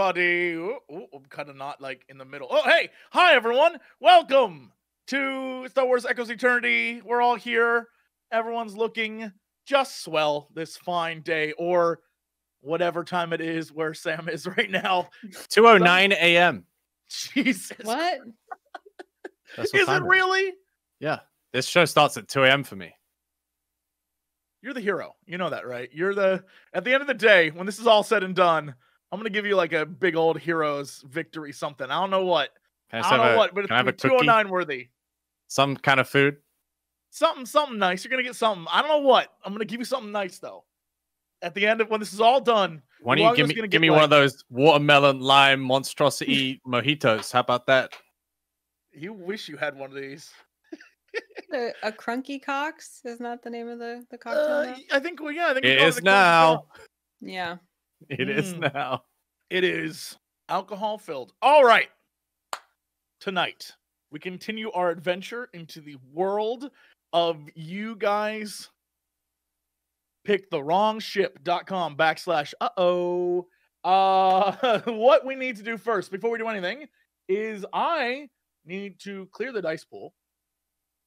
everybody. Ooh, ooh, I'm kind of not like in the middle. Oh, hey, hi everyone. Welcome to Star Wars Echoes Eternity. We're all here. Everyone's looking just swell this fine day, or whatever time it is where Sam is right now. 209 a.m. Jesus, What? That's what is it time really? Yeah. This show starts at 2 a.m. for me. You're the hero. You know that, right? You're the. At the end of the day, when this is all said and done, I'm gonna give you like a big old hero's victory something. I don't know what. I, I don't know a, what, but it's can I have a be cookie? 209 worthy. Some kind of food? something something nice. You're gonna get something. I don't know what. I'm gonna give you something nice though. At the end of when this is all done, Why don't you give me give get, me one of those watermelon lime monstrosity mojitos? How about that? you wish you had one of these. A, a crunky cox is not the name of the the cocktail. Uh. I think. Well, yeah, I think we It call is a Crunchy now. Coke. Yeah. It is Mm. now. It is alcohol filled. All right. Tonight we continue our adventure into the world of you guys pick the wrong ship.com backslash uh-oh uh what we need to do first before we do anything is i need to clear the dice pool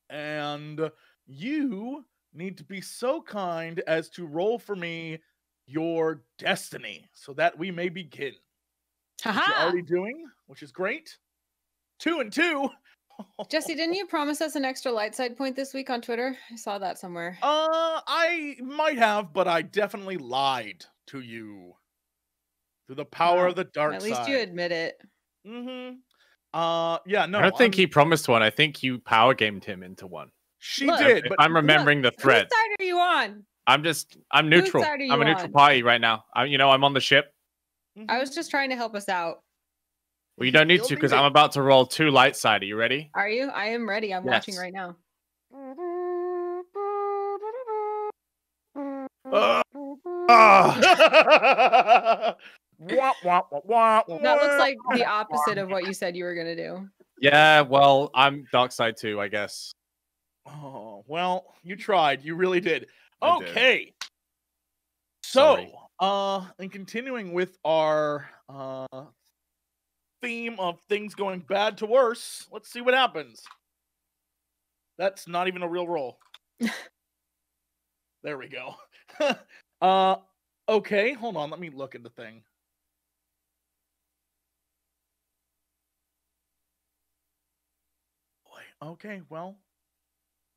and you need to be so kind as to roll for me your destiny so that we may begin which you're Haha. already doing which is great two and two Jesse, didn't you promise us an extra light side point this week on Twitter? I saw that somewhere. Uh, I might have, but I definitely lied to you through the power Wow. of the dark At least you admit it. Mm-hmm. Uh, yeah, no, I don't think I'm- he promised one. I think you power gamed him into one. She Look, did, If but I'm remembering the Whose thread. side are you on? I'm just I'm neutral. I'm a neutral on? party right now. I, you know, I'm on the ship. I Mhm. was just trying to help us out. Well, you don't need You'll to because need. I'm about to roll two light side. Are you ready? Are you? I am ready. I'm watching right now. Uh, ah. That looks like the opposite of what you said you were gonna do. Yeah. Well, I'm dark side too, I guess. Oh, well, you tried. You really did. Okay. So, Sorry. uh, and continuing with our uh theme of things going bad to worse, let's see what happens. That's not even a real roll. there we go. uh okay, hold on, let me look at the thing. Boy, okay, well,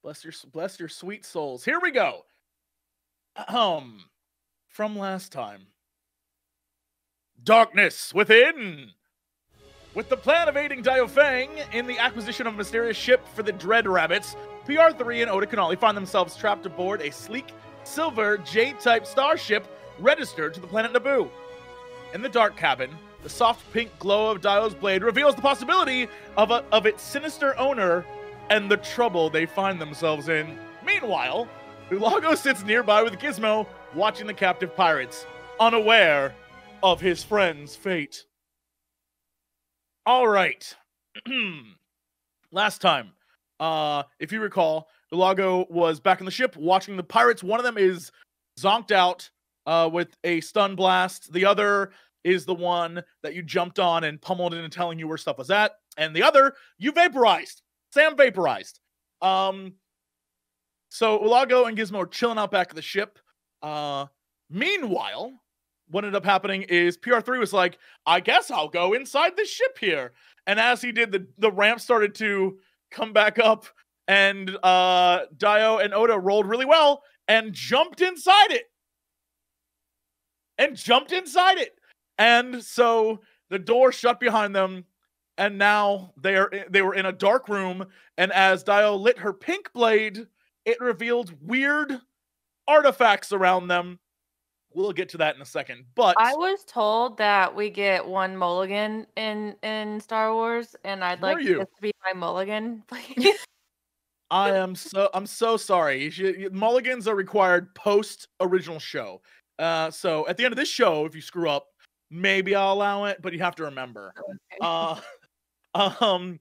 bless your bless your sweet souls. Here we go. Um, from last time. Darkness within. With the plan of aiding Daeyo Fang in the acquisition of a mysterious ship for the Dread Rabbits, PR3 and Oda Kanali find themselves trapped aboard a sleek, silver, J-type starship registered to the planet Naboo. In the dark cabin, the soft pink glow of Daeyo's blade reveals the possibility of, a, of its sinister owner and the trouble they find themselves in. Meanwhile, Ulago sits nearby with Gizmo, watching the captive pirates, unaware of his friend's fate. All right. Last time, uh, if you recall, Ulago was back on the ship watching the pirates. One of them is zonked out uh, with a stun blast. The other is the one that you jumped on and pummeled into telling you where stuff was at. And the other, you vaporized. Sam vaporized. Um, so Ulago and Gizmo are chilling out back of the ship. Uh, meanwhile, what ended up happening is PR3 was like, I guess I'll go inside the ship here. And as he did, the, the ramp started to come back up, and uh, Daeyo and Oda rolled really well and jumped inside it. And jumped inside it. And so the door shut behind them, and now they are they were in a dark room. And as Daeyo lit her pink blade, it revealed weird artifacts around them. We'll get to that in a second. But I was told that we get one mulligan in in Star Wars, and I'd like you? this to be my mulligan, please. I am so I'm so sorry. Should, mulligans are required post original show. Uh, so at the end of this show, if you screw up, maybe I'll allow it, but you have to remember. Okay. Uh, um,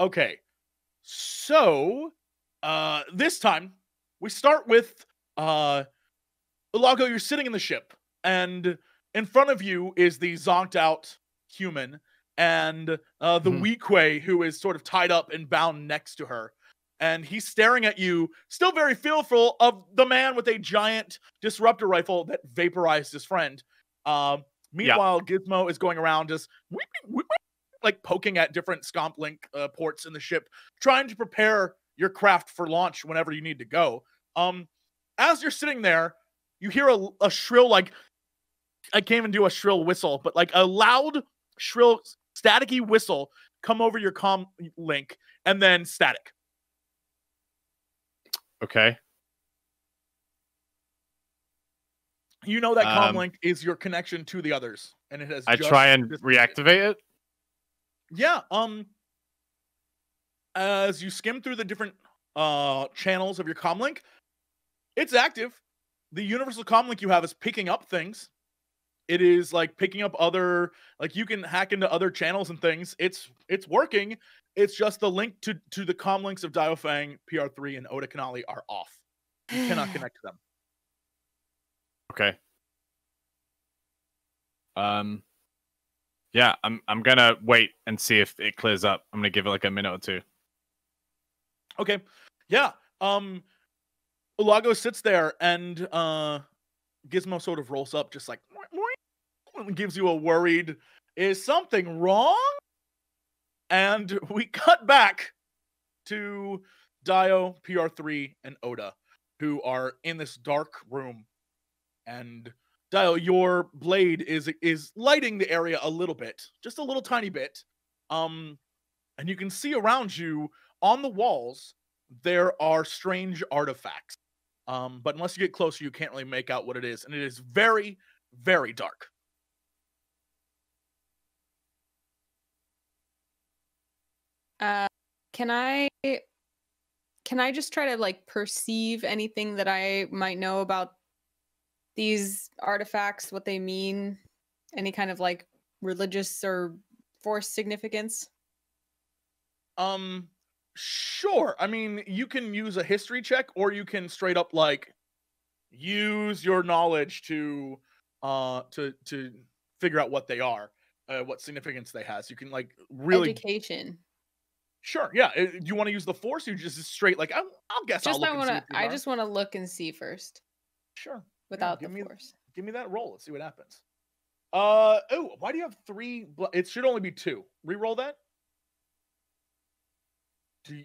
okay. So, uh, this time we start with uh, Ulago. You're sitting in the ship, and in front of you is the zonked out human and uh, the. Weequay who is sort of tied up and bound next to her. And he's staring at you, still very fearful of the man with a giant disruptor rifle that vaporized his friend. Um, meanwhile, Gizmo is going around just like poking at different Scomp Link uh, ports in the ship, trying to prepare your craft for launch whenever you need to go. Um, as you're sitting there, you hear a, a shrill, like, I can't even do a shrill whistle, but like a loud, shrill, staticky whistle come over your com link and then static. Okay. You know that com Um, link is your connection to the others, and it has. I just try and reactivate it. Yeah. Um. As you skim through the different uh channels of your comlink, it's active. The universal comlink you have is picking up things. It is like picking up other like you can hack into other channels and things. It's it's working. It's just the link to to the comlinks of Daeyo Fang, PR3, and Oda Kanali are off. You cannot connect to them. Okay. Um. Yeah, I'm. I'm gonna wait and see if it clears up. I'm gonna give it like a minute or two. Okay. Yeah. Um Ulago sits there and uh Gizmo sort of rolls up just like gives you a worried is something wrong? And we cut back to Daeyo, PR3, and Oda, who are in this dark room. And Daeyo, your blade is is lighting the area a little bit, just a little tiny bit. Um, and you can see around you on the walls there are strange artifacts. Um but unless you get closer you can't really make out what it is and it is very very dark. Uh, can I can I just try to like perceive anything that I might know about these artifacts, what they mean, any kind of like religious or force significance? um sure i mean you can use a history check or you can straight up like use your knowledge to uh to to figure out what they are uh, what significance they has you can like really Education. sure yeah do you want to use the force you just straight like i'll, I'll guess I'll Just look I want to. I are. just want to look and see first sure without give the me- force. Give me that roll. Let's see what happens. Uh oh, why do you have three? It should only be two. Reroll that. Do you,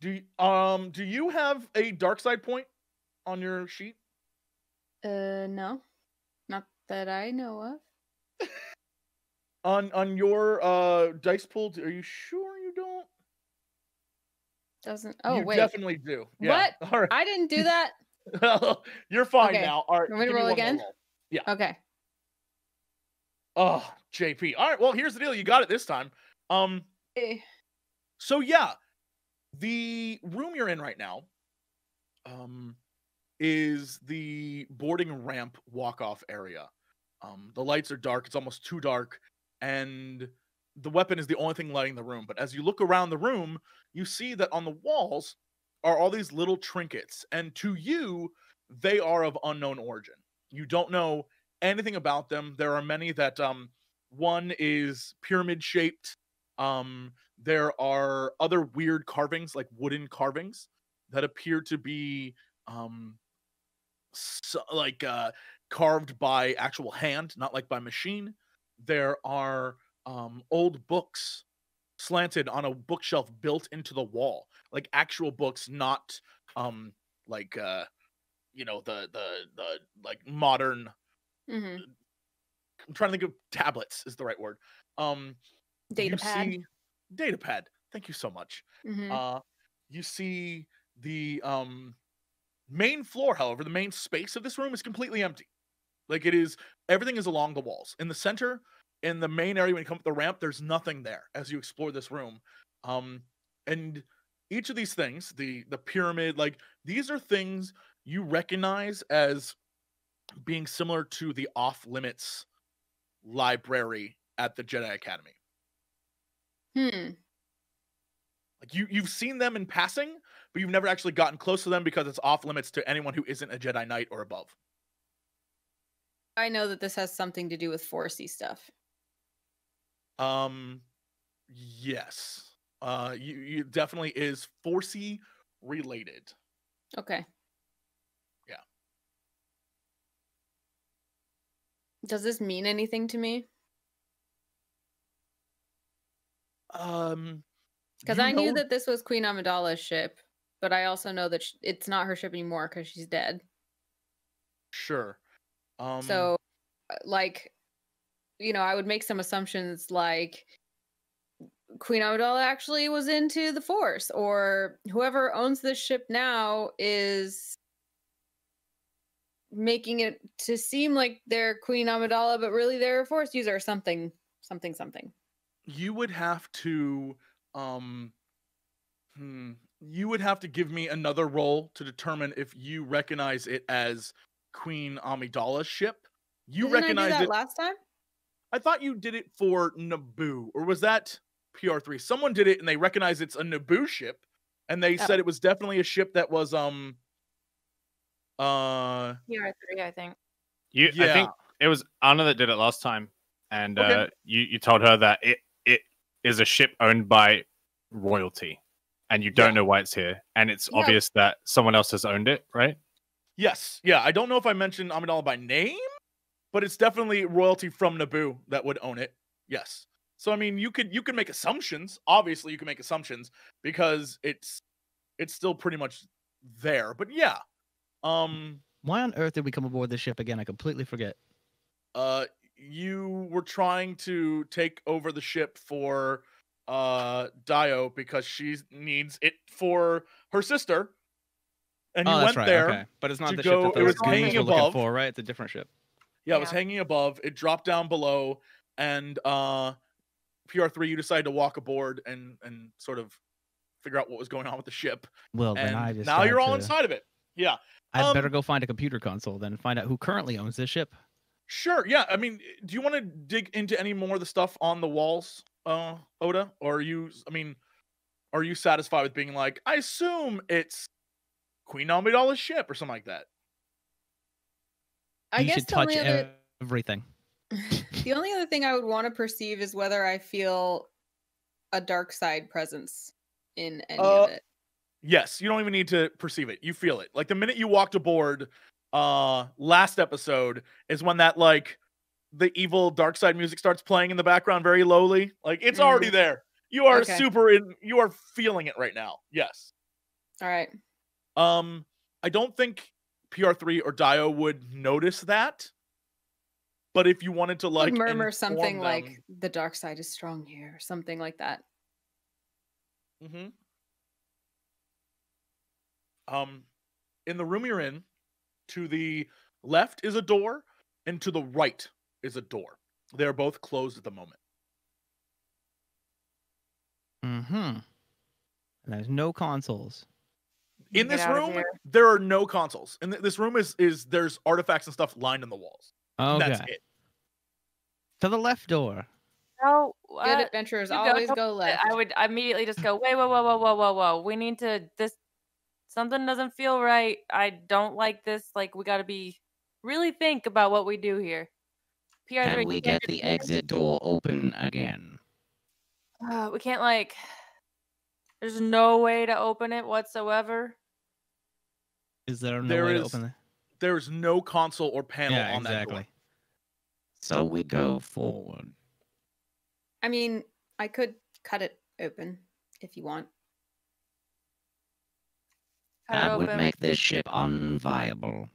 do um do you have a dark side point on your sheet? Uh, no, not that I know of. On on your uh dice pool? Are you sure you don't? Doesn't. Oh you wait, definitely do. Yeah. All right. I didn't do that. You're fine Okay. now. All right. Want me to roll again? roll. Okay. Oh, JP. All right. Well, here's the deal. You got it this time. Um. Eh, So yeah, the room you're in right now um is the boarding ramp walk-off area. Um the lights are dark, it's almost too dark and the weapon is the only thing lighting the room. But as you look around the room, you see that on the walls are all these little trinkets and to you they are of unknown origin. You don't know anything about them. There are many that um one is pyramid shaped um there are other weird carvings like wooden carvings that appear to be um so, like uh carved by actual hand not like by machine there are um old books slanted on a bookshelf built into the wall like actual books not um like uh you know the the the like modern Mm-hmm. i'm trying to think of tablets is the right word um Data you pad. see data pad thank you so much. Mhm. uh you see the um main floor however the main space of this room is completely empty. Like it is everything is along the walls. In the center in the main area when you come up the ramp there's nothing there as you explore this room. Um and each of these things the the pyramid like these are things you recognize as being similar to the off limits library at the jedi academy Hmm. Like you you've seen them in passing, but you've never actually gotten close to them because it's off limits to anyone who isn't a Jedi Knight or above. I know that this has something to do with Forsey stuff. Um, yes. Uh, you, you definitely is Forsey related. Okay. Yeah. Does this mean anything to me? Um, Because I knew that this was Queen Amidala's ship, but I also know that sh- it's not her ship anymore because she's dead. Sure. Um, so, uh, like, you know, I would make some assumptions like Queen Amidala actually was into the Force, or whoever owns this ship now is making it to seem like they're Queen Amidala, but really they're a Force user or something, something, something. You would have to um hmm, you would have to give me another roll to determine if you recognize it as Queen Amidala's ship. You Didn't I do recognize that it. last time? I thought you did it for Naboo, or was that PR3? Someone did it and they recognized it's a Naboo ship, and they Oh. said it was definitely a ship that was um uh PR3, I think. You, I think it was Anna that did it last time, and Okay. uh, you you told her that it it is a ship owned by royalty, and you don't Yeah. know why it's here, and it's Yeah. obvious that someone else has owned it, right? yes, yeah. I don't know if I mentioned Amidala by name, but it's definitely royalty from Naboo that would own it. Yes. So I mean, you could you could make assumptions. Obviously, you can make assumptions because it's it's still pretty much there. But yeah, um, Why on earth did we come aboard this ship again? I completely forget. uh, you were trying to take over the ship for uh Daeyo because she needs it for her sister, and you oh, went right. there. Okay, but it's not the go- ship that it those was goons hanging were looking above. for, right? It's a different ship. Yeah, it was hanging above. It dropped down below, and uh PR3, you decided to walk aboard and and sort of figure out what was going on with the ship. Well, then I just now you're all to, inside of it. Yeah, I um, better go find a computer console then find out who currently owns this ship. Sure. Yeah, I mean, do you want to dig into any more of the stuff on the walls, uh, Oda, or are you? I mean, are you satisfied with being like, I assume it's Queen Amidala's ship or something like that? I you guess should touch other everything. the only other thing I would want to perceive is whether I feel a dark side presence in any Uh, of it. Yes, you don't even need to perceive it. You feel it. Like the minute you walked aboard uh last episode is when that like the evil dark side music starts playing in the background very lowly. Like it's already there. You are Okay. super in you are feeling it right now. Yes. All right. Um I don't think PR3 or Daeyo would notice that. But if you wanted to like murmur something like the dark side is strong here, or something like that. Mm-hmm. Um, in the room you're in, to the left is a door, and to the right is a door. They're both closed at the moment. Mm-hmm. And there's no consoles. In this room, there are no consoles. And this room is is there's artifacts and stuff lined on the walls. Okay. That's it. To the left door. No, Good adventurers always don't go left. I would immediately just go, wait, whoa, whoa, whoa, whoa, whoa, whoa. We need to this something doesn't feel right. I don't like this. Like we gotta be really think about what we do here. PR3 Can we get the exit door open again? Uh, we can't like there's no way to open it whatsoever. Is there no There way to open it? There's no console or panel Yeah, on that door. So we go forward. I mean, I could cut it open if you want. Cut That would open. make this ship unviable.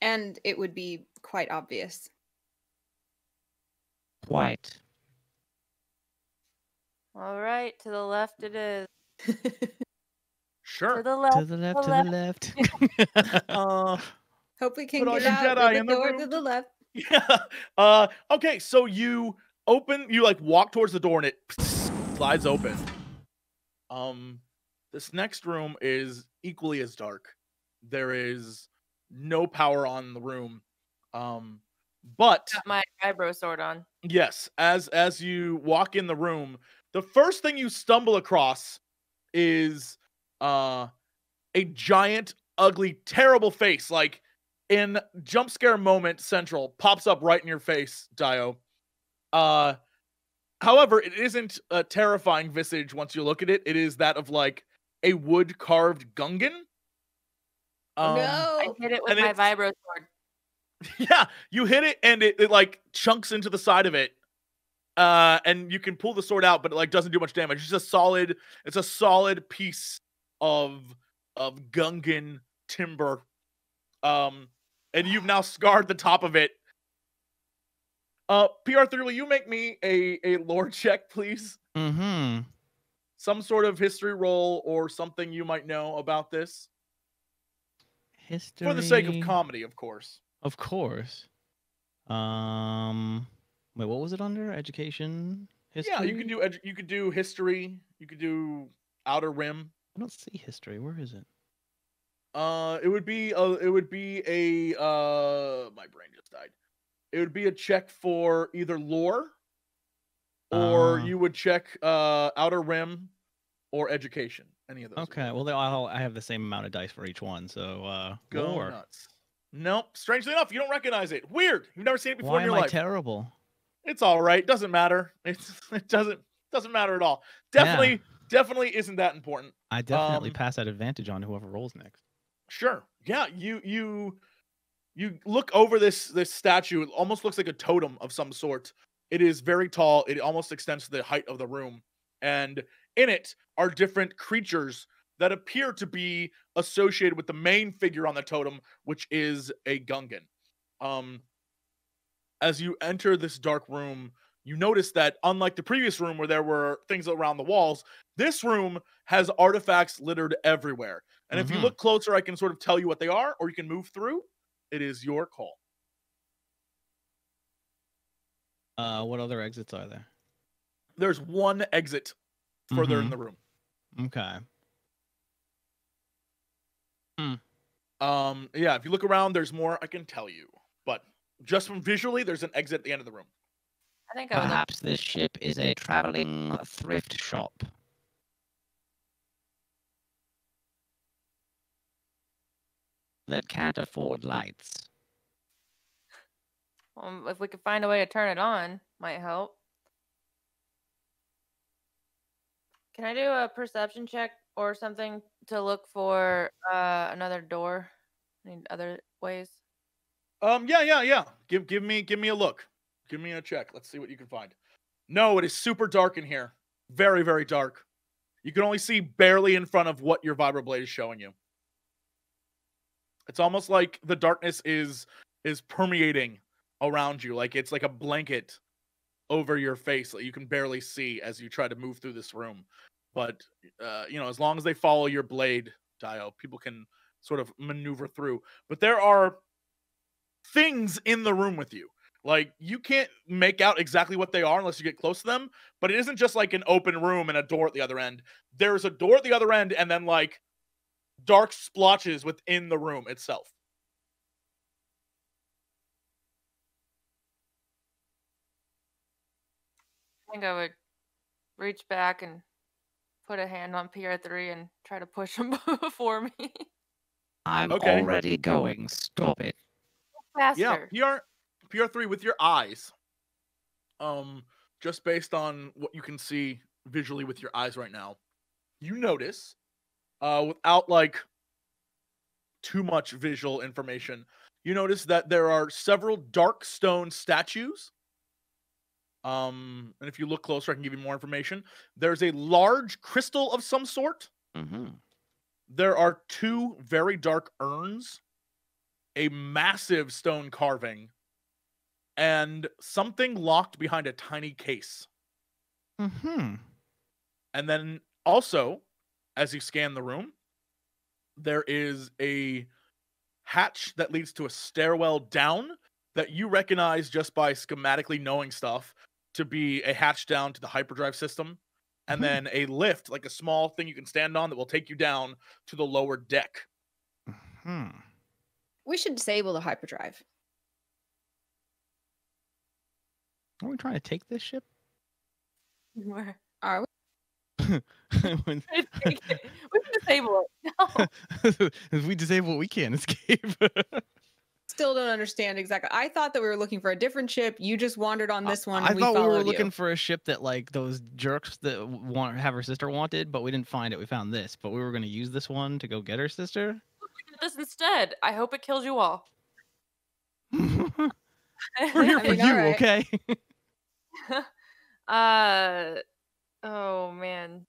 And it would be quite obvious. Quite. All right, to the left it is. sure. To the left. To the left, to the the left. Uh Hope we can get out Jedi the the door room to to- the left. Yeah. Uh okay, so you open you like walk towards the door and it slides open. Um this next room is equally as dark. There is no power on the room. Um but Got my eyebrow sword on. yes, as as you walk in the room, the first thing you stumble across is uh a giant ugly terrible face like in jump scare moment central pops up right in your face, Daeyo. Uh however, it isn't a terrifying visage once you look at it. It is that of like a wood carved Gungan. Um, I hit it with my it's- vibro sword. Yeah, you hit it and it, it like chunks into the side of it. Uh and you can pull the sword out, but it like doesn't do much damage. It's just a solid, it's a solid piece of of Gungan timber. Um and you've now scarred the top of it. Uh PR3, will you make me a, a lore check, please? Mm-hmm. Some sort of history role or something you might know about this. History. For the sake of comedy, of course. Of course. Um. Wait, what was it under? Education. History. Yeah, you can do edu- you could do history, you could do outer rim. I don't see history. Where is it? Uh, it would be a, it would be a uh, my brain just died. It would be a check for either lore, or Uh. you would check uh outer rim, or education. Any of those. Okay. Well, they all, I have the same amount of dice for each one. So uh, go lore. nuts. Nope. Strangely enough, you don't recognize it. Weird. You've never seen it before Why in am your I terrible? it's all right. Doesn't matter. It's it doesn't doesn't matter at all. Yeah. Definitely definitely isn't that important. I definitely Um, pass that advantage on whoever rolls next. Sure. Yeah, you you you look over this this statue. It almost looks like a totem of some sort. It is very tall. It almost extends to the height of the room. And in it are different creatures that appear to be associated with the main figure on the totem, which is a Gungan. Um as you enter this dark room, you notice that unlike the previous room where there were things around the walls, this room has artifacts littered everywhere. And if you Mhm. look closer, I can sort of tell you what they are, or you can move through. It is your call. Uh, what other exits are there? There's one exit further in Mhm. the room. Okay. Um, yeah, if you look around, there's more I can tell you. But just from visually, there's an exit at the end of the room. I think I would. Look, Perhaps this ship is a traveling thrift shop. That can't afford lights. Um, if we could find a way to turn it on, might help. Can I do a perception check or something to look for uh, another door? Need other ways. Um, yeah, yeah, yeah. Give give me give me a look. Give me a check. Let's see what you can find. No, it is super dark in here. Very, very dark. You can only see barely in front of what your vibroblade is showing you. It's almost like the darkness is is permeating around you, like it's like a blanket over your face that you can barely see as you try to move through this room. But uh, you know, as long as they follow your blade, Daeyo, people can sort of maneuver through. But there are things in the room with you. Like you can't make out exactly what they are unless you get close to them. But it isn't just like an open room and a door at the other end. There's a door at the other end, and then like dark splotches within the room itself. Think I would reach back and put a hand on PR3 and try to push him before me. I'm Okay. already going. Stop it. Faster. Yeah, PR PR3 with your eyes. Um, just based on what you can see visually with your eyes right now, you notice, uh, without like too much visual information, you notice that there are several dark stone statues. Um, and if you look closer, I can give you more information. There's a large crystal of some sort. Mm-hmm. There are two very dark urns, a massive stone carving, and something locked behind a tiny case. Mm-hmm. And then also, as you scan the room, there is a hatch that leads to a stairwell down that you recognize just by schematically knowing stuff to be a hatch down to the hyperdrive system. And Mhm. then a lift, like a small thing you can stand on that will take you down to the lower deck. Hmm. We should disable the hyperdrive. Are we trying to take this ship? Where- Are we? When- we can disable it. No. if we disable it, we can't escape. Still don't understand exactly. I thought that we were looking for a different ship. You just wandered on this one. I and we thought we were looking you. for a ship that like those jerks that want have her sister wanted, but we didn't find it. We found this, but we were gonna use this one to go get her sister. This instead. I hope it kills you all. we're here I for mean, you, alright. okay? uh oh man.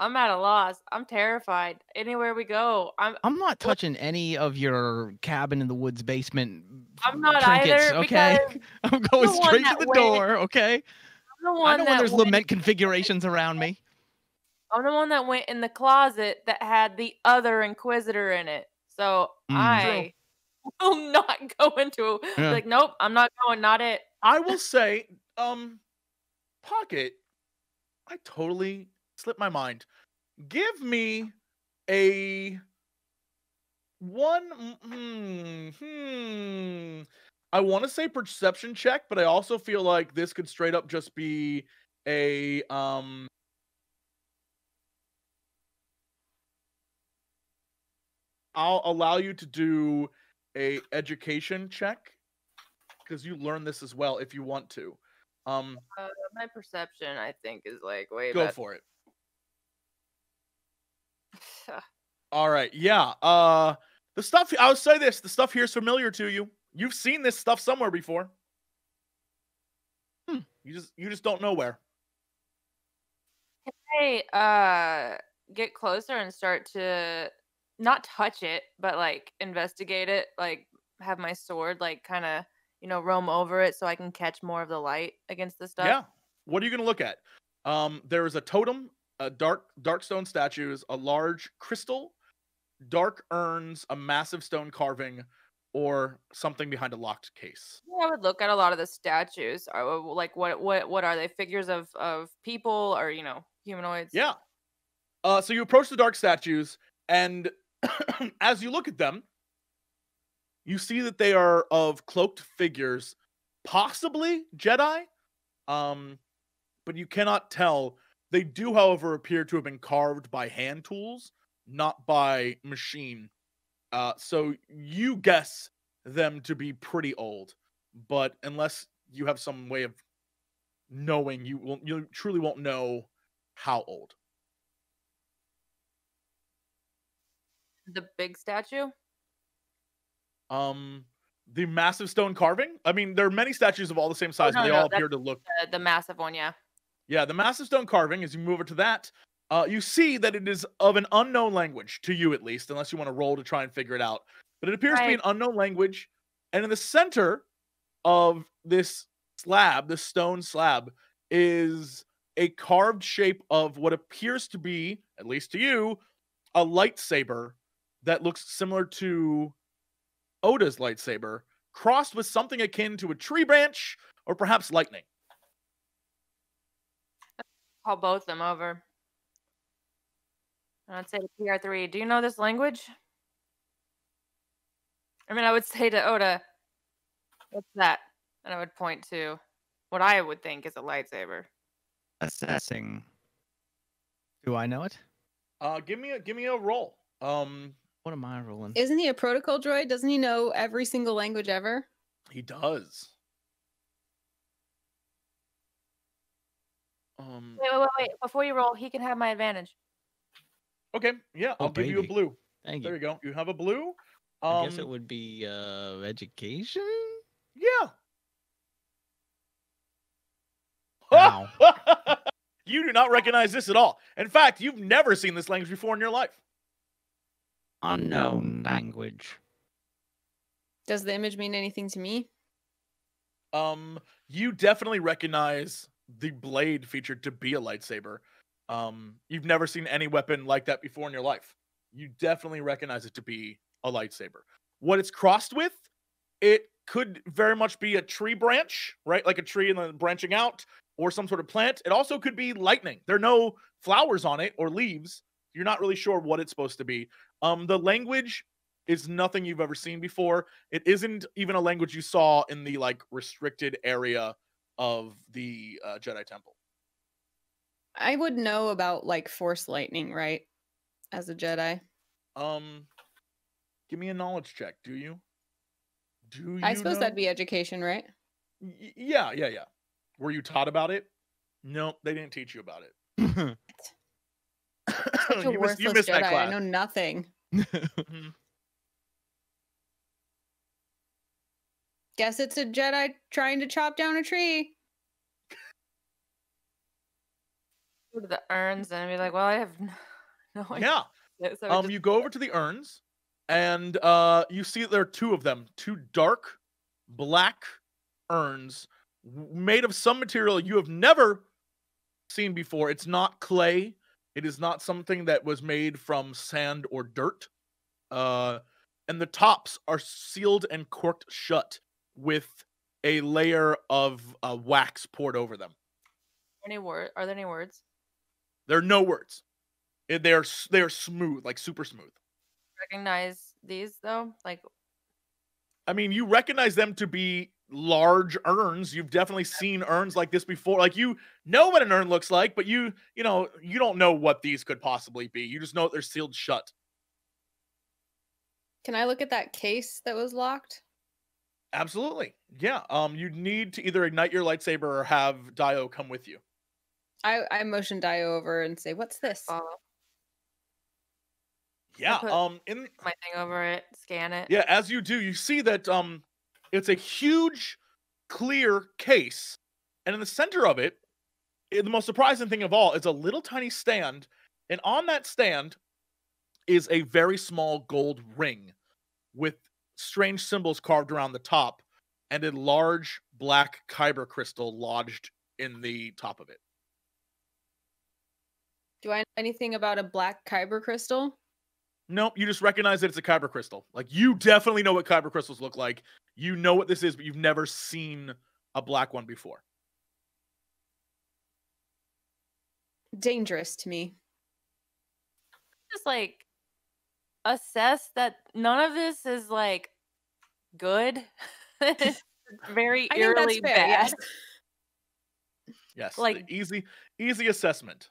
I'm at a loss. I'm terrified. Anywhere we go, I'm I'm not touching any of your cabin in the woods basement. I'm not trinkets, either okay? I'm going the one straight to the went- door, okay? I'm the one I one know that when there's went, lament configurations around me. I'm the one that went in the closet that had the other Inquisitor in it. So Mm. I will not go into Yeah. like nope, I'm not going, not it. I will say, um, Pokket, I totally slipped my mind. Give me a one. Hmm. hmm. I want to say perception check, but I also feel like this could straight up just be a um. I'll allow you to do a education check because you learn this as well if you want to. Um, Uh, my perception, I think, is like way go better. for it. All right. Yeah. Uh the stuff I'll say this, the stuff here is familiar to you. You've seen this stuff somewhere before. Hmm. You just you just don't know where. hey, uh, get closer and start to not touch it, but like investigate it. Like have my sword, like kind of you know roam over it so I can catch more of the light against the stuff. Yeah. What are you gonna look at? Um, there is a totem, a dark dark stone statues, a large crystal, dark urns, a massive stone carving, or something behind a locked case. Yeah, I would look at a lot of the statues. Like what what what are they? Figures of of people or you know humanoids? Yeah. Uh, so you approach the dark statues, and as you look at them, you see that they are of cloaked figures, possibly Jedi. Um, but you cannot tell. They do, however, appear to have been carved by hand tools, not by machine. Uh, so you guess them to be pretty old, but unless you have some way of knowing, you will you truly won't know how old. The big statue. Um, the massive stone carving. I mean, there are many statues of all the same size, no, but they no, all appear to look. The, the massive one, yeah. Yeah, the massive stone carving. As you move over to that, uh, you see that it is of an unknown language to you, at least, unless you want to roll to try and figure it out. But it appears to be an unknown language, and in the center of this slab, this stone slab, is a carved shape of what appears to be, at least to you, a lightsaber that looks similar to Oda's lightsaber, crossed with something akin to a tree branch or perhaps lightning. Call both them over. And I'd say to PR3, do you know this language? I mean, I would say to Oda, what's that? And I would point to what I would think is a lightsaber. Assessing. Do I know it? Uh, give me a give me a roll. Um, What am I rolling? Isn't he a protocol droid? Doesn't he know every single language ever? he does. Um, Wait, wait, wait, wait. Before you roll, he can have my advantage. okay, yeah, Oh, I'll give you a blue. Thank There you. you go. You have a blue. I Um, guess it would be uh, education. yeah. Wow. you do not recognize this at all. In fact, you've never seen this language before in your life. Unknown language. Does the image mean anything to me? Um, you definitely recognize the blade featured to be a lightsaber. Um, you've never seen any weapon like that before in your life. You definitely recognize it to be a lightsaber. What it's crossed with, it could very much be a tree branch, right? Like a tree and then branching out, or some sort of plant. It also could be lightning. There are no flowers on it or leaves. You're not really sure what it's supposed to be. Um, the language is nothing you've ever seen before. It isn't even a language you saw in the like restricted area of the uh, Jedi Temple. I would know about like force lightning, right? As a Jedi. Um, give me a knowledge check, do you? Do you I suppose know? that'd be education, right? Y- yeah, yeah, yeah. Were you taught about it? No, they didn't teach you about it. Such a you missed, worthless you missed Jedi. that I know nothing. Guess it's a Jedi trying to chop down a tree. Go to the urns and be like, well, I have no idea. Yeah. So Um, just- you go over to the urns, and uh, you see there are two of them, two dark black urns made of some material you have never seen before. It's not clay. It is not something that was made from sand or dirt. Uh, and the tops are sealed and corked shut with a layer of uh, wax poured over them. any word? Are there any words? There are no words. Eh, They are they are smooth, like super smooth. Recognize these though? Like, I mean, you recognize them to be large urns. You've definitely seen urns like this before. Like you know what an urn looks like, but you, you know, you don't know what these could possibly be. You just know they're sealed shut. Can I look at that case that was locked? Absolutely. Yeah. Um, you need to either ignite your lightsaber or have Daeyo come with you. I, I motion Daeyo over and say, What's this? follow Yeah. put- Um, in my thing over it, scan it. Yeah, as you do, you see that um it's a huge clear case, and in the center of it, eh, the most surprising thing of all is a little tiny stand, and on that stand is a very small gold ring with strange symbols carved around the top and a large black kyber crystal lodged in the top of it. Do I know anything about a black kyber crystal? Nope, you just recognize that it's a kyber crystal. Like you definitely know what kyber crystals look like. You know what this is, but you've never seen a black one before. Dangerous to me. Just like assess that none of this is like good. It's very I eerily fair. bad. Yes. Yes, Like- easy, easy assessment.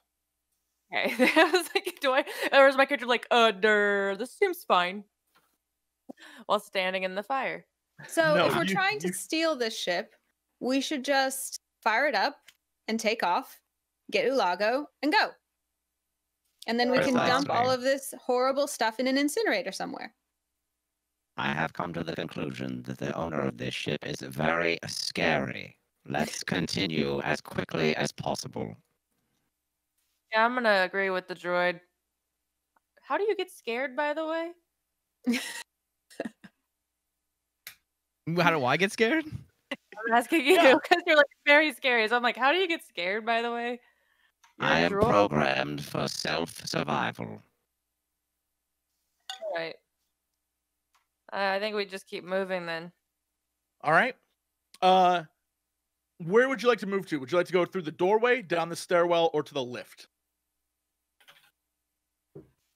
Okay. I was like, do I or is my character like, uh der, this seems fine. While standing in the fire. So No, if we're you- trying to steal this ship, we should just fire it up and take off, get Ulago, and go. And then we can dump all of this horrible stuff in an incinerator somewhere. I have come to the conclusion that the owner of this ship is very scary. Let's continue as quickly as possible. Yeah, I'm gonna agree with the droid. How do you get scared, by the way? How do I get scared? I'm asking you Yeah. because you're like very scary. So I'm like, how do you get scared, by the way? You're a I am droid? programmed for self survival. Right. Uh, I think we just keep moving then. All right. Uh, where would you like to move to? Would you like to go through the doorway, down the stairwell, or to the lift?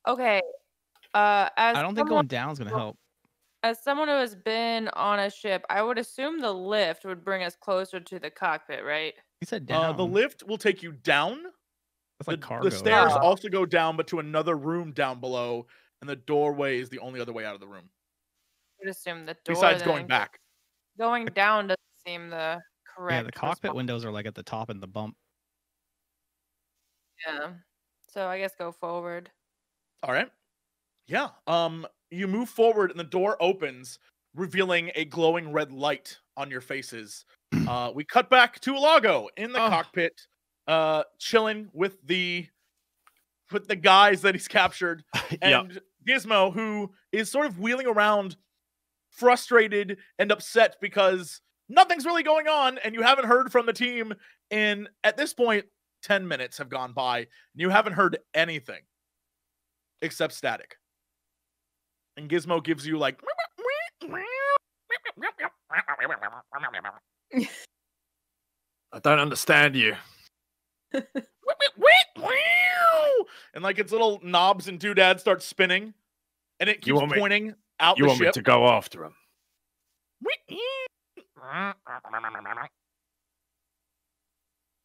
Okay. Uh, as I don't think someone, going down is gonna help. as someone who has been on a ship, I would assume the lift would bring us closer to the cockpit, right? He said down. Uh, the lift will take you down. That's The, cargo. the stairs Oh. also go down, but to another room down below, and the doorway is the only other way out of the room. I would assume the door. Besides going back. Going down doesn't seem the correct. Yeah, the cockpit response. windows are like at the top and the bump. Yeah. So I guess go forward. All right. Yeah. Um, you move forward and the door opens, revealing a glowing red light on your faces. Uh, we cut back to Ulago in the Oh. cockpit, uh, chilling with the with the guys that he's captured, yeah. and Gizmo, who is sort of wheeling around, frustrated and upset because nothing's really going on, and you haven't heard from the team in at this point. 10 minutes have gone by and you haven't heard anything except static. And Gizmo gives you like I don't understand you. And like its little knobs and doodads start spinning and it keeps want me- pointing out You want me to go after him?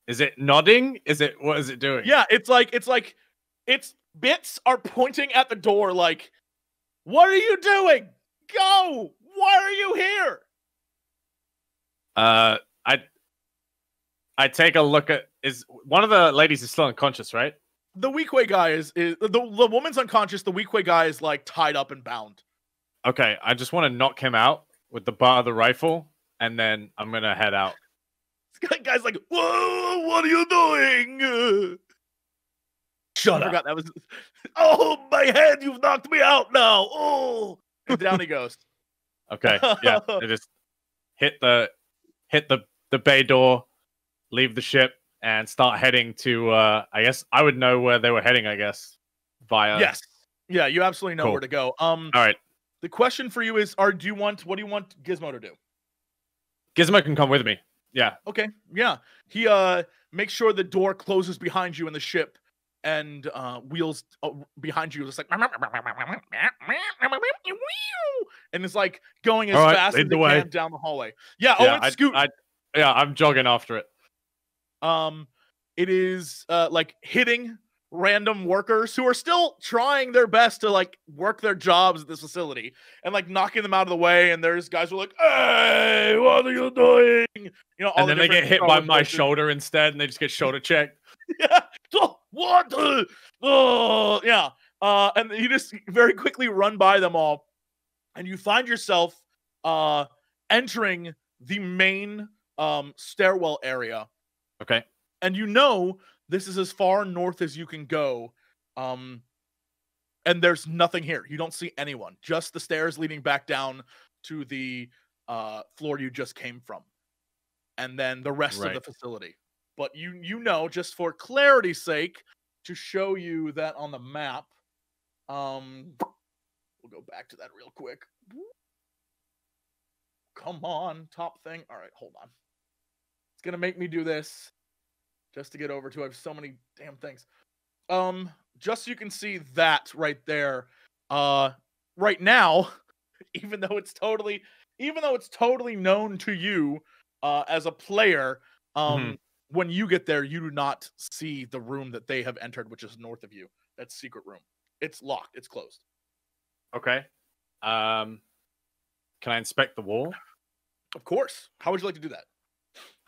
Is it nodding? Is it what is it doing? Yeah, it's like it's like its bits are pointing at the door like what are you doing? Go! Why are you here? Uh, I I take a look at is one of the ladies is still unconscious, right? The Weequay guy is, is the the woman's unconscious. The Weequay guy is like tied up and bound. Okay, I just want to knock him out with the bar of the rifle, and then I'm gonna head out. This guy's like, "Whoa, what are you doing?" Shut I forgot that was. Oh, my head! You've knocked me out now. Oh, and down he goes. Okay, yeah, I just hit the hit the the bay door, leave the ship, and start heading to. uh I guess I would know where they were heading. I guess via. yes. Yeah, you absolutely know Cool. where to go. Um, All right, the question for you is: Are do you want what do you want Gizmo to do? Gizmo can come with me. Yeah. Okay, yeah. He uh makes sure the door closes behind you in the ship, and uh wheels uh, behind you, just like and it's like going as right, fast as the way. can down the hallway. Yeah. yeah, oh, it's Scoot. I, yeah, I'm jogging after it. Um, it is uh like hitting random workers who are still trying their best to like work their jobs at this facility and like knocking them out of the way. And there's guys who are like, "Hey, what are you doing?" You know, and the then they get hit by my voices. shoulder instead, and they just get shoulder checked. yeah. What? Oh, yeah. Uh, and you just very quickly run by them all, and you find yourself uh entering the main um stairwell area Okay. and you know this is as far north as you can go um and there's nothing here. You don't see anyone just the stairs leading back down to the uh floor you just came from and then the rest Right. of the facility. But you you know just for clarity's sake to show you that on the map um we'll go back to that real quick. Come on top thing. All right hold on it's gonna make me do this just to get over to. I have so many damn things. Um, just so you can see that right there. Uh, right now, even though it's totally, even though it's totally known to you, uh, as a player, um, when you get there, you do not see the room that they have entered, which is north of you. That secret room. It's locked. It's closed. Okay. Um, can I inspect the wall? Of course. How would you like to do that?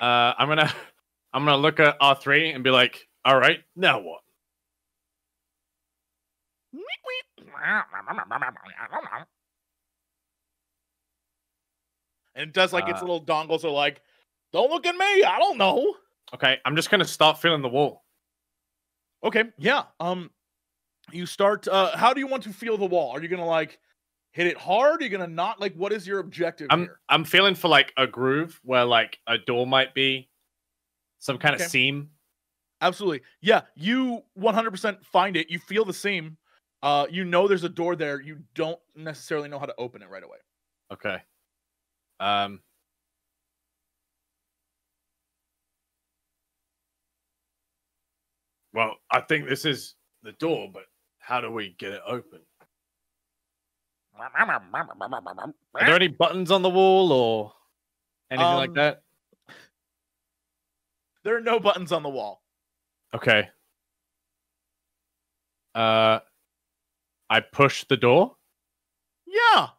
Uh, I'm gonna I'm gonna look at R three and be like, all right, now what? And it does like its Uh, little dongles are like, don't look at me. I don't know. Okay, I'm just gonna start feeling the wall. Okay, yeah. Um, you start. Uh, how do you want to feel the wall? Are you gonna like hit it hard? Are you gonna not? Like, what is your objective I'm here? I'm feeling for like a groove where like a door might be, some kind Okay. of seam. Absolutely, yeah. You 100% find it. You feel the seam. Uh, you know there's a door there. You don't necessarily know how to open it right away. Okay. Um. Well, I think this is the door, but how do we get it open? Are there any buttons on the wall or anything like Um, that? There are no buttons on the wall. Okay. Uh, I push the door. Yeah.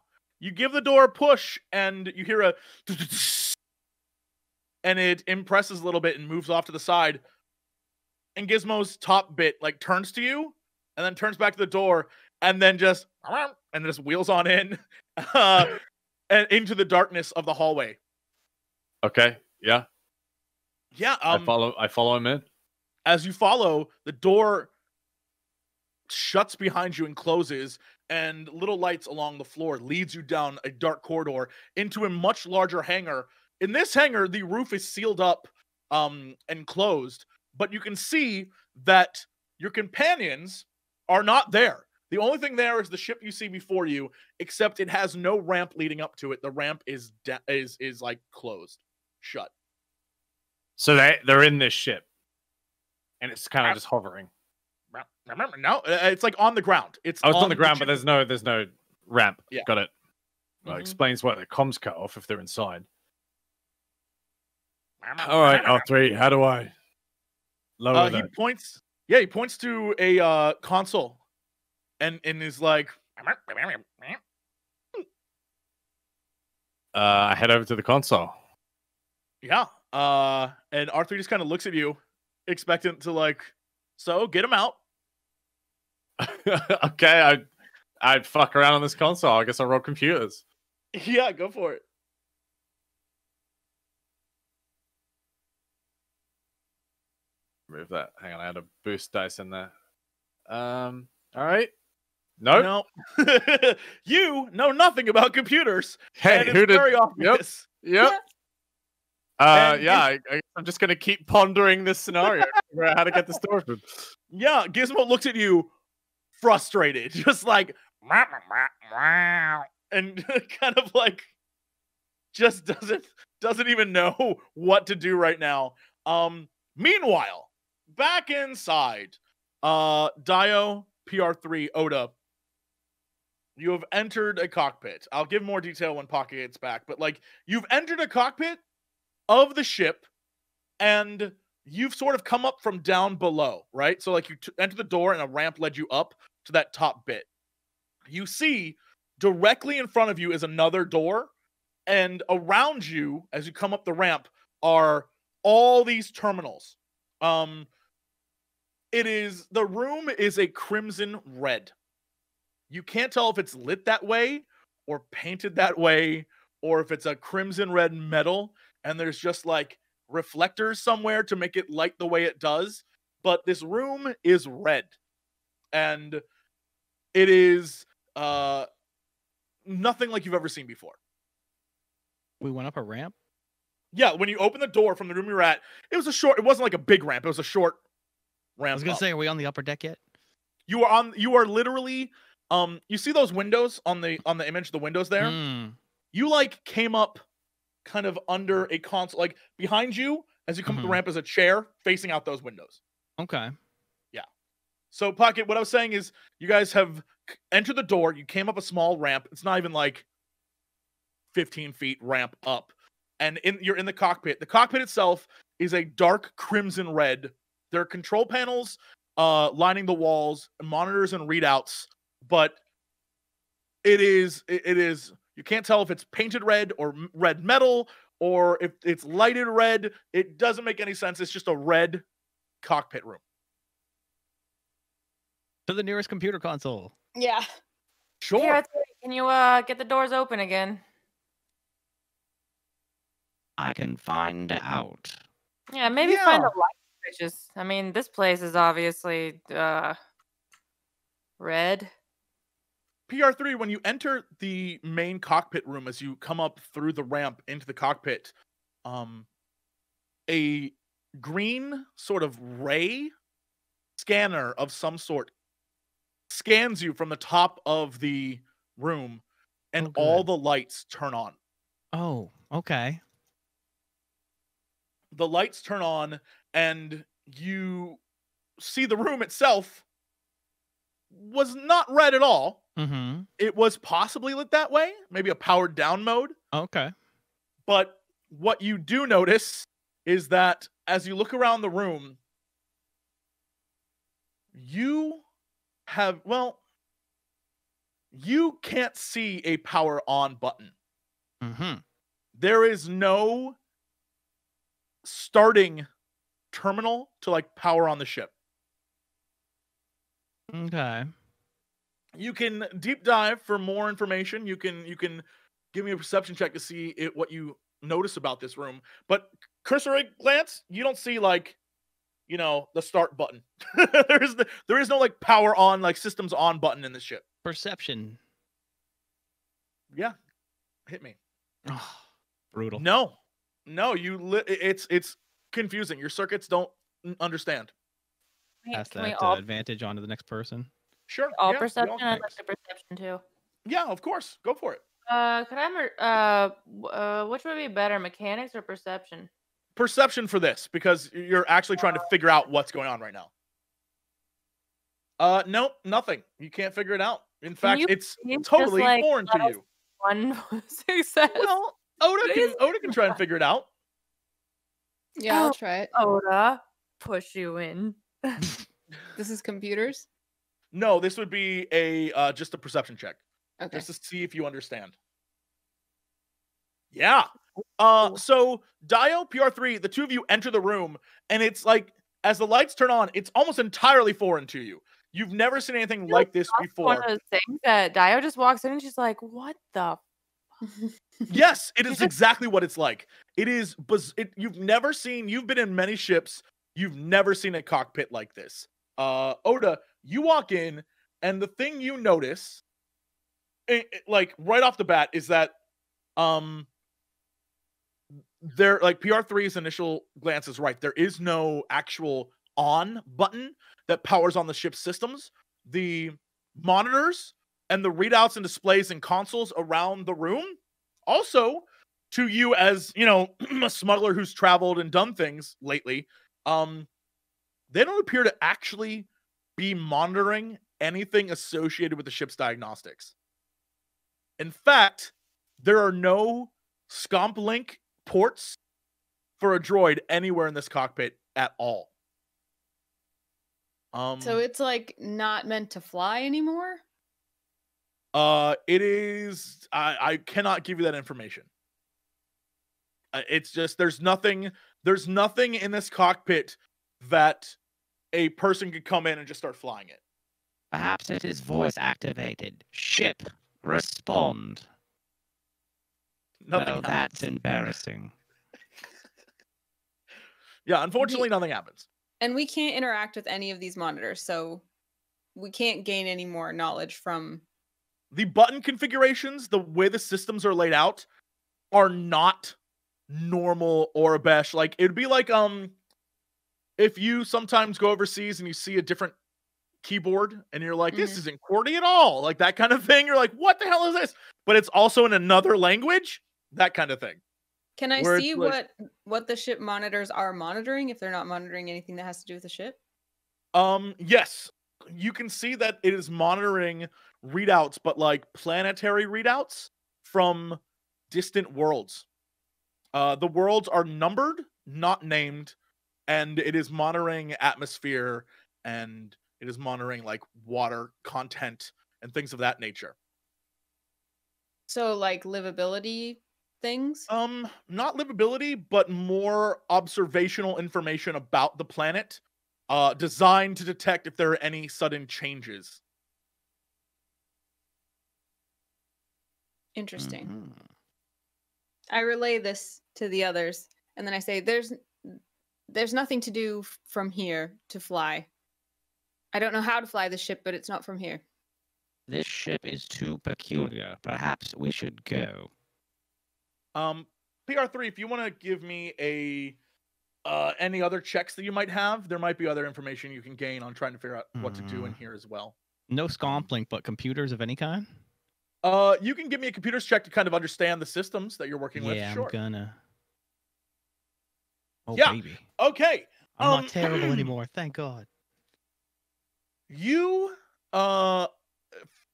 You give the door a push and you hear a and it impresses a little bit and moves off to the side. And Gizmo's top bit like turns to you and then turns back to the door and then just and just wheels on in uh, and into the darkness of the hallway. Okay. Yeah. Yeah, um, I follow. I follow him in. as you follow, the door shuts behind you and closes, and little lights along the floor leads you down a dark corridor into a much larger hangar. In this hangar, the roof is sealed up um, and closed, but you can see that your companions are not there. The only thing there is the ship you see before you, except it has no ramp leading up to it. The ramp is da- is is like closed, shut. So they they're in this ship, and it's kind Uh, of just hovering. Remember, no, uh, it's like on the ground. It's Oh, it's on the ground, ship. but there's no there's no ramp. Yeah. Got it. Well, Mhm. explains why the comms cut off if they're inside. All right, R three. How do I lower Uh, he points. Yeah, he points to a uh, console, and and is like, Uh, I head over to the console. Yeah. Uh, and R3 just kind of looks at you, expectant to like, so get him out. okay, I I'd fuck around on this console. I guess I'll roll computers. Yeah, go for it. Move that. Hang on, I had a boost dice in there. Um, all right. Nope. No. you know nothing about computers. Hey, and it's who did? very obvious. Yep. yep. Uh, And yeah, I, I, I'm just gonna keep pondering this scenario, figure out how to get this door open. Yeah, Gizmo looks at you frustrated, just like "Meow, meow, meow, meow," and kind of like just doesn't doesn't even know what to do right now. Um meanwhile, back inside, uh Daeyo PR3 Oda you have entered a cockpit. I'll give more detail when Pokket gets back, but like you've entered a cockpit of the ship and you've sort of come up from down below, right? So like you t- enter the door and a ramp led you up to that top bit. You see directly in front of you is another door and around you as you come up the ramp are all these terminals. Um it is the room is a crimson red. You can't tell if it's lit that way or painted that way or if it's a crimson red metal and there's just like reflectors somewhere to make it light the way it does. But this room is red. And it is uh nothing like you've ever seen before. We went up a ramp. Yeah, when you open the door from the room you're at, it was a short, it wasn't like a big ramp, it was a short ramp. I was gonna up. say, are we on the upper deck yet? you are on you are literally um you see those windows on the on the image, the windows there? Mm, you like came up kind of under a console like behind you as you come up Mhm. the ramp is a chair facing out those windows okay. Yeah. So Pokket what i was saying is you guys have entered the door you came up a small ramp it's not even like 15 feet ramp up and in you're in the cockpit the cockpit itself is a dark crimson red there are control panels uh lining the walls monitors and readouts but it is it, it is you can't tell if it's painted red or red metal or if it's lighted red it doesn't make any sense it's just a red cockpit room To the nearest computer console. Yeah. sure Here, can you uh get the doors open again? I can find out. Yeah, maybe find Yeah. the light switches. I mean, this place is obviously uh red. PR3, when you enter the main cockpit room as you come up through the ramp into the cockpit, um, a green sort of ray scanner of some sort scans you from the top of the room, and Oh, all the lights turn on. Oh, okay. The lights turn on, and you see the room itself was not red at all. Mm-hmm. It was possibly lit that way, maybe a powered down mode. Okay. But what you do notice is that as you look around the room, you have, well, you can't see a power on button. Mm-hmm. There is no starting terminal to like power on the ship. Okay. You can deep dive for more information. You can you can give me a perception check to see it, what you notice about this room. But cursory glance, you don't see like you know the start button. there is the, there is no like power on like systems on button in the ship. Perception. Yeah, hit me. Oh, brutal. No, no, you li- it's it's confusing. Your circuits don't understand. Can we- Pass can we that all, uh, advantage on to the next person. Sure, all yeah, we perception? I'd like mix. the perception too. Yeah, of course, go for it. Uh, could I uh, uh, which would be better, mechanics or perception? perception for this because you're actually trying to figure out what's going on right now. Uh, nope, nothing. You can't figure it out. In fact, you it's please just, totally like, foreign to you. One success. Well, Oda can Oda can try and figure it out. Yeah, I'll Oh. try it. Oda, push you in. This is computers. No, this would be a uh, just a perception check, Okay. just to see if you understand. Yeah, Uh, so Daeyo, PR3, the two of you enter the room, and it's like as the lights turn on, it's almost entirely foreign to you. You've never seen anything like this before. One of those things that Daeyo just walks in and she's like, "What the?" Yes, it is exactly what it's like. It is, buz- it, you've never seen. You've been in many ships. You've never seen a cockpit like this. Uh, Oda, you walk in, and the thing you notice, eh, eh, like right off the bat, is that, um, there like PR3's initial glance is right. There is no actual on button that powers on the ship's systems. The monitors and the readouts and displays and consoles around the room also to you as you know a smuggler who's traveled and done things lately um they don't appear to actually be monitoring anything associated with the ship's diagnostics in fact there are no scomp link ports for a droid anywhere in this cockpit at all um so it's like not meant to fly anymore. Uh, it is. I I cannot give you that information. Uh, it's just there's nothing. There's nothing in this cockpit that a person could come in and just start flying it. Perhaps it is voice activated. Ship, respond. Nothing. Well, that's embarrassing. yeah, unfortunately, nothing happens. And we can't interact with any of these monitors, so we can't gain any more knowledge from. The button configurations, the way the systems are laid out, are not normal Aurebesh. Like it'd be like um, if you sometimes go overseas and you see a different keyboard and you're like, this Mhm. isn't QWERTY at all, like that kind of thing. You're like, what the hell is this? But it's also in another language, that kind of thing. Can I Where see like- what what the ship monitors are monitoring if they're not monitoring anything that has to do with the ship? Um, yes, you can see that it is monitoring readouts, but like planetary readouts from distant worlds. Uh, the worlds are numbered, not named, and it is monitoring atmosphere and it is monitoring like water content and things of that nature. So like livability things. Um, not livability, but more observational information about the planet, uh, designed to detect if there are any sudden changes. Interesting. Mhm. I relay this to the others, and then I say, "There's, there's nothing to do from here to fly. I don't know how to fly the ship, but it's not from here." This ship is too peculiar. Perhaps we should go. Um, PR3, if you want to give me a uh any other checks that you might have, there might be other information you can gain on trying to figure out what to do in Mm. here as well. No scomp link, but computers of any kind. Uh, you can give me a computers check to kind of understand the systems that you're working with. Yeah, Sure. I'm gonna. Oh Yeah. baby, Okay. I'm Um, not terrible anymore. Thank God. you uh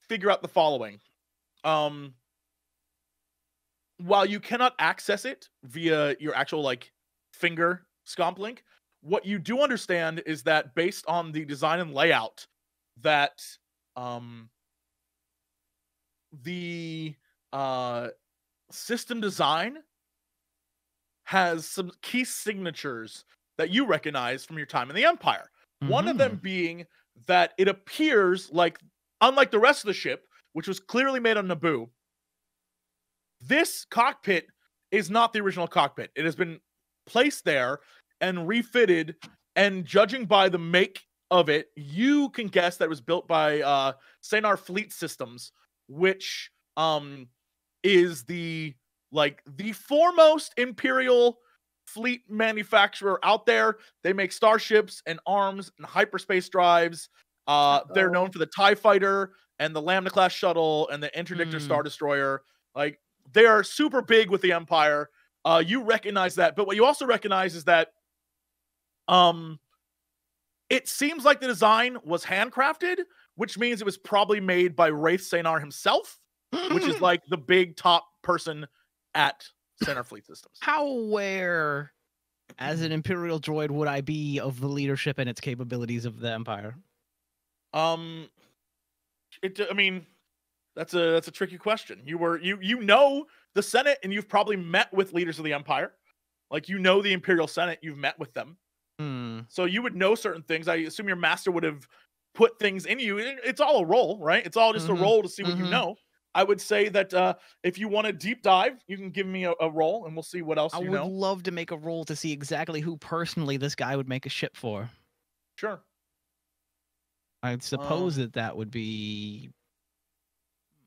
figure out the following um while you cannot access it via your actual like finger scomp link what you do understand is that based on the design and layout that um the uh system design has some key signatures that you recognize from your time in the empire one of them Mhm. being that it appears like, unlike the rest of the ship, which was clearly made on Naboo, this cockpit is not the original cockpit. It has been placed there and refitted. And judging by the make of it, you can guess that it was built by uh, Sienar Fleet Systems, which um, is the like the foremost Imperial fleet manufacturer out there. They make starships and arms and hyperspace drives. Uh, they're known for the TIE fighter and the Lambda class shuttle and the Interdictor Mm. Star Destroyer. Like they are super big with the Empire. Uh, you recognize that, but what you also recognize is that um it seems like the design was handcrafted, which means it was probably made by Raith Sienar himself, which is like the big top person at Sienar Fleet Systems. How aware, as an Imperial droid, would I be of the leadership and its capabilities of the Empire? Um, it. I mean, That's a that's a tricky question. You were you you know the Senate and you've probably met with leaders of the empire. Like you know the Imperial Senate, you've met with them. Hmm. So you would know certain things. I assume your master would have put things in you. It's all a role, right? It's all just Mhm, a role to see what you mhm. know. I would say that uh, if you want a deep dive, you can give me a, a roll and we'll see what else I would know. love to make a roll to see exactly who personally this guy would make a ship for. Sure. I'd suppose Um, that that would be.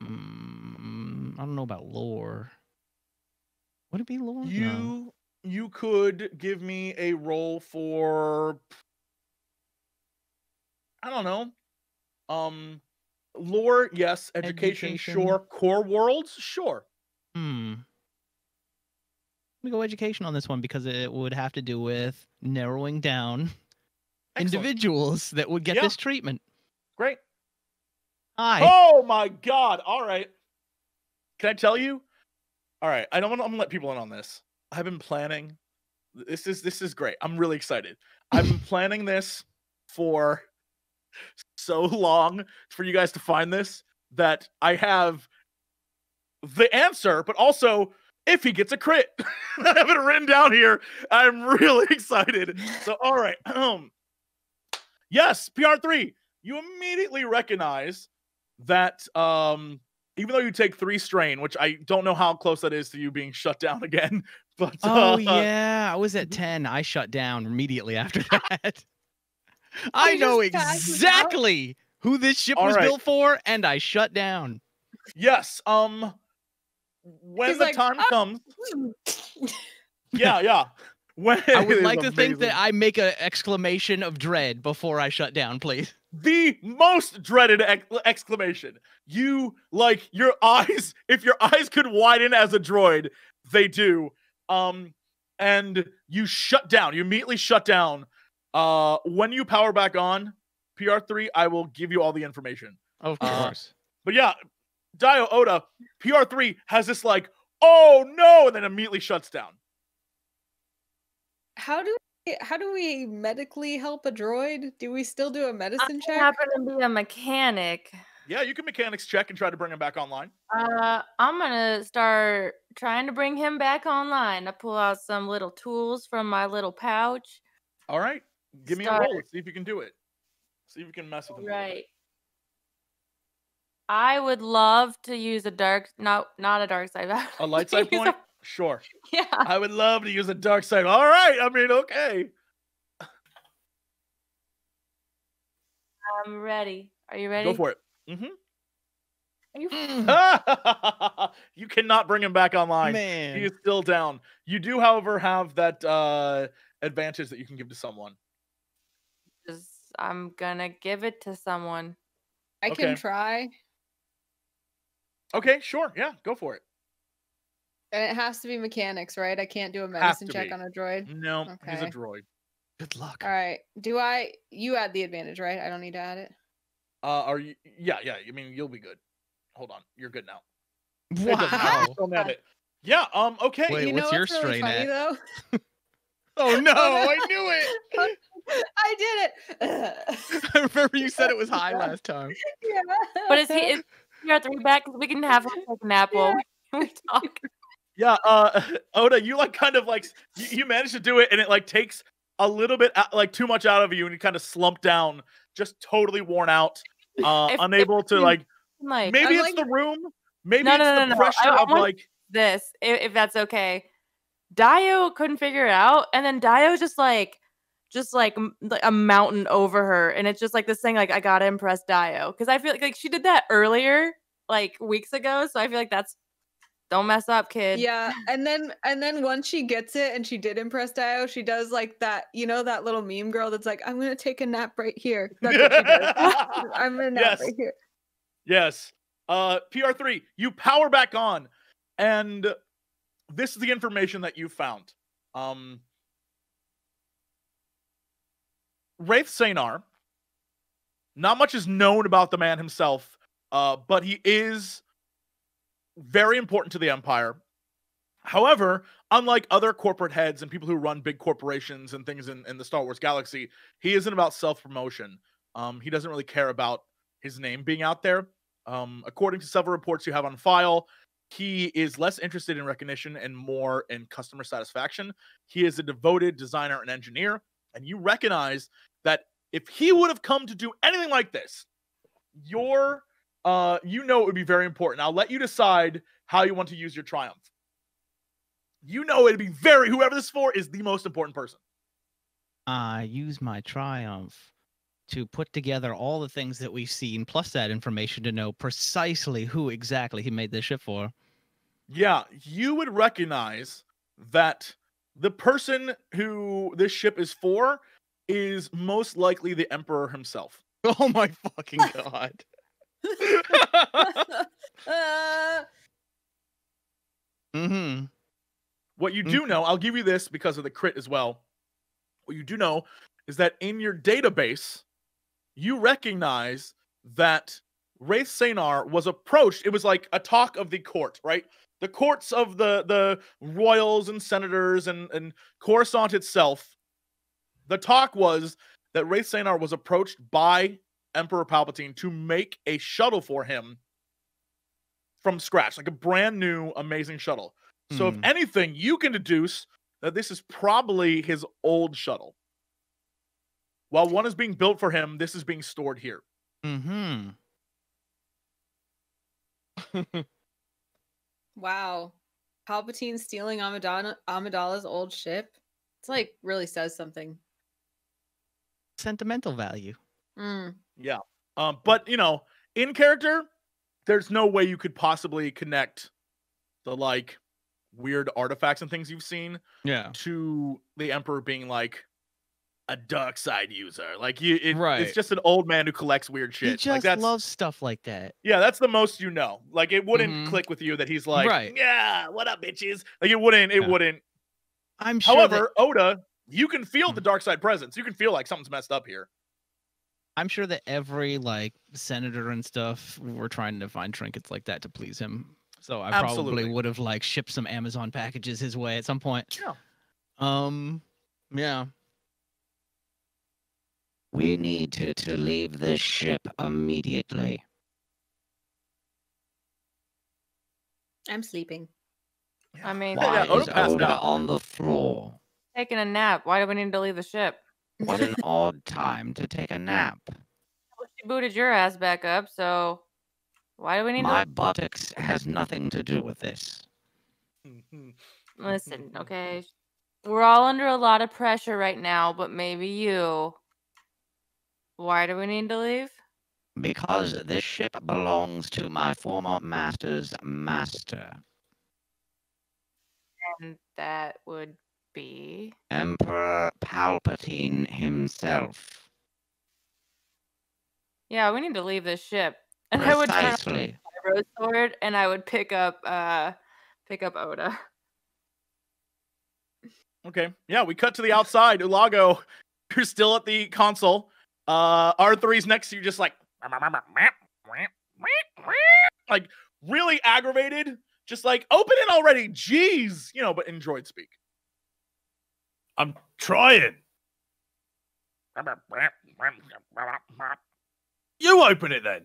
Mm, I don't know about lore. Would it be lore? No. You you could give me a roll for I don't know. Um lore, yes, education, Education. sure, core worlds, sure. Hmm. Let me go education on this one because it would have to do with narrowing down Excellent. individuals that would get Yeah. this treatment. Great. Hi. Oh my god. All right. Can I tell you? All right. I don't want gonna let people in on this. I've been planning. This is this is great. I'm really excited. I've been planning this for so long for you guys to find this that I have the answer, but also if he gets a crit. I have it written down here. I'm really excited. So all right. Um yes, PR3. You immediately recognize that um even though you take three strain, which I don't know how close that is to you being shut down again, but Oh uh, yeah, I was at Mhm. ten. I shut down immediately after that. I know just passed it out? exactly who this ship All was right. built for, and I shut down. yes, um when He's the like, time "Ah." comes, yeah, yeah. When I would like to think that. I make an exclamation of dread before I shut down, please. the most dreaded ex- exclamation. You like your eyes, if your eyes could widen as a droid, they do. Um and you shut down. You immediately shut down. Uh when you power back on PR3, I will give you all the information. Of Uh, course. But yeah, Daeyo Oda, PR3 has this like, oh no, and then immediately shuts down. How do we, how do we medically help a droid? Do we still do a medicine check? happen to be a mechanic. Yeah, you can mechanics check and try to bring him back online. Uh, I'm gonna start trying to bring him back online. I pull out some little tools from my little pouch. All right. Give me a roll. See if you can do it. See if you can mess with him. a little bit. Right. I would love to use a dark, no, not a dark side. A light side use a- point? Sure. yeah. I would love to use a dark side. All right. I mean, okay. I'm ready. Are you ready? Go for it. Mm-hmm. Are you Mm, you cannot bring him back online. He is still down. You do, however, have that uh advantage that you can give to someone. Just- I'm gonna give it to someone. I Okay. can try, Okay, sure. Yeah, go for it. and it has to be mechanics, right? I can't do a medicine check be. on a droid. No, he's a droid. Good luck. All right. Do I? You add the advantage, right? I don't need to add it. Uh are you yeah, yeah. I mean you'll be good. Hold on. You're good now. It doesn't matter. Wow. Still nailed it. Yeah, um, okay. Wait, you know what's your what's really strain funny, at? though? Oh no, I knew it. I did it. I remember you said it was high last time. yeah. But is he? Is he our three back? 'Cause we can have him take a nap while we talk. Yeah, uh Oda, you like kind of like you, you managed to do it and it like takes a little bit out- like too much out of you and you kind of slump down, just totally worn out, uh If- if unable to like Like maybe I'm it's like- the room, maybe No, it's no, the no, no, I- pressure I of want- like this, if, if that's okay. Daeyo couldn't figure it out, and then Daeyo just like, just like, like a mountain over her, and it's just like this thing. Like I gotta impress Daeyo because I feel like, like she did that earlier, like weeks ago. So I feel like that's don't mess up, kid. Yeah, and then and then once she gets it and she did impress Daeyo, she does like that, you know, that little meme girl that's like, I'm gonna take a nap right here. That's what she does. I'm gonna nap Yes. right here. Yes. Uh PR3, you power back on and this is the information that you found. Um Raith Sienar, not much is known about the man himself, uh, but he is very important to the Empire. However, unlike other corporate heads and people who run big corporations and things in, in the Star Wars galaxy, he isn't about self promotion. Um, he doesn't really care about his name being out there. Um, according to several reports you have on file, he is less interested in recognition and more in customer satisfaction. He is a devoted designer and engineer, and you recognize that if he would have come to do anything like this, your uh you know it would be very important. I'll let you decide how you want to use your triumph. You know it'd be very whoever this is for is the most important person. I use my triumph to put together all the things that we've seen, plus that information to know precisely who exactly he made this ship for. Yeah, you would recognize that the person who this ship is for is most likely the emperor himself. Oh my fucking god. Uh, mm-hmm. What you do know, I'll give you this because of the crit as well. What you do know is that in your database, you recognize that Raith Sienar was approached. It was like a talk of the court, right? The courts of the the royals and senators and and Coruscant itself. The talk was that Raith Sienar was approached by Emperor Palpatine to make a shuttle for him from scratch, like a brand new, amazing shuttle. So, if Hmm. anything, you can deduce that this is probably his old shuttle. While one is being built for him, this is being stored here. Mm-hmm. wow. Palpatine stealing Amidala, Amidala's old ship. It's like really says something. Sentimental value. Mm. Yeah. Um, but you know, in character, there's no way you could possibly connect the like weird artifacts and things you've seen Yeah. to the Emperor being like a dark side user. Like you, it, Right. it's just an old man who collects weird shit. He just like that's loves stuff like that. yeah, that's the most you know. Like it wouldn't Mhm. click with you that he's like, Right. yeah, what up, bitches? Like it wouldn't. It Yeah. wouldn't. I'm sure. that- However, Oda, you can feel the dark side presence. You can feel like something's messed up here. I'm sure that every like senator and stuff were trying to find trinkets like that to please him. So I Absolutely. probably would have like shipped some Amazon packages his way at some point. Yeah. Um. Yeah. We need to, to leave this ship immediately. I'm sleeping. I mean, Yeah, Why yeah, is Oda on the floor? Taking a nap. Why do we need to leave the ship? What an odd time to take a nap. Well, she booted your ass back up, so why do we need My to buttocks has nothing to do with this. listen? Okay, we're all under a lot of pressure right now, but maybe you. Why do we need to leave? Because this ship belongs to my former master's master, And that would be Emperor Palpatine himself. yeah. We need to leave this ship. And I would turn Precisely. my rose sword, and I would pick up uh pick up Oda. Okay. Yeah, we cut to the outside. Ulago, you're still at the console. Uh R3's next to you, just like like really aggravated. Just like open it already. Jeez. You know, but in droid speak. I'm trying. You open it then.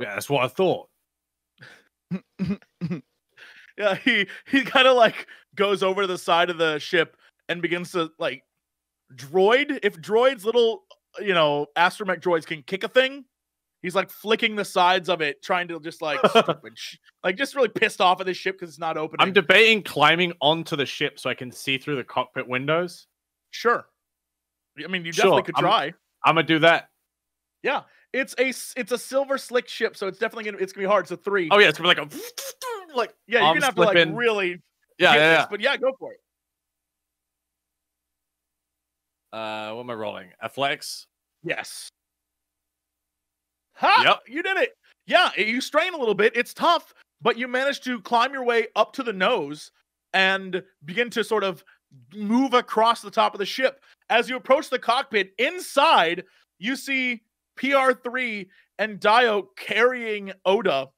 Yeah, that's what I thought. Yeah, he he kind of like goes over to the side of the ship and begins to like droid. If droids, little you know, astromech droids can kick a thing, he's like flicking the sides of it, trying to just like like just really pissed off at this ship because it's not opening. I'm debating climbing onto the ship so I can see through the cockpit windows. sure. I mean, you definitely Sure, could I'm- try. I'm gonna do that. Yeah, it's a it's a silver slick ship, so it's definitely gonna it's gonna be hard. It's a three. Oh yeah, it's gonna be like a like yeah, you're gonna have to like really yeah, get yeah, this, but yeah, go for it. Uh, what am I rolling? Athletics. Yes. Ha! Yep. You did it. Yeah, you strain a little bit. It's tough, but you manage to climb your way up to the nose and begin to sort of move across the top of the ship. As you approach the cockpit, inside, you see PR3 and Daeyo carrying Oda.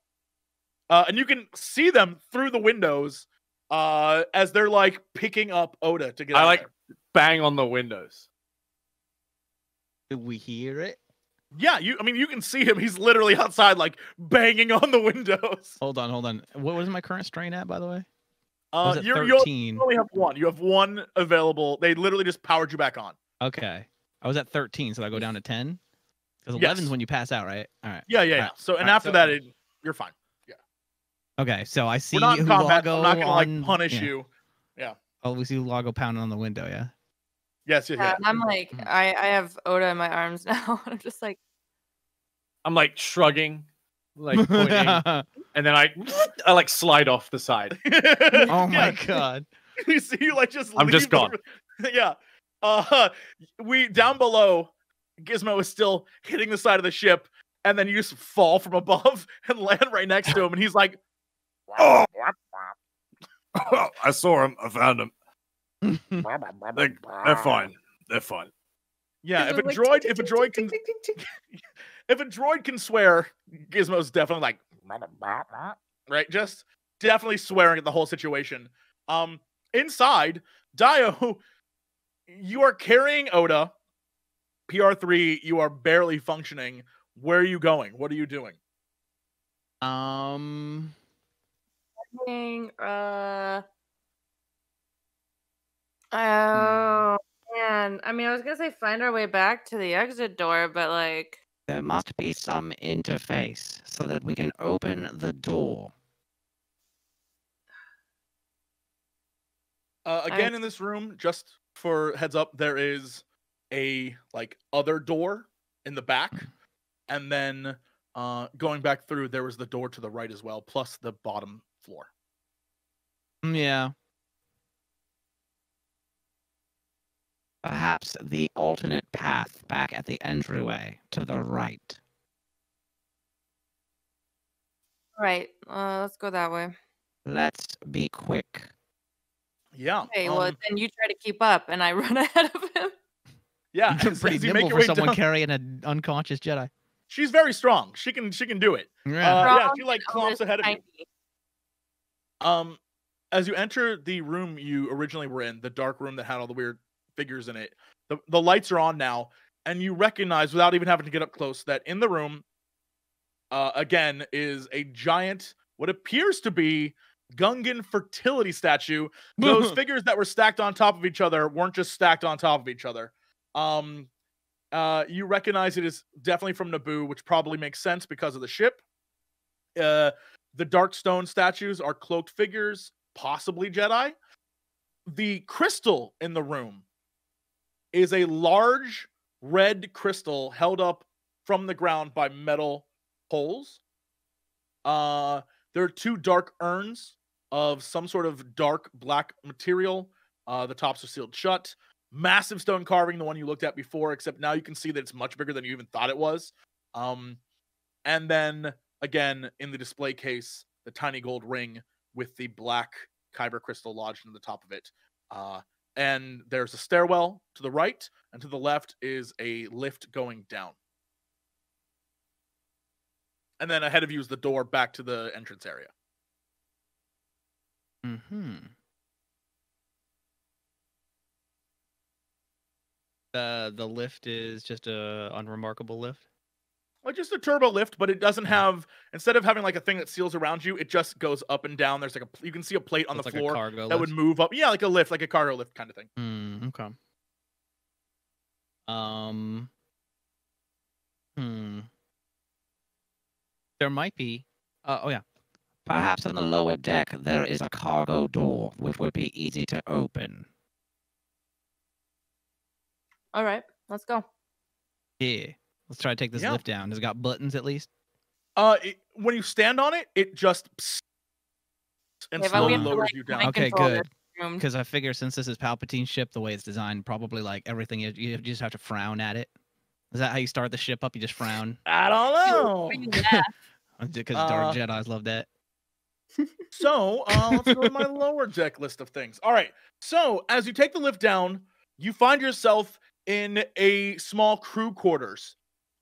Uh, and you can see them through the windows uh, as they're like picking up Oda to get I out like there. bang on the windows. Did we hear it? Yeah, you. I mean, you can see him. He's literally outside, like banging on the windows. Hold on, hold on. What was my current strain at, by the way? Uh, you're, you 13? only have one. You have one available. They literally just powered you back on. Okay. I was at 13, so I go down to 10? Because Yes. 11 is when you pass out, right? All right. Yeah, yeah. yeah. So, and alright, after so- that, it, you're fine. Yeah. Okay, so I see We're not in combat. Ulago I'm not gonna like punish yeah. you. Yeah. Oh, we see Lago pounding on the window, yeah? Yes, yes, Yeah, yeah. I'm like, Mhm. I I have Oda in my arms now. I'm just like, I'm like shrugging, like pointing, and then I I like slide off the side. oh my god. you see you like just. I'm just leave the gone. room. yeah. Uh, we down below. Gizmo is still hitting the side of the ship, and then you just fall from above and land right next to him, and he's like, Oh. I saw him. I found him. They, they're fine. They're fine. "Yeah, if a droid, if a droid tick, can, tick, tick, tick, tick." if a droid can swear, Gizmo's definitely like, right? Just definitely swearing at the whole situation. Um, inside, Dio, you are carrying Oda. PR3, you are barely functioning. Where are you going? What are you doing? Um dang, uh, oh man. I mean, I was gonna say find our way back to the exit door, but like, There must be some interface so that we can open the door. Uh, I- again, in this room, just for heads up, there is a like other door in the back, and then uh, going back through, there was the door to the right as well, plus the bottom floor. mm, yeah. Perhaps the alternate path back at the entryway to the right. all right, uh, let's go that way. Let's be quick. Yeah. Okay, well um, then you try to keep up, and I run ahead of him. yeah. You're as- pretty as you make nimble for someone down- carrying an unconscious Jedi. She's very strong. She can she can do it. Yeah. Uh, yeah, she like clomps ahead of you. Um, as you enter the room you originally were in, the dark room that had all the weird figures in it, the, the lights are on now, and you recognize without even having to get up close that in the room, uh, again, is a giant, what appears to be Gungan fertility statue. Those figures that were stacked on top of each other weren't just stacked on top of each other. Um, uh, you recognize it is definitely from Naboo, which probably makes sense because of the ship. Uh, the dark stone statues are cloaked figures, possibly Jedi. The crystal in the room is a large red crystal held up from the ground by metal poles. Uh, there are two dark urns of some sort of dark black material. Uh, the tops are sealed shut. Massive stone carving, the one you looked at before, except now you can see that it's much bigger than you even thought it was. Um, and then again in the display case, the tiny gold ring with the black kyber crystal lodged in the top of it. Uh, and there's a stairwell to the right, and to the left is a lift going down. And then ahead of you is the door back to the entrance area. Hmm. The the lift is just a unremarkable lift. Like just a turbo lift, but it doesn't have instead of having like a thing that seals around you, it just goes up and down. There's like a you can see a plate on It's the like floor cargo that would move up. Yeah, like a lift, like a cargo lift kind of thing. Hmm. Okay. Um. Hmm. There might be. Uh, oh yeah. Perhaps on the lower deck there is a cargo door which would be easy to open. All right, let's go. Yeah. Let's try to take this Yeah. lift down. Has it got buttons at least? Uh, it, when you stand on it, it just and Okay, slowly we have to, lowers like, you down. Okay, good. Because I figure since this is Palpatine's ship, the way it's designed, probably like everything, you, you just have to frown at it. Is that how you start the ship up? You just frown? I don't know. Yeah. Because Uh, Dark Jedi's love that. So uh, let's go to my lower deck list of things. All right. So as you take the lift down, you find yourself in a small crew quarters.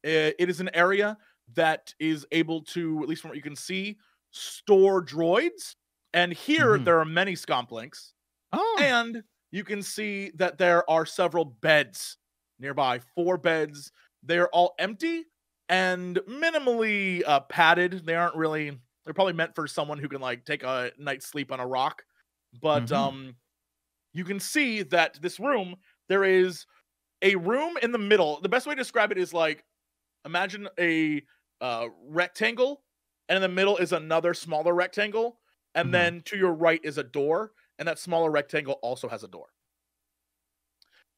Uh, it is an area that is able to, at least from what you can see, store droids. And here Mhm. there are many scomp Oh, and you can see that there are several beds nearby four beds they're all empty and minimally uh, padded. They aren't really. They're probably meant for someone who can like take a night's sleep on a rock. But Mhm. um, you can see that this room there is a room in the middle. The best way to describe it is like imagine a uh, rectangle, and in the middle is another smaller rectangle, and Mhm. then to your right is a door, and that smaller rectangle also has a door.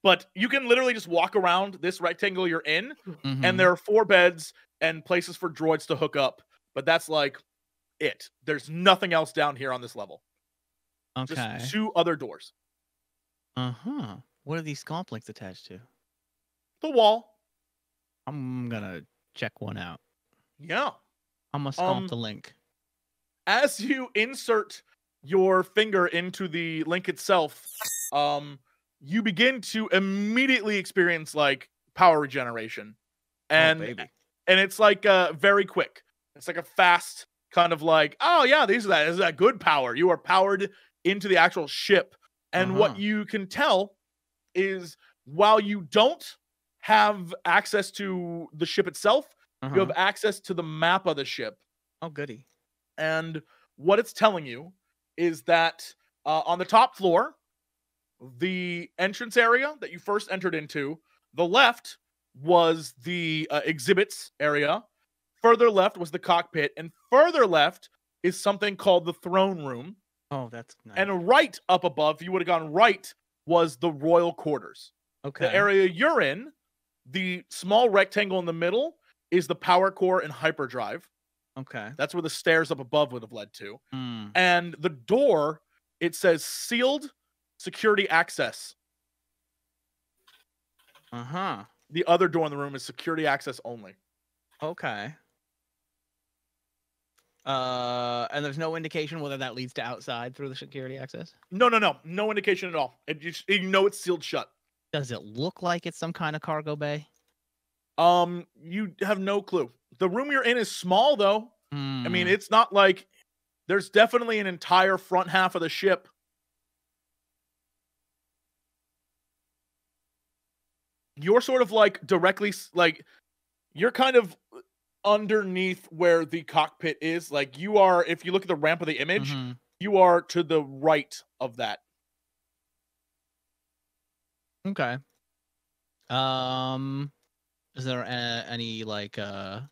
But you can literally just walk around this rectangle you're in, Mhm. and there are four beds and places for droids to hook up. But that's like it. There's nothing else down here on this level. okay. Just two other doors. Uh huh. What are these scomp links attached to? The wall. I'm gonna check one out. Yeah. I'm gonna scomp Um, the link. as you insert your finger into the link itself, um, you begin to immediately experience like power regeneration, and oh, and it's like uh very quick. It's like a fast kind of like, oh yeah, these are that is that good power. You are powered into the actual ship, and Uh-huh. what you can tell is while you don't have access to the ship itself, you Uh-huh. have access to the map of the ship. Oh, goody. And what it's telling you is that uh, on the top floor, the entrance area that you first entered into, the left was the uh, exhibits area. Further left was the cockpit, and further left is something called the throne room. Oh, that's nice. And right up above, if you would have gone right, was the royal quarters. okay. The area you're in, the small rectangle in the middle, is the power core and hyperdrive. Okay. That's where the stairs up above would have led to. Mm. And the door, it says sealed security access. Uh huh. The other door in the room is security access only. Okay. Uh, and there's no indication whether that leads to outside through the security access. No, no, no, no indication at all. It just, you know it's sealed shut. Does it look like it's some kind of cargo bay? Um, you have no clue. The room you're in is small though. I mean, Hmm. it's not like there's definitely an entire front half of the ship. You're sort of like directly like you're kind of underneath where the cockpit is. Like you are if you look at the ramp of the image, Mhm. you are to the right of that. Okay. Um, is there a, any like uh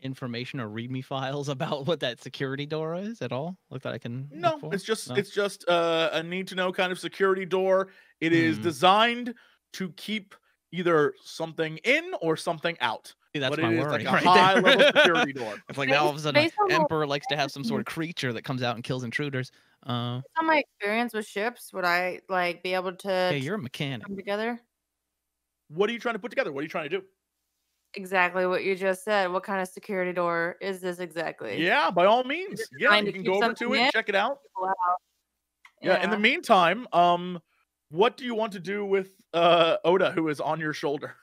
information or readme files about what that security door is at all? Like that I can. No, it's just No? it's just uh, a need to know kind of security door. It is Hmm. designed to keep either something in or something out. See, that's but my it is worry. like a right high there. level security door. It's like now all of a sudden, based Emperor likes to have some sort of creature that comes out and kills intruders. Uh, Based on my experience with ships, would I like be able to hey, you're a mechanic. come together? What are you trying to put together? What are you trying to do? Exactly what you just said. What kind of security door is this exactly? Yeah, by all means. Yeah, you can go over to it, in? check it out. People out. Yeah. In the meantime, um, what do you want to do with uh Oda, who is on your shoulder?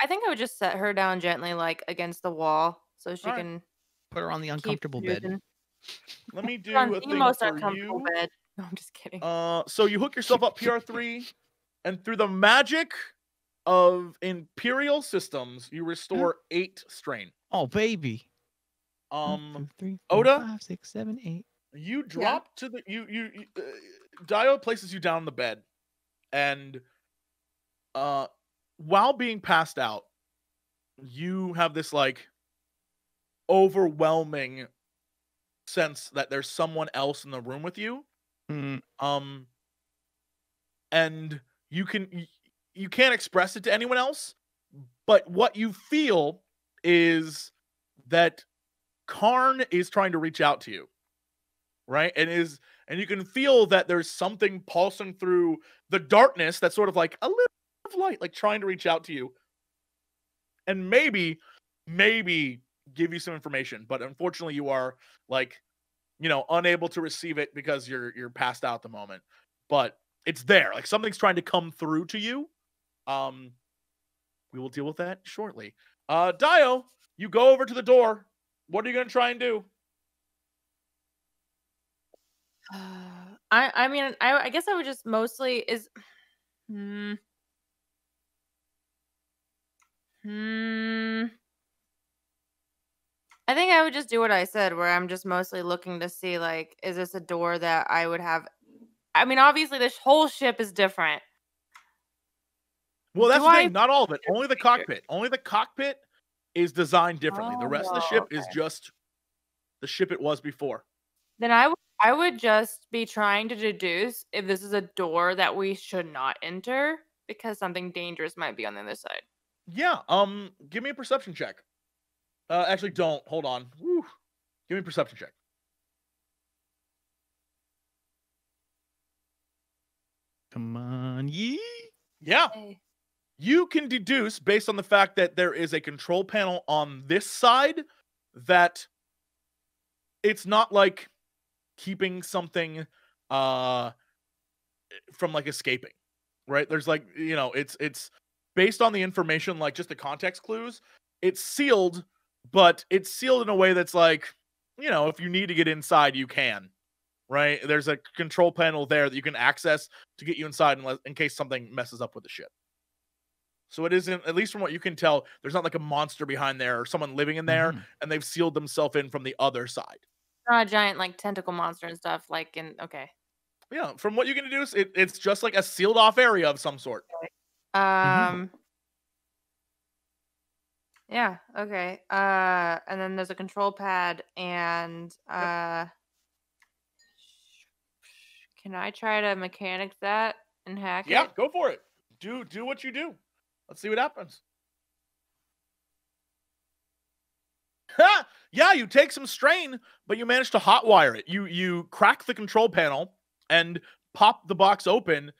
I think I would just set her down gently, like against the wall, so she Alright. can Put her on the uncomfortable bed. Let me do on a the thing most for uncomfortable you. bed. No, I'm just kidding. Uh, so you hook yourself up PR3, and through the magic of Imperial systems, you restore eight strain. Oh, baby. One, Um, two, three, four, Oda? five, six, seven, eight. you drop to the you you, you uh, Daeyo places you down the bed, and uh, while being passed out, you have this like overwhelming sense that there's someone else in the room with you. Mm, um and you can you can't express it to anyone else but what you feel is that karn is trying to reach out to you right and is and you can feel that there's something pulsing through the darkness that's sort of like a little of light like trying to reach out to you and maybe maybe give you some information but unfortunately you are like you know unable to receive it because you're you're passed out the moment. But it's there. Like something's trying to come through to you. Um we will deal with that shortly. Uh Daeyo you go over to the door. What are you to try and do? Uh, I I mean I I guess I would just mostly is hmm hmm I think I would just do what I said, where I'm just mostly looking to see like, is this a door that I would have? I mean, obviously, this whole ship is different. Well, that's Do the I- Not all of it. Only the cockpit. Only the cockpit is designed differently. the rest of the Oh, ship is just the ship it was before. Then I would I would just be trying to deduce if this is a door that we should not enter because something dangerous might be on the other side. Yeah. Um. Give me a perception check. Uh. Actually, don't. Hold on. Woo. Give me a perception check. Come on, yee. Yeah. You can deduce based on the fact that there is a control panel on this side that it's not like keeping something uh from like escaping. Right? There's like, you know, it's it's based on the information like just the context clues, it's sealed, but it's sealed in a way that's like, you know, if you need to get inside, you can. Right? There's a control panel there that you can access to get you inside unless in case something messes up with the ship. So it isn't, at least from what you can tell, there's not like a monster behind there or someone living in there Mhm. and they've sealed themselves in from the other side. Not a giant like tentacle monster and stuff. Like in okay. Yeah, from what you can deduce, it, it's just like a sealed off area of some sort. Um. Yeah. Okay. Uh, and then there's a control pad, and uh, can I try to mechanic that and hack Yeah, it? Yeah, go for it. Do do what you do. Let's see what happens. Ha! Yeah, you take some strain, but you manage to hotwire it. You you crack the control panel and pop the box open,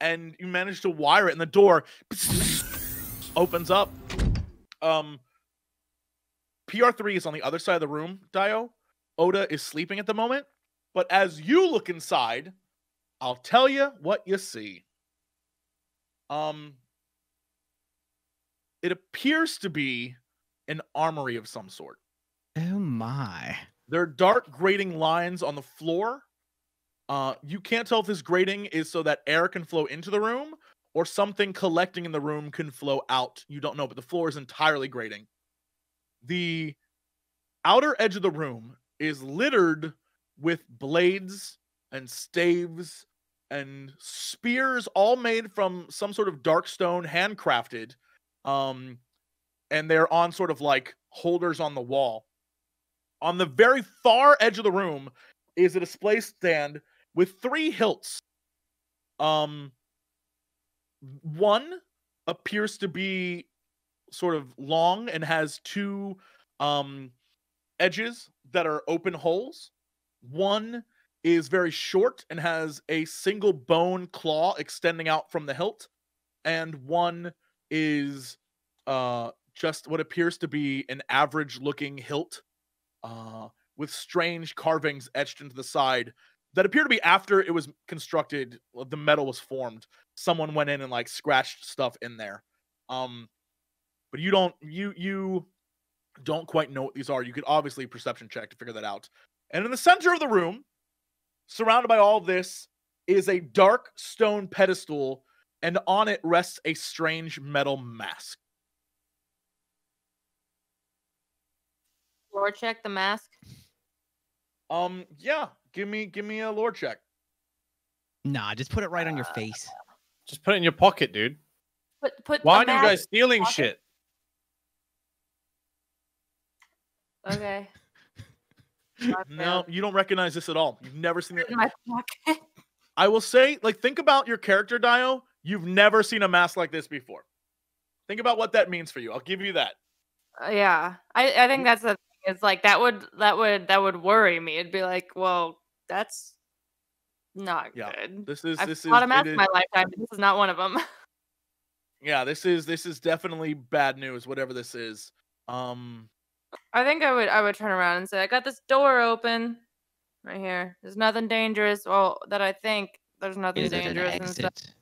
and you manage to wire it, and the door opens up. Um, PR3 is on the other side of the room, Daeyo. Oda is sleeping at the moment, but as you look inside, I'll tell you what you see. Um, it appears to be an armory of some sort. Oh my. There are dark grating lines on the floor. Uh, you can't tell if this grating is so that air can flow into the room or something collecting in the room can flow out. You don't know, but the floor is entirely grating. The outer edge of the room is littered with blades and staves and spears, all made from some sort of dark stone, handcrafted. Um, and they're on sort of like holders on the wall. On the very far edge of the room is a display stand with three hilts. Um, one appears to be sort of long and has two um edges that are open holes. One is very short and has a single bone claw extending out from the hilt, and one is uh just what appears to be an average looking hilt uh with strange carvings etched into the side that appear to be after it was constructed the metal was formed someone went in and like scratched stuff in there. Um but you don't you you don't quite know what these are. You could obviously perception check to figure that out. And in the center of the room surrounded by all of this is a dark stone pedestal and on it rests a strange metal mask. Lore check the mask. um yeah give me give me a lore check Nah, just put it right on your Uh, face. Just put it in your pocket, dude. Put put. Why are you guys stealing pocket. shit? Okay. no you don't recognize this at all you've never seen it In my pocket. I will say, like, think about your character, Daeyo. You've never seen a mask like this before. Think about what that means for you. I'll give you that. Uh, yeah, I I think that's the thing. It's like that would that would that would worry me. It'd be like, well, that's not Yeah, good. This is I've this is, fought a it mask in my lifetime. but This is not one of them. yeah. This is this is definitely bad news. Whatever this is. Um. I think I would I would turn around and say, I got this door open right here. There's nothing dangerous. Well, that I think there's nothing Is it an dangerous and stuff. exit?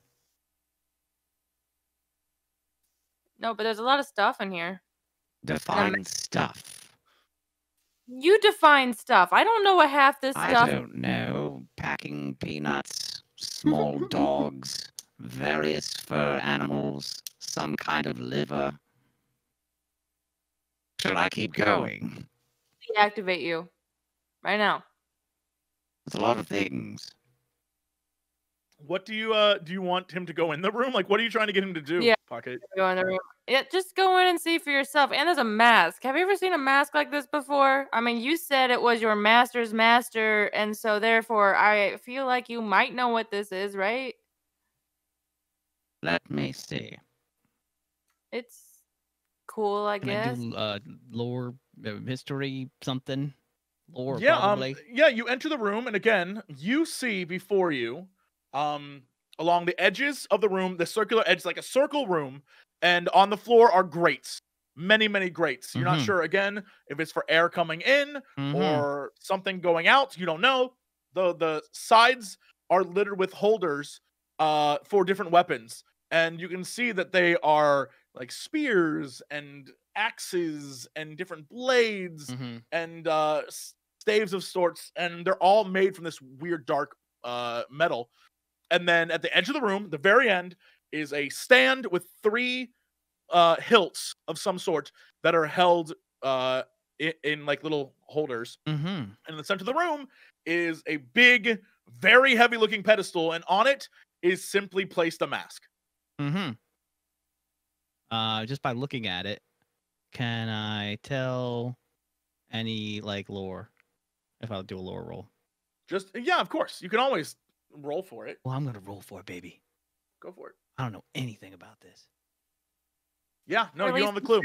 No, but there's a lot of stuff in here. Define stuff. You define stuff. I don't know what half this I stuff. I don't know. Packing peanuts, small dogs, various fur animals, some kind of liver. Should I keep going? deactivate you right now. It's a lot of things. What do you uh do you want him to go in the room? Like what are you trying to get him to do? Yeah. Pocket. Go in the room. Yeah, just go in and see for yourself. And there's a mask. Have you ever seen a mask like this before? I mean, you said it was your master's master, and so therefore, I feel like you might know what this is, right? Let me see. It's cool, I Can guess. I do uh, lore, uh, history, something? Lore, yeah, um, probably. yeah, you enter the room and again, you see before you um along the edges of the room, the circular edge like a circle room and on the floor are grates. Many, many grates. You're not Mhm. sure again if it's for air coming in Mhm. or something going out. You don't know. The the sides are littered with holders uh for different weapons. And you can see that they are like spears and axes and different blades Mhm. and uh staves of sorts and they're all made from this weird dark uh metal and then at the edge of the room the very end is a stand with three uh hilts of some sort that are held uh in, in like little holders Mhm. and in the center of the room is a big very heavy looking pedestal and on it is simply placed a mask Mm-hmm. Uh, just by looking at it, can I tell any like lore? If I'll do a lore roll. just yeah of course you can always roll for it Well, I'm gonna roll for it, baby. go for it I don't know anything about this. yeah no you don't have the be clue.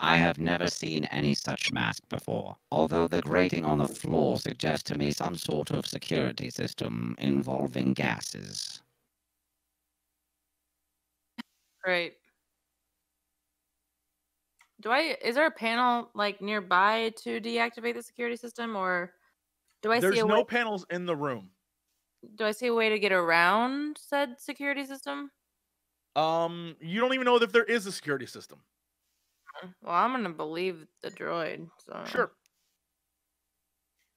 I have never seen any such mask before, although the grating on the floor suggests to me some sort of security system involving gases. Great. Do I is there a panel like nearby to deactivate the security system or do I there's see a no way, panels in the room do I see a way to get around said security system? Um, you don't even know if there is a security system. Well, I'm gonna believe the droid. So Sure.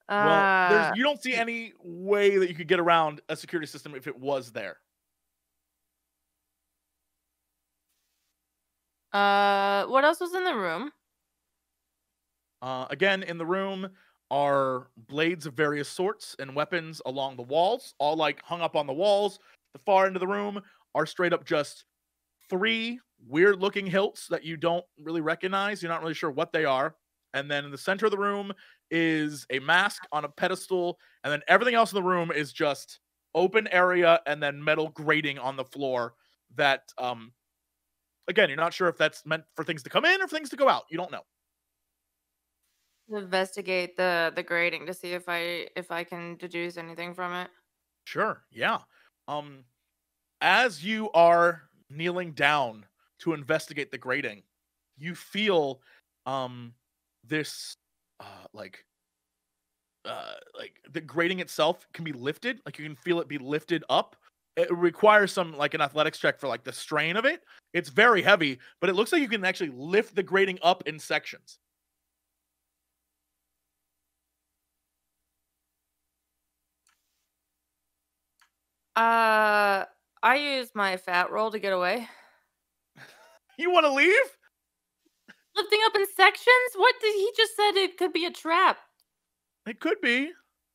Uh, Well, you don't see any way that you could get around a security system if it was there. uh, what else was in the room? Uh, again, in the room are blades of various sorts and weapons along the walls, all like hung up on the walls. The far end of the room are straight up just three weird looking hilts that you don't really recognize. You're not really sure what they are. And then in the center of the room is a mask on a pedestal. And then everything else in the room is just open area and then metal grating on the floor that, um, again, you're not sure if that's meant for things to come in or things to go out. You don't know. Investigate the the grading to see if I if I can deduce anything from it. Sure. Yeah. Um as you are kneeling down to investigate the grating, you feel um this uh like uh like the grating itself can be lifted, like you can feel it be lifted up. It requires some like an athletics check for like the strain of it. It's very heavy, but it looks like you can actually lift the grating up in sections. Uh, I use my fat roll to get away. You want to leave? Lifting up in sections? What did he just said? It could be a trap. It could be.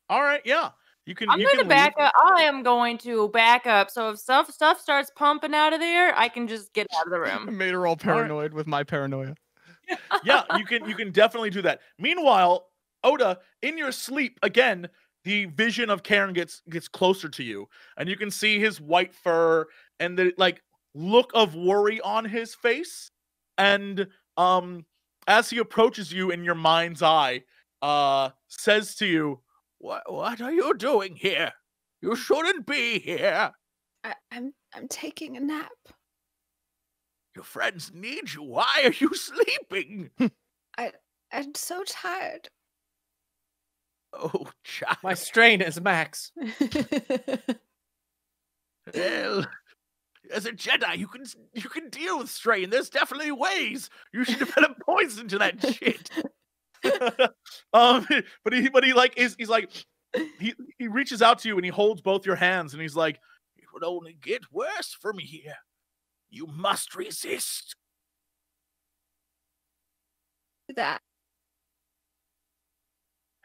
All right, yeah. You can I'm you going to back leave. up. I am going to back up. So if stuff stuff starts pumping out of there, I can just get out of the room. made her all right. paranoid with my paranoia. yeah, you can you can definitely do that. Meanwhile, Oda, in your sleep, again, the vision of Karen gets gets closer to you, and you can see his white fur and the like look of worry on his face. And um as he approaches you in your mind's eye, uh says to you, What what are you doing here? You shouldn't be here. I, I'm I'm taking a nap. Your friends need you. Why are you sleeping? I I'm so tired. Oh, child. My strain is max. Well, as a Jedi, you can you can deal with strain. There's definitely ways. You should develop poison to that shit. um, but he but he like is he's like he he reaches out to you and he holds both your hands and he's like, it would only get worse from here. You must resist. that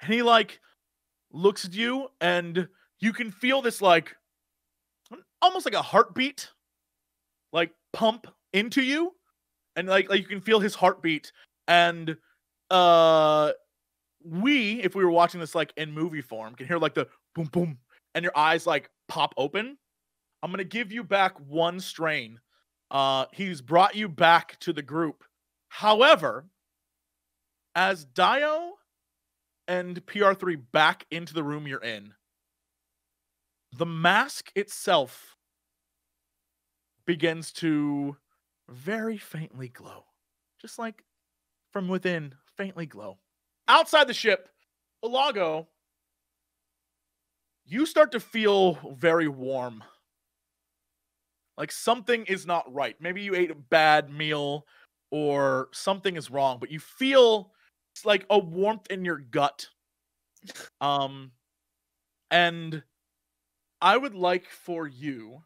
and he like looks at you and you can feel this like almost like a heartbeat like pump into you. And like like you can feel his heartbeat. And uh we if we were watching this like in movie form can hear like the boom boom and your eyes like pop open. I'm gonna give you back one strain. Uh he's brought you back to the group. However as Daeyo and pr3 back into the room you're in the mask itself begins to very faintly glow just like from within faintly glow. Outside the ship Ulago, you start to feel very warm. Like something is not right. Maybe you ate a bad meal or something is wrong but you feel it's like a warmth in your gut. Um and i would like for you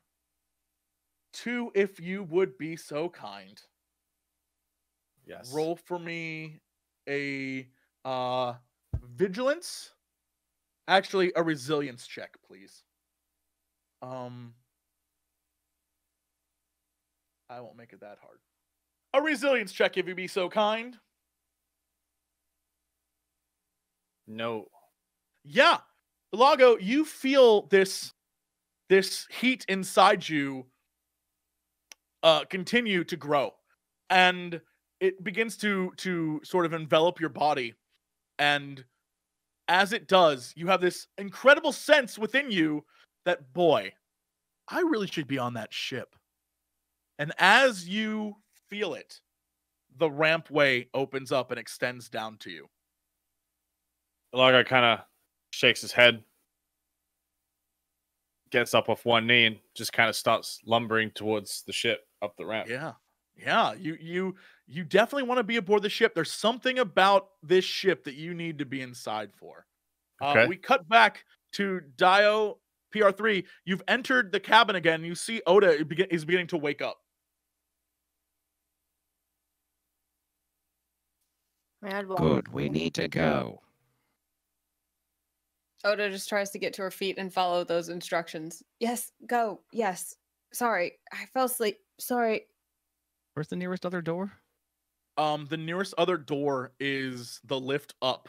to if you would be so kind Yes. roll for me a uh vigilance. Actually a resilience check please. Um i won't make it that hard. A resilience check if you be so kind No. yeah. Lago, you feel this this heat inside you uh continue to grow. And it begins to to sort of envelop your body. And as it does you have this incredible sense within you that boy i really should be on that ship. And as you feel it the rampway opens up and extends down to you Ulago kind of shakes his head, gets up off one knee, and just kind of starts lumbering towards the ship up the ramp. Yeah. Yeah, you you you definitely want to be aboard the ship. There's something about this ship that you need to be inside for. Uh, Okay. we cut back to Daeyo PR3. You've entered the cabin again. You see Oda begin, is beginning to wake up. Mad Good, we need to go. Oda just tries to get to her feet and follow those instructions. Yes, go. Yes. Sorry, I fell asleep. Sorry. Where's the nearest other door? Um, the nearest other door is the lift up.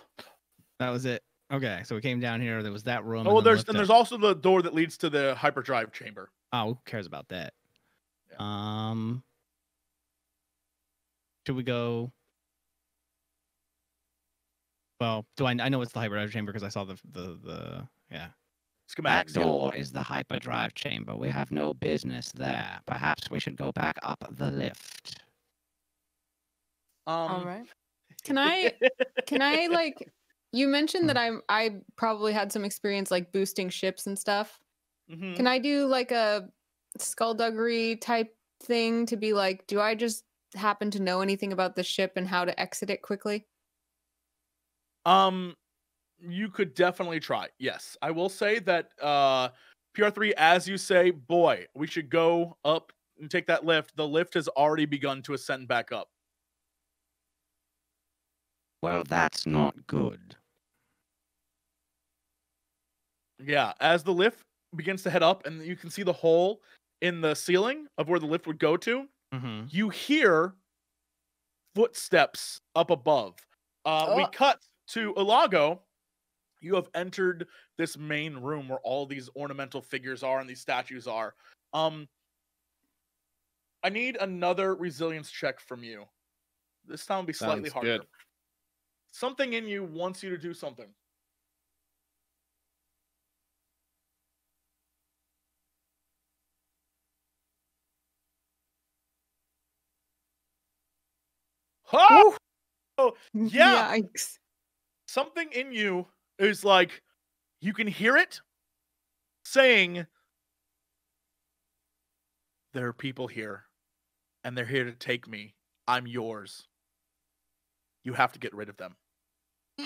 That was it. Okay, so we came down here. There was that room. Oh, and then there's lift and there's up. also the door that leads to the hyperdrive chamber. Oh, who cares about that? Yeah. Um, should we go? Well, do I? I know it's the hyperdrive chamber because I saw the the the yeah. That Schematics. yeah. door is the hyperdrive chamber. We have no business there. Perhaps we should go back up the lift. Um, All right. Can I can I like you mentioned that I'm I probably had some experience like boosting ships and stuff. mhm. Can I do like a skullduggery type thing to be like, do I just happen to know anything about the ship and how to exit it quickly? Um, you could definitely try. Yes, I will say that uh, PR3, as you say, boy, we should go up and take that lift. The lift has already begun to ascend back up. Well, that's not good. Yeah, as the lift begins to head up, and you can see the hole in the ceiling of where the lift would go to. Mm-hmm. You hear footsteps up above. Uh, we Oh. cut to Ulago. You have entered this main room where all these ornamental figures are and these statues are. Um, I need another resilience check from you. This time will be slightly Sounds harder. good. Something in you wants you to do something. Oh! Yeah. Yikes. Something in you is like you can hear it saying there are people here and they're here to take me. I'm yours. You have to get rid of them.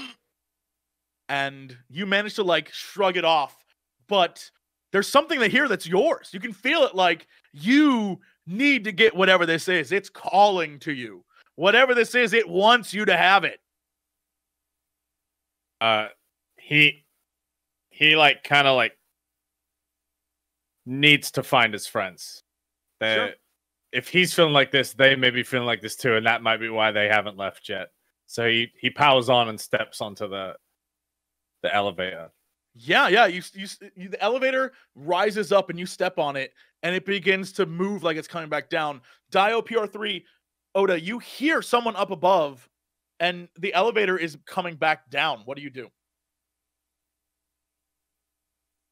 And you manage to like shrug it off but there's something that here that's yours. You can feel it like you need to get whatever this is. It's calling to you. Whatever this is it wants you to have it Uh, he he like kind of like needs to find his friends. They're- If he's feeling like this, they may be feeling like this too, and that might be why they haven't left yet. So he he powers on and steps onto the the elevator. Yeah, yeah. You, you, you the elevator rises up and you step on it, and it begins to move like it's coming back down. Daeyo PR3, Oda, you hear someone up above, and the elevator is coming back down. What do you do?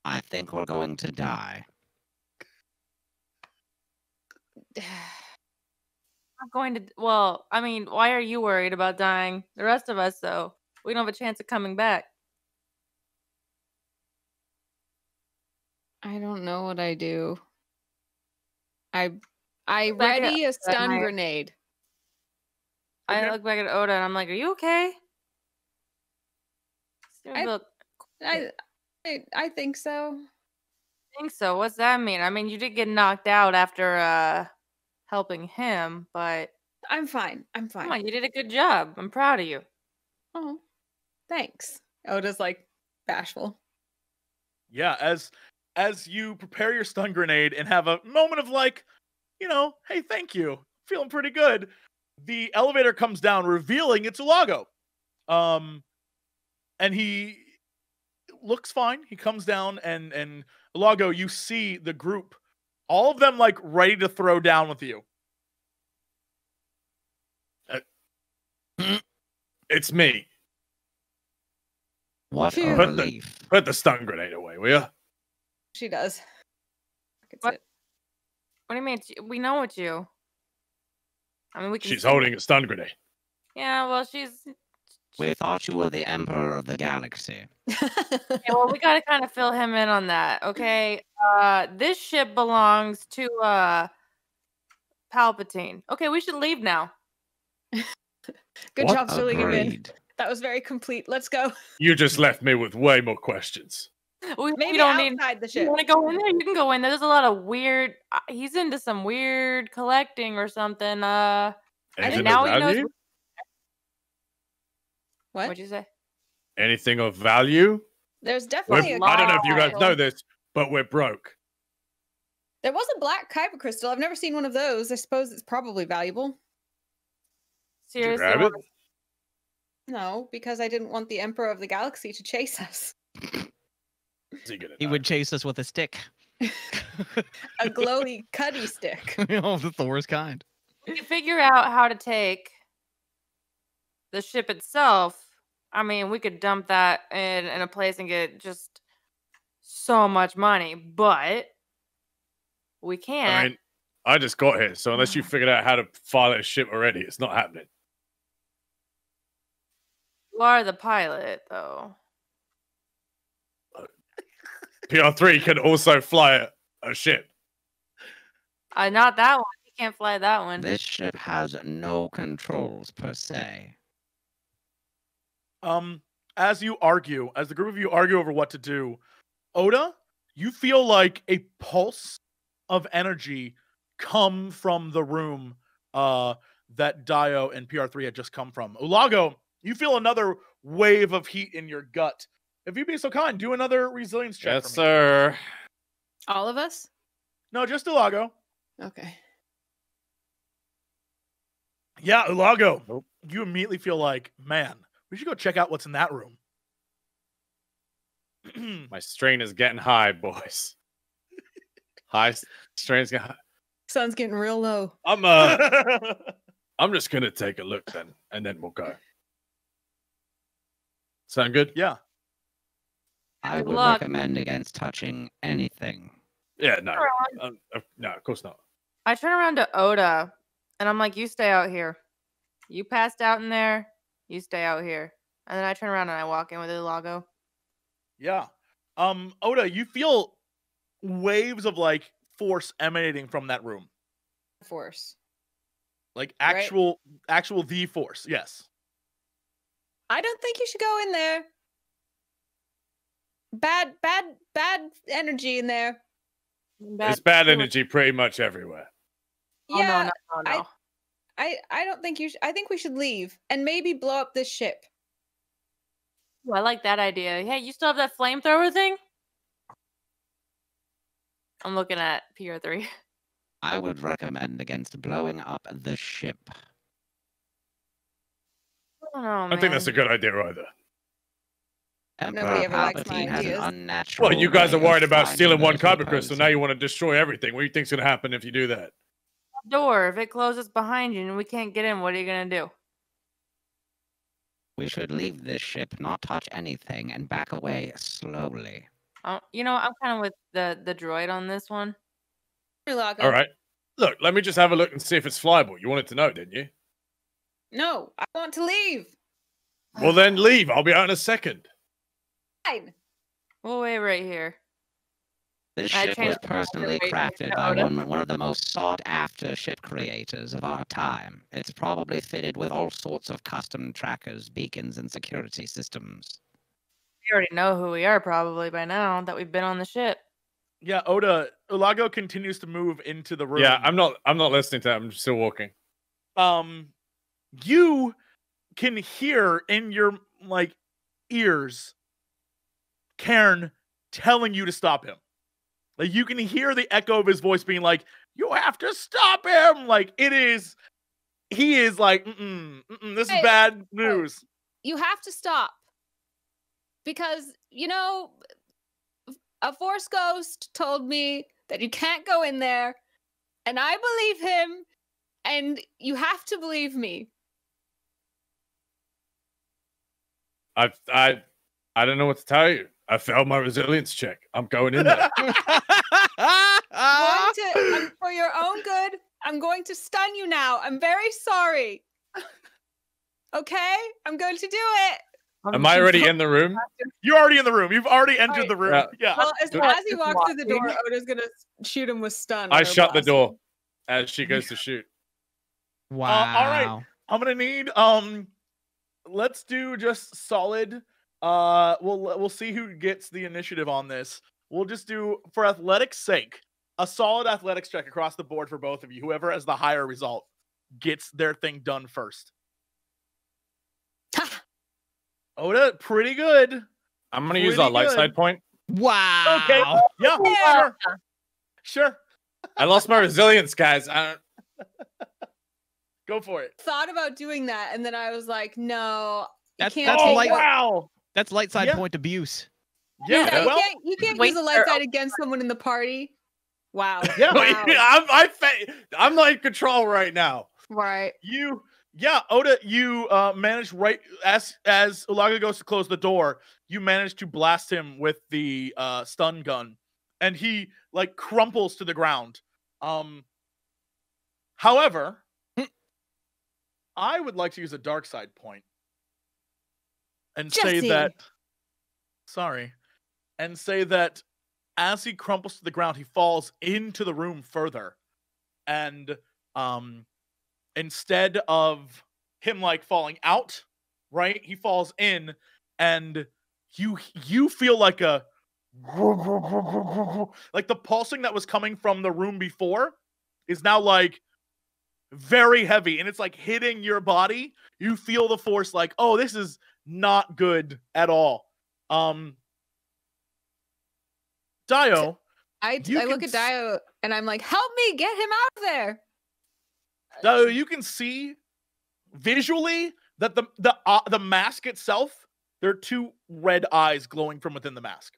I think we're going to die. I'm going to. Well, I mean, why are you worried about dying? The rest of us, though, we don't have a chance of coming back. I don't know what I do. I I Look back at ready a stun my- grenade. I look back at Oda and I'm like, "Are you okay?" Seems I- a little- I I, I think so. think so. What's that mean? I mean, you did get knocked out after uh helping him, but I'm fine. I'm fine. come fine. on, you did a good job. I'm proud of you. Oh, thanks. Oda's like bashful. Yeah, as as you prepare your stun grenade and have a moment of like, you know, hey, thank you, feeling pretty good. The elevator comes down, revealing it's Ulago. Um, and he looks fine. He comes down, and and Ulago, you see the group, all of them like ready to throw down with you. It's me. What a Phew. Put the- Put the stun grenade away, will you? She does. What? What do you mean? We know it's you. I mean, we can. She's see- holding a stun grenade. Yeah, well, she's. We thought you were the emperor of the galaxy. Yeah, well, we gotta kind of fill him in on that, okay? Uh, this ship belongs to uh, Palpatine. Okay, we should leave now. Good What? job filling him in. That was very complete. Let's go. You just left me with way more questions. We, we Maybe don't need. outside the You ship. want to go in there? You can go in there. There's a lot of weird. Uh, he's into some weird collecting or something. Uh, Anything now of he knows value? What? what'd you say? Anything of value? There's We're- definitely a I don't know if you guys know this, but we're broke. There was a black kyber crystal. I've never seen one of those. I suppose it's probably valuable. Did you Seriously, grab it? No, because I didn't want the Emperor of the Galaxy to chase us. Is he gonna He would chase us with a stick. A glowy cuddy stick. oh, that's the worst kind. we can figure out how to take the ship itself. I mean, we could dump that in in a place and get just so much money, but we can't. I mean, I just got here, so unless you figured out how to file a ship already, it's not happening. you are the pilot, though. PR3 can also fly a, a ship. Uh, not that one. You can't fly that one. This ship has no controls per se. Um, as you argue, as the group of you argue over what to do, Oda, you feel like a pulse of energy come from the room uh that Daeyo and PR3 had just come from. Ulago, you feel another wave of heat in your gut. If you'd be so kind, do another resilience check. Yes, for me. sir. All of us? No, just Ulago. Okay. Yeah, Ulago. Nope. You immediately feel like, man, we should go check out what's in that room. My strain is getting high, boys. High s- strain's getting high. Sun's getting real low. I'm uh I'm just gonna take a look then, and then we'll go. Sound good? yeah. I would luck. recommend against touching anything. Yeah, no. Around- Um, uh, no, of course not. I turn around to Oda and I'm like, you stay out here. You passed out in there. You stay out here. And then I turn around and I walk in with Ulago. Yeah. Um, Oda, you feel waves of like force emanating from that room. Force. Like Right. actual actual the force. Yes. I don't think you should go in there. Bad, bad, bad energy in there. It's bad energy pretty much everywhere. Oh, yeah, no, no, no, I- I, I don't think you. Sh- I think we should leave and maybe blow up this ship. Ooh, I like that idea. Hey, you still have that flamethrower thing? I'm looking at PR3. I would recommend against blowing up the ship. Oh, I don't know, I don't think that's a good idea either. Emperor Nobody ever likes my Palpatine has an ideas. unnatural. Well, you guys are way of worried about finding stealing one those who kyber crystal. oppose Now you want to destroy everything. What do you think's going to happen if you do that? Door. If it closes behind you and we can't get in, what are you gonna do? We should leave this ship, not touch anything, and back away slowly. Uh, you know, I'm kind of with the the droid on this one. Lock All right. Look, let me just have a look and see if it's flyable. You wanted to know, didn't you? No, I want to leave. Well, then leave. I'll be out in a second. Fine. We'll wait right here. This I ship was personally crafted by one, one of the most sought after ship creators of our time. It's probably fitted with all sorts of custom trackers, beacons, and security systems. You already know who we are probably by now that we've been on the ship. Yeah, Oda Ulago continues to move into the room. Yeah, I'm not. I'm not listening to that. I'm still walking. um you can hear in your like ears Cairn telling you to stop him. Like you can hear the echo of his voice being like, "You have to stop him!" Like it is, he is like, "Mm-mm, mm-mm, "This is bad news." You have to stop. Because, you know, a force ghost told me that you can't go in there, and I believe him, and you have to believe me. I I I don't know what to tell you. I failed my resilience check. I'm going in there. going to, I'm- for your own good, I'm going to stun you now. I'm very sorry. Okay? I'm going to do it. Am I already in the room? You're already in the room. You've already entered Alright. the room. Yeah. Yeah. Well, as, as he walks through the door, walking. Oda's going to shoot him with stun. I or shut the door as she goes to shoot. Wow. all right. I'm gonna need um let's do just solid uh we'll we'll see who gets the initiative on this. We'll just do for athletics sake a solid athletics check across the board for both of you. Whoever has the higher result gets their thing done first. Oda, pretty good. I'm gonna use Pretty our light side point. Wow. Okay. Yeah, Yeah. sure. Sure. I lost my resilience, guys. I, Go for it. Thought about doing that, and then I was like, no. You That's- can't that's take light- wow. That's light side Yeah. point abuse. Yeah, Yeah, you well, can't, you can't Wait, use a light or- side against someone in the party. Wow. Yeah. Wow. I'm I fa- I'm not in control right now. right. You, yeah, Oda, you uh, managed right as as Ulago goes to close the door. You manage to blast him with the uh, stun gun, and he like crumples to the ground. Um, however, I would like to use a dark side point and say that. Sorry, and say that as he crumples to the ground, he falls into the room further, and um instead of him like falling out, right? He falls in and you you feel like a like the pulsing that was coming from the room before is now like very heavy and it's like hitting your body. You feel the force like, "Oh, this is not good at all." Um Daeyo, I, I look at Daeyo and I'm like, help me get him out of there. Daeyo, you can see visually that the the uh, the mask itself, there are two red eyes glowing from within the mask.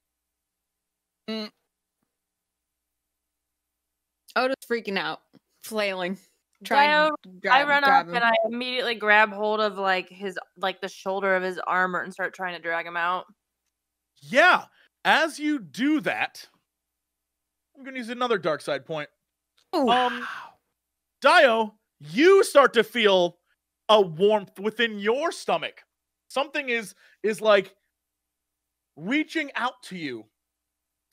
Oda's freaking out, flailing, trying Daeyo, grab, I run grab up him. and I immediately grab hold of like his like the shoulder of his armor and start trying to drag him out. Yeah, as you do that, I'm gonna use another dark side point. Ooh. Um, Daeyo, you start to feel a warmth within your stomach. Something is is like reaching out to you,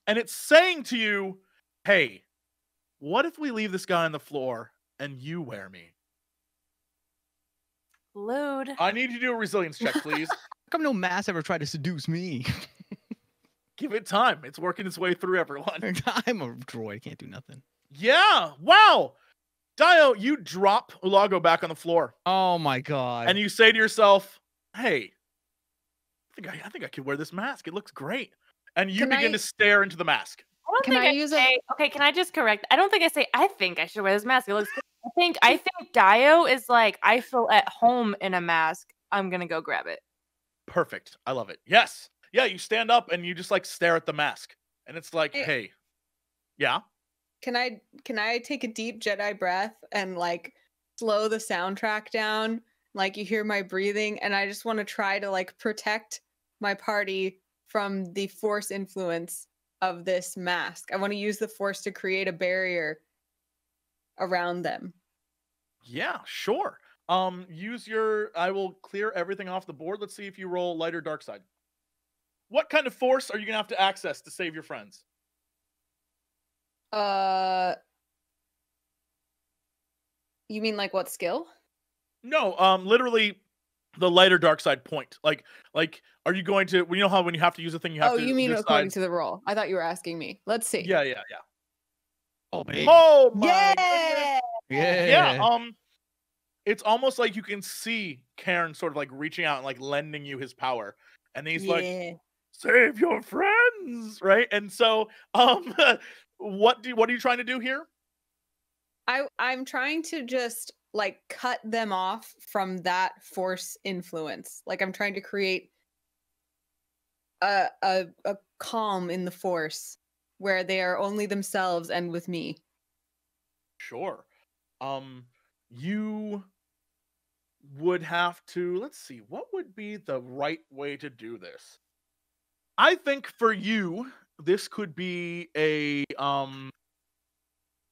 and it's saying to you, "Hey, what if we leave this guy on the floor and you wear me?" Lude. I need you to do a resilience check, please. How come no mass ever tried to seduce me? Give it time. It's working its way through everyone. I'm a droid. Can't do nothing. Yeah. Wow. Daeyo, you drop Ulago back on the floor Oh my god. and you say to yourself, hey, I think I, I think I could wear this mask. It looks great. And you Can begin I- to stare into the mask. I don't Can think I I, use a- say, okay, can I just correct? I don't think I say I think I should wear this mask. It looks good. I think I think Daeyo is like I feel at home in a mask. I'm gonna go grab it. Perfect. I love it. Yes. Yeah, you stand up and you just like stare at the mask. And it's like, Eh. hey. Yeah. Can I can I take a deep Jedi breath and like slow the soundtrack down? Like you hear my breathing, and I just want to try to like protect my party from the force influence of this mask. I want to use the force to create a barrier around them. Yeah, sure. Um, use your I will clear everything off the board. Let's see if you roll light or dark side. What kind of force are you gonna have to access to save your friends? Uh You mean like what skill? No, um, literally the lighter dark side point. Like, like, are you going to? You know how when you have to use a thing, you have Oh, to. Oh, you mean decide- according to the roll. I thought you were asking me. Let's see. Yeah, yeah, yeah. Oh, me. Oh my goodness. Yeah. yeah. Yeah. Um, it's almost like you can see Karen sort of like reaching out and like lending you his power, and he's like, "Save your friends," right? And so, um, what do what are you trying to do here? I I'm trying to just like cut them off from that force influence. Like I'm trying to create a a a calm in the force where they are only themselves and with me. Sure. Um, you would have to, let's see, what would be the right way to do this? I think for you, this could be a um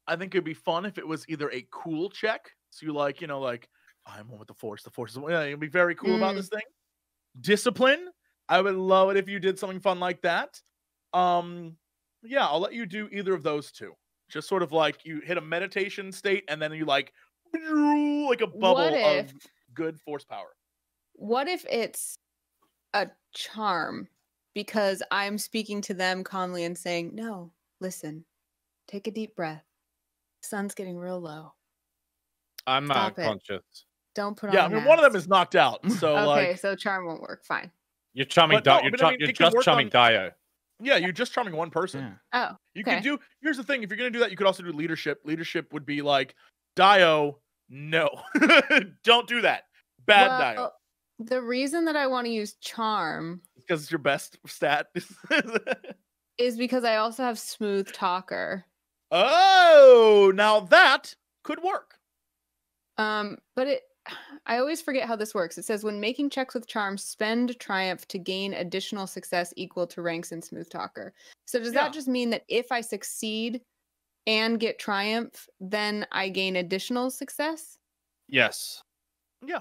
I think it'd be fun if it was either a cool check. So you like, you know, like I'm one with the force, the force is yeah, you'd be very cool about Mm. this thing. Discipline. I would love it if you did something fun like that. Um yeah, I'll let you do either of those two. Just sort of like you hit a meditation state and then you like like a bubble what of good force power. what if it's a charm because I'm speaking to them calmly and saying, "No, listen. Take a deep breath. Sun's getting real low. I'm uh, Stop it. conscious. Don't put on. Yeah, I on a mean one of them is knocked out. So Okay, like so charm won't work. Fine. You're charming. But Di- no, you're, but I mean, you're just charming on- Daeyo. yeah, you're just charming one person. Yeah. Oh, You okay. could do. Here's the thing: if you're gonna do that, you could also do leadership. Leadership would be like, Daeyo, no, don't do that. Bad Daeyo, The reason that I want to use charm because it's your best stat. is because I also have smooth talker. oh, now that could work. Um, but it I always forget how this works. It says when making checks with charm, spend triumph to gain additional success equal to ranks in smooth talker. So does Yeah. that just mean that if I succeed and get triumph, then I gain additional success? Yes. Yeah.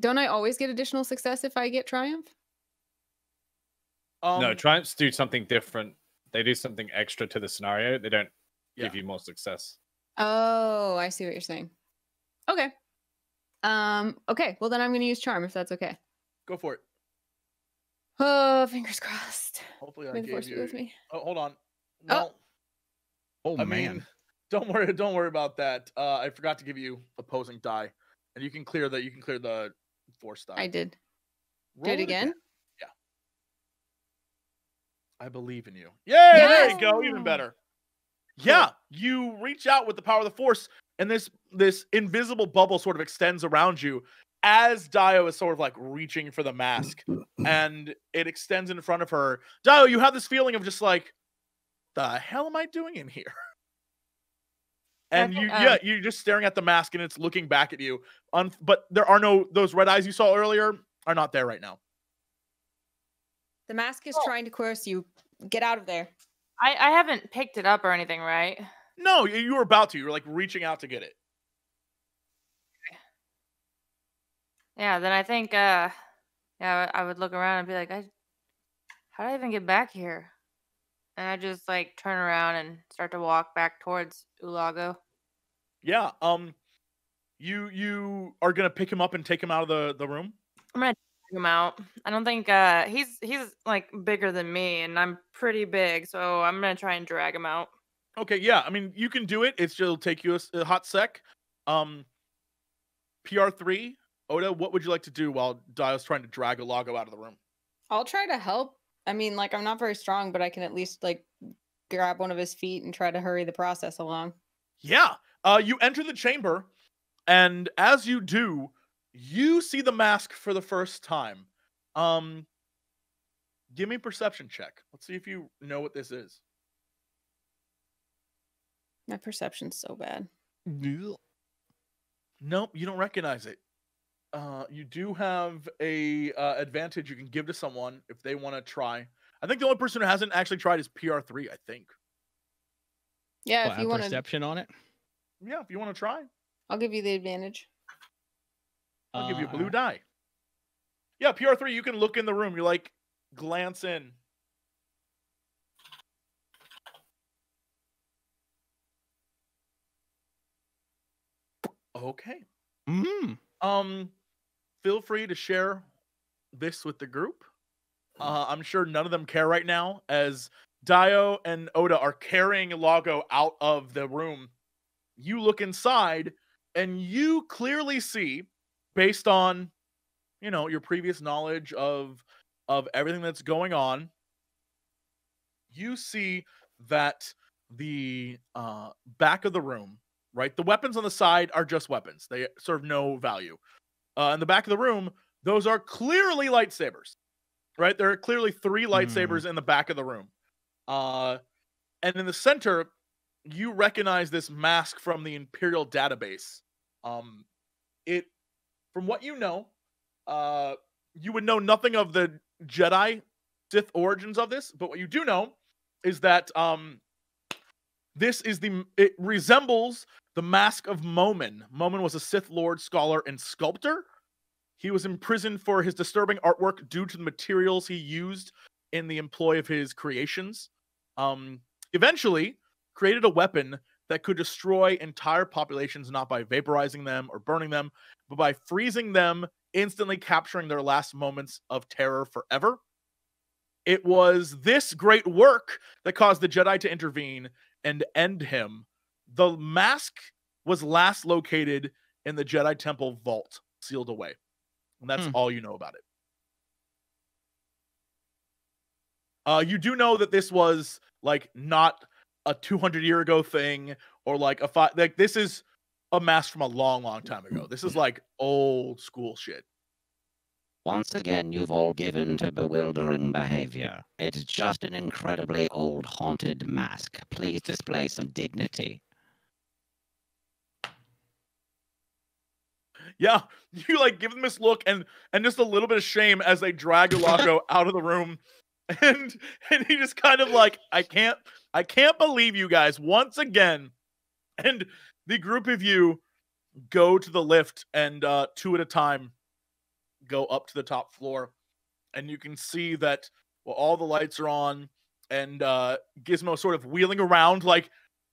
Don't I always get additional success if I get triumph? Um, no, triumphs do something different. They do something extra to the scenario. They don't Yeah. give you more success. Oh, I see what you're saying. Okay. Um, okay, well then I'm gonna use charm if that's okay. Go for it. Oh, fingers crossed. Hopefully, I May the force gave be with me. Oh, hold on. Well, Oh I man. mean, don't worry. Don't worry about that. Uh, I forgot to give you opposing die, and you can clear that. You can clear the force die. I did. Roll it again? Yeah. I believe in you. Yeah, there you go. Even better. Yeah, you reach out with the power of the force, and this this invisible bubble sort of extends around you as Daeyo is sort of like reaching for the mask, and it extends in front of her. Daeyo, you have this feeling of just like, the hell am I doing in here? And you, yeah, um, you're just staring at the mask, and it's looking back at you. Un- but there are no those red eyes you saw earlier are not there right now. The mask is Oh. trying to coerce you. Get out of there. I I haven't picked it up or anything, right? No, you, you were about to. You were like reaching out to get it. Yeah, then I think uh yeah, I would look around and be like, I how did I even get back here? And I just like turn around and start to walk back towards Ulago. Yeah. Um, you you are gonna pick him up and take him out of the the room. Check him out. I don't think uh he's he's like bigger than me and I'm pretty big, so I'm gonna try and drag him out. Okay. Yeah. I mean, you can do it. It's it'll take you a hot sec. Um, PR three. Oda, what would you like to do while Daeyo's trying to drag Ulago out of the room? I'll try to help. I mean, like I'm not very strong, but I can at least like grab one of his feet and try to hurry the process along. Yeah. Uh, you enter the chamber, and as you do, you see the mask for the first time. Um, give me perception check. Let's see if you know what this is. My perception's so bad. Nope, you don't recognize it. Uh, you do have a uh, advantage you can give to someone if they want to try. I think the only person who hasn't actually tried is PR3. I think. Yeah, What, if you want to, perception on it. Yeah, if you want to try, I'll give you the advantage. I'll give you a Uh, blue die. Yeah, PR3. You can look in the room. You're like glance in. Okay. Mm. Um, feel free to share this with the group. Uh, I'm sure none of them care right now, as Daeyo and Oda are carrying Lago out of the room. You look inside, and you clearly see, based on, you know, your previous knowledge of of everything that's going on, you see that the uh, back of the room, right? The weapons on the side are just weapons; they serve no value. Uh, in the back of the room, those are clearly lightsabers, right? There are clearly three lightsabers in the back of the room. Uh, and in the center, you recognize this mask from the Imperial database. Um, it, from what you know, uh, you would know nothing of the Jedi Sith origins of this, but what you do know is that um, this is the it resembles the mask of Momin. Momin was a Sith Lord, scholar, and sculptor. He was imprisoned for his disturbing artwork due to the materials he used in the employ of his creations. Um, eventually, created a weapon that could destroy entire populations not by vaporizing them or burning them, but by freezing them, instantly capturing their last moments of terror forever. It was this great work that caused the Jedi to intervene and end him. The mask was last located in the Jedi Temple vault, sealed away. And that's Hmm. all you know about it. Uh, you do know that this was like not a 200 year ago thing or like a five. Like this is a mask from a long, long time ago. This is like old school shit. Once again, you've all given to bewildering behavior. It's just an incredibly old haunted mask. Please display some dignity. Yeah, you like give them this look and and just a little bit of shame as they drag Ulago out of the room, and and he just kind of like I can't I can't believe you guys once again, and the group of you go to the lift and uh two at a time go up to the top floor, and you can see that well all the lights are on and uh Gizmo sort of wheeling around like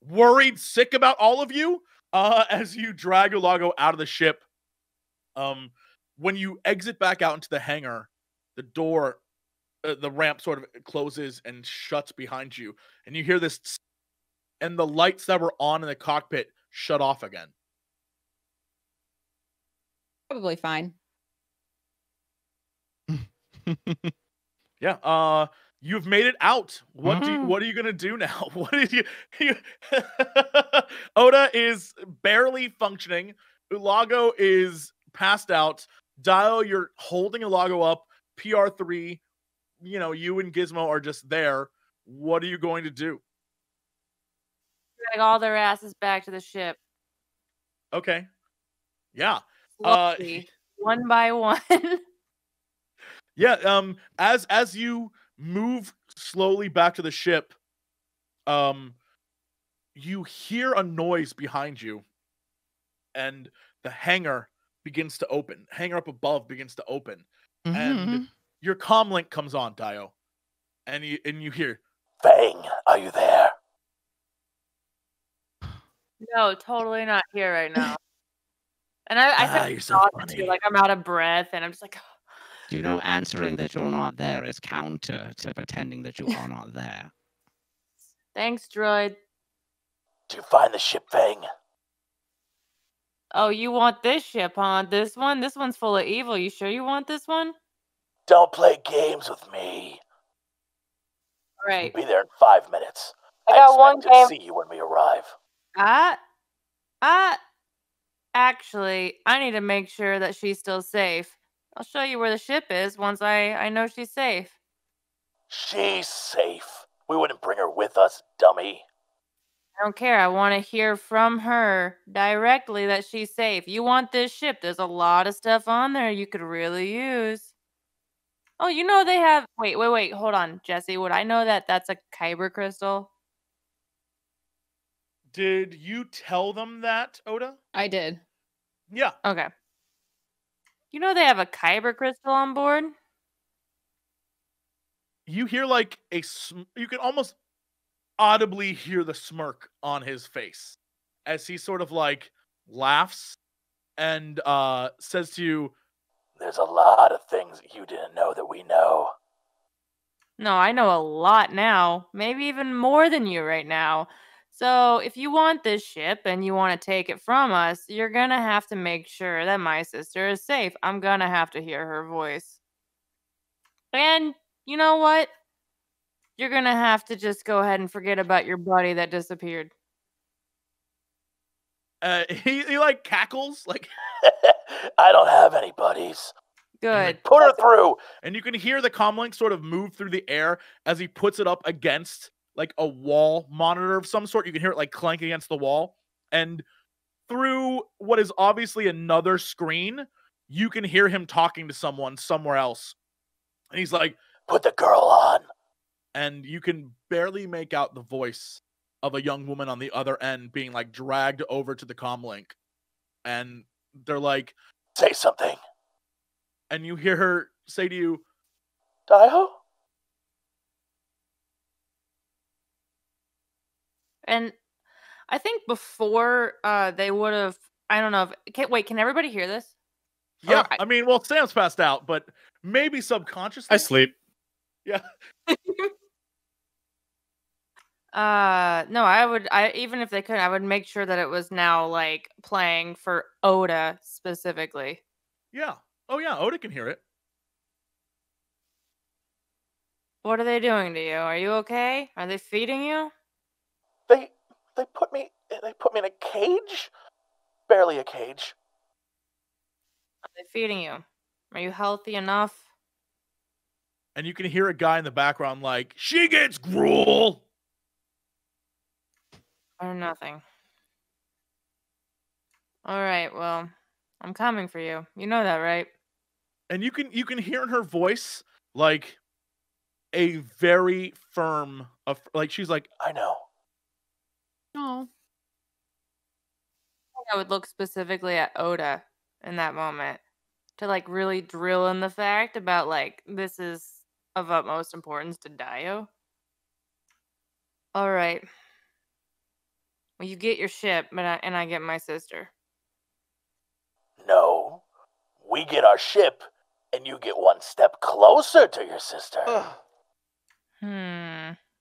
worried sick about all of you uh as you drag Ulago out of the ship. Um when you exit back out into the hangar the door uh, the ramp sort of closes and shuts behind you. And you hear this and the lights that were on in the cockpit shut off again. Probably fine. yeah uh you've made it out. What do you, Mhm. what are you gonna do now? What did you, you oda is barely functioning. Ulago is passed out. Daeyo, you're holding ulago up. Pr3 you know you and gizmo are just there. What are you going to do Drag all their asses back to the ship. okay yeah uh one by one. Yeah, um as as you move slowly back to the ship, um you hear a noise behind you and the hangar begins to open. Hangar up above begins to open. And Mhm. your comm link comes on, Daeyo. And you and you hear Fang, are you there? No, totally not here right now. And I, I Ah, said you're so funny. too, like I'm out of breath, and I'm just like, You know, answering that you're not there is counter to pretending that you are not there. thanks, droid. Did you find the ship, Fang? Oh, you want this ship, huh? This one? This one's full of evil. You sure you want this one? Don't play games with me. All right. Be there in five minutes. I got one expect to see you when we arrive. Uh, uh, actually, I need to make sure that she's still safe. I'll show you where the ship is once I, I know she's safe. She's safe. We wouldn't bring her with us, dummy. I don't care. I want to hear from her directly that she's safe. You want this ship. There's a lot of stuff on there you could really use. Oh, you know they have. Wait, wait, wait. Hold on, Jesse. Would I know that that's a kyber crystal? Did you tell them that, Oda? I did. Yeah. Okay. You know they have a kyber crystal on board? You hear like a sm- you can almost audibly hear the smirk on his face as he sort of like laughs and uh says to you, There's a lot of things you didn't know that we know. No, I know a lot now. Maybe even more than you right now. So, if you want this ship and you want to take it from us, you're going to have to make sure that my sister is safe. I'm going to have to hear her voice. And you know what? You're going to have to just go ahead and forget about your buddy that disappeared. uh, he, he like cackles like I don't have any buddies. Good. like, Put her through. and you can hear the comlink sort of move through the air as he puts it up against like a wall monitor of some sort. You can hear it like clank against the wall, and through what is obviously another screen, you can hear him talking to someone somewhere else. And he's like, Put the girl on. and you can barely make out the voice of a young woman on the other end being like dragged over to the comlink, and they're like, Say something. and you hear her say to you, Daeyo? And I think before uh they would have I don't know if can, wait, can everybody hear this? Or "Yeah." I- I mean, well, Sam's passed out, but maybe subconsciously. I sleep. Yeah. uh no, I would I even if they couldn't, I would make sure that it was now like playing for Oda specifically. Yeah. Oh yeah, Oda can hear it. What are they doing to you? Are you okay? Are they feeding you? They they put me they put me in a cage? Barely a cage. Are they feeding you? Are you healthy enough? And you can hear a guy in the background like, "She gets gruel." Or nothing? All right, well, I'm coming for you. You know that, right? And you can you can hear in her voice like a very firm of like she's like, I know. Oh. I would look specifically at Oda in that moment to like really drill in the fact about like this is of utmost importance to Daeyo. All right. Well, you get your ship, but I, and I get my sister. No. We get our ship and you get one step closer to your sister. Hmm.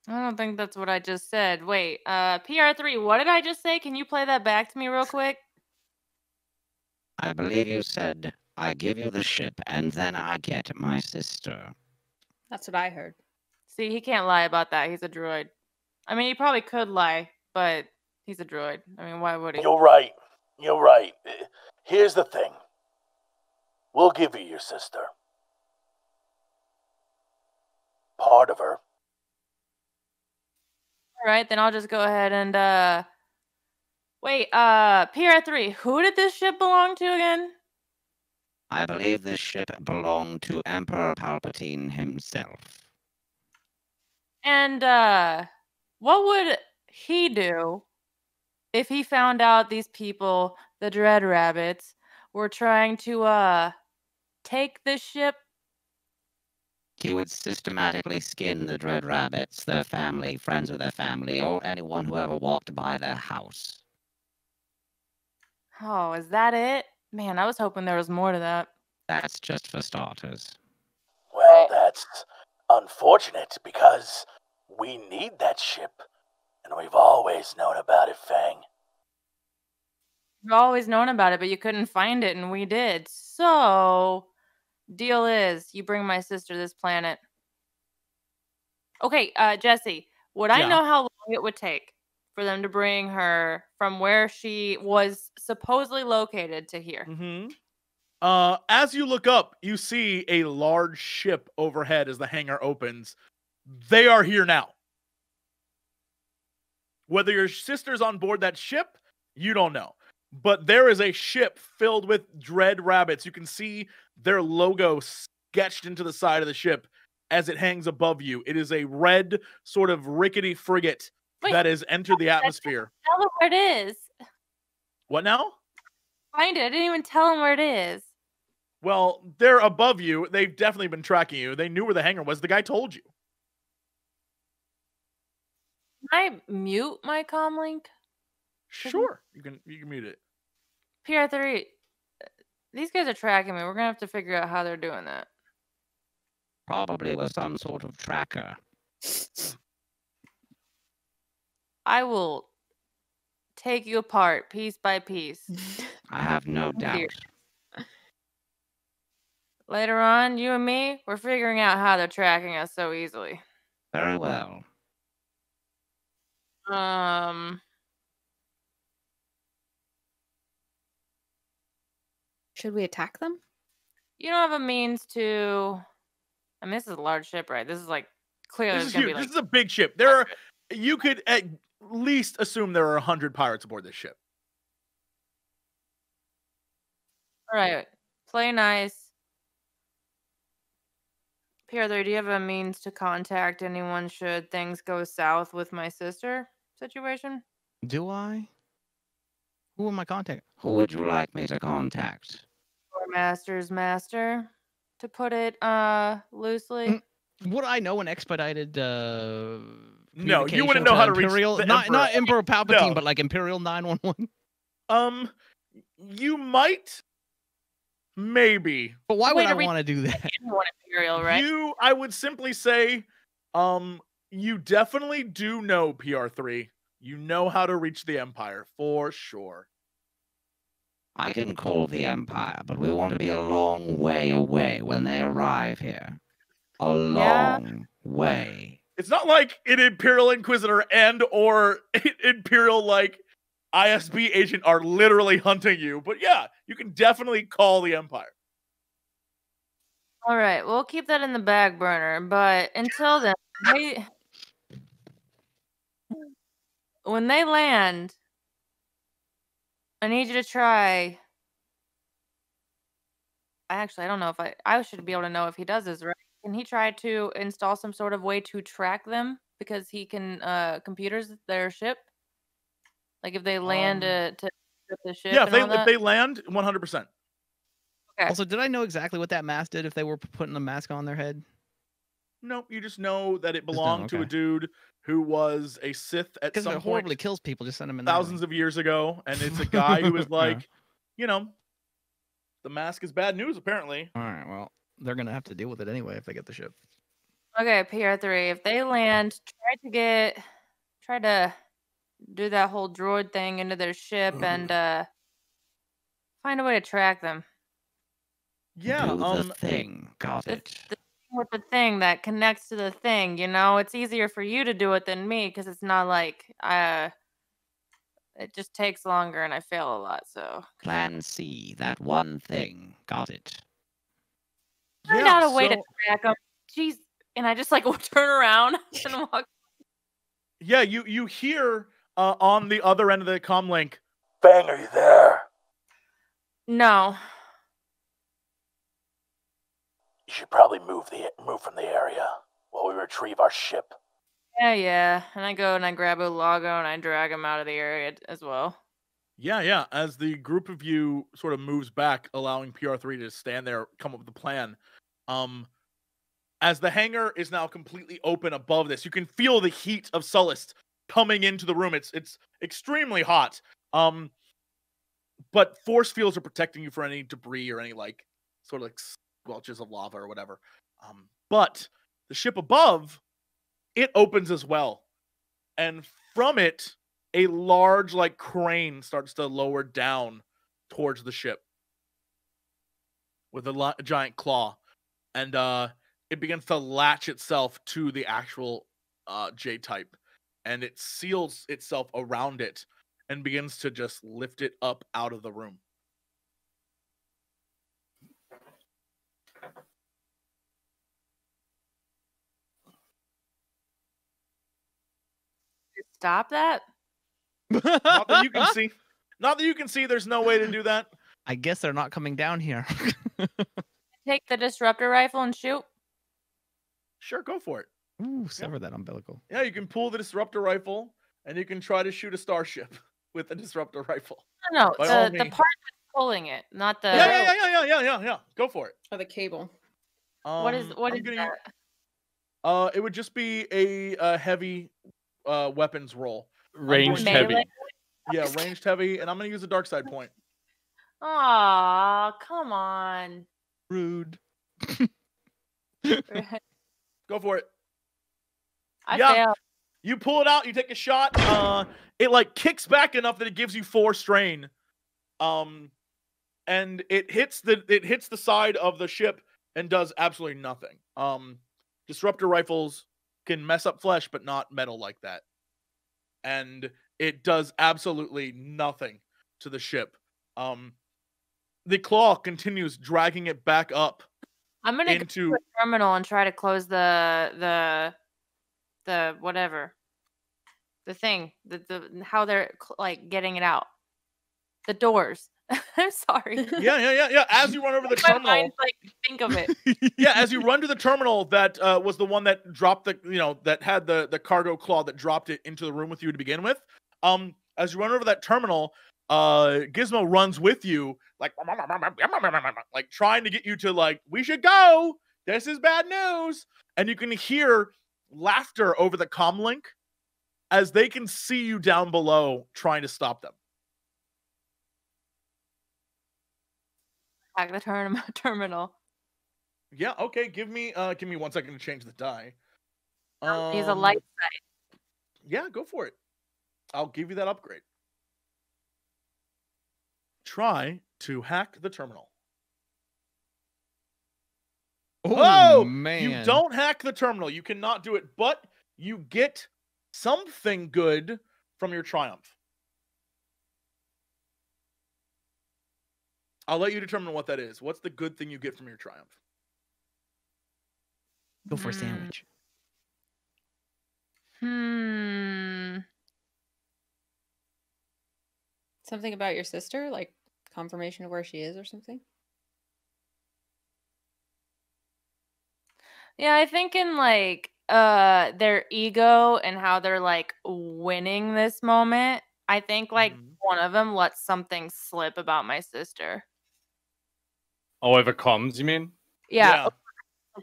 I don't think that's what I just said. Wait, uh, PR3, what did I just say? Can you play that back to me real quick? I believe you said, I give you the ship and then I get my sister. That's what I heard. See, he can't lie about that. He's a droid. I mean, he probably could lie, but he's a droid. I mean, why would he? You're right. You're right. Here's the thing. We'll give you your sister. Part of her. All right, then I'll just go ahead and uh wait, uh PR3, who did this ship belong to again? I believe this ship belonged to Emperor Palpatine himself. And uh what would he do if he found out these people, the Dread Rabbits, were trying to uh take this ship? He would systematically skin the Dread Rabbits, their family, friends of their family, or anyone who ever walked by their house. Oh, is that it? Man, I was hoping there was more to that. That's just for starters. Well, that's unfortunate because we need that ship. And we've always known about it, Fang. You've always known about it, but you couldn't find it, and we did. So, Deal is you bring my sister this planet. Okay, uh, Jesse, would I know how long it would take for them to bring her from where she was supposedly located to here? Mm-hmm. Uh, as you look up, you see a large ship overhead as the hangar opens. They are here now. Whether your sister's on board that ship, you don't know. But there is a ship filled with dread rabbits. You can see their logo sketched into the side of the ship as it hangs above you. It is a red, sort of rickety frigate Wait, that has entered the atmosphere. tell them where it is. What now? Find it. I didn't even tell them where it is. Well, they're above you. They've definitely been tracking you. They knew where the hangar was. The guy told you. Can I mute my comm link? Sure, you can you can mute it. PR3, these guys are tracking me. We're gonna have to figure out how they're doing that. Probably with some sort of tracker. I will take you apart piece by piece. I have no doubt. Later on, you and me, we're figuring out how they're tracking us so easily. Very well. Um, Should we attack them? you don't have a means to. I mean, this is a large ship, right? This is like clearly This is huge. be like. This is a big ship. There are you could at least assume there are hundred pirates aboard this ship. All right, play nice. Pierre, do you have a means to contact anyone should things go south with my sister situation? Do I? Who am I contacting? Who would you like me to contact? Or master's master, to put it uh loosely. Mm, Would I know an expedited? uh No, you wouldn't know how to reach Imperial, the not not Emperor. Emperor Palpatine, No. but like Imperial nine one one. Um, you might, maybe. But why Way would to I want to do that? Imperial, right? You, I would simply say, um, you definitely do know PR three. You know how to reach the Empire for sure. I can call the Empire, but we want to be a long way away when they arrive here. A Yeah. long way. It's not like an Imperial Inquisitor and or Imperial like ISB agent are literally hunting you, but yeah, you can definitely call the Empire. All right, we'll keep that in the back burner. But until then, they, when they land, I need you to try. I actually, I don't know if I. I should be able to know if he does this right. Can he try to install some sort of way to track them because he can uh computers their ship? Like if they land Um, uh, to the ship. yeah, if they if they land, one hundred percent. Okay. Also, did I know exactly what that mask did if they were putting the mask on their head? Nope, you just know that it know, belonged to a dude who was a Sith at some it point horribly kills people. Just send them in thousands of years ago, and it's a guy who is was Yeah. like, you know, the mask is bad news apparently. All right. Well, they're gonna have to deal with it anyway if they get the ship. Okay, PR3. If they land, try to get, try to do that whole droid thing into their ship and uh find a way to track them. Yeah, Do um, the thing. Got The, it. the thing with the thing that connects to the thing, you know, it's easier for you to do it than me because it's not like uh, it just takes longer and I fail a lot. So Plan C. That one thing. Got it. find yeah, out a way to so- track them. Jeez, and I just like turn around and walk. yeah, you you hear uh, on the other end of the comm link. Fang, are you there? No, You should probably move the move from the area while we retrieve our ship. yeah, yeah, and I go and I grab Ulago and I drag him out of the area as well. Yeah, yeah. As the group of you sort of moves back, allowing PR3 to stand there, come up with a plan. Um, as the hangar is now completely open above this, you can feel the heat of Sullust coming into the room. It's it's extremely hot. Um, but force fields are protecting you from any debris or any like sort of like squelches of lava or whatever. Um, but the ship above, it opens as well, and from it a large like crane starts to lower down towards the ship with a, li- a giant claw, and uh, it begins to latch itself to the actual uh, J type, and it seals itself around it and begins to just lift it up out of the room. Stop that. Not that you can see. Not that you can see. There's no way to do that. I guess they're not coming down here. Take the disruptor rifle and shoot. Sure, go for it. Ooh, sever that umbilical. Yeah, you can pull the disruptor rifle, and you can try to shoot a starship with the disruptor rifle. No, no, the, the part that's pulling it, not the. yeah, yeah, yeah, yeah, yeah, yeah, yeah, yeah. Go for it. Or the cable. What is Um, what I'm is gonna- that? Uh, it would just be a, uh heavy uh weapons roll. Ranged Melee? heavy. Yeah, ranged heavy, and I'm gonna use a dark side point. Aw, come on. Rude. Go for it. I Yeah. failed. You pull it out. You take a shot. Uh, it like kicks back enough that it gives you four strain. Um, and it hits the it hits the side of the ship and does absolutely nothing. Um, disruptor rifles can mess up flesh, but not metal like that. And it does absolutely nothing to the ship. Um, the claw continues dragging it back up I'm gonna go to into the terminal and try to close the the the whatever the thing the the how they're like getting it out the doors. I'm sorry. yeah, yeah, yeah, yeah. As you run over the My terminal, mind's like think of it. yeah, as you run to the terminal, that uh, was the one that dropped the, you know, that had the the cargo claw that dropped it into the room with you to begin with. Um, as you run over that terminal, uh, Gizmo runs with you, like, like trying to get you to like, we should go. This is bad news, and you can hear laughter over the comm link as they can see you down below trying to stop them. Hack the term- terminal. Yeah, okay. Give me, uh, give me one second to change the die. I'll Use a Um, light sight. Yeah, go for it. I'll give you that upgrade. Try to hack the terminal. Oh, Oh, man. You don't hack the terminal. You cannot do it, but you get something good from your triumph. I'll let you determine what that is. What's the good thing you get from your triumph? go for a Mm. sandwich. Hmm. Something about your sister, like confirmation of where she is or something. Yeah, I think in like uh their ego and how they're like winning this moment. I think like Mhm. one of them lets something slip about my sister. Oh, over comms, you mean? Yeah,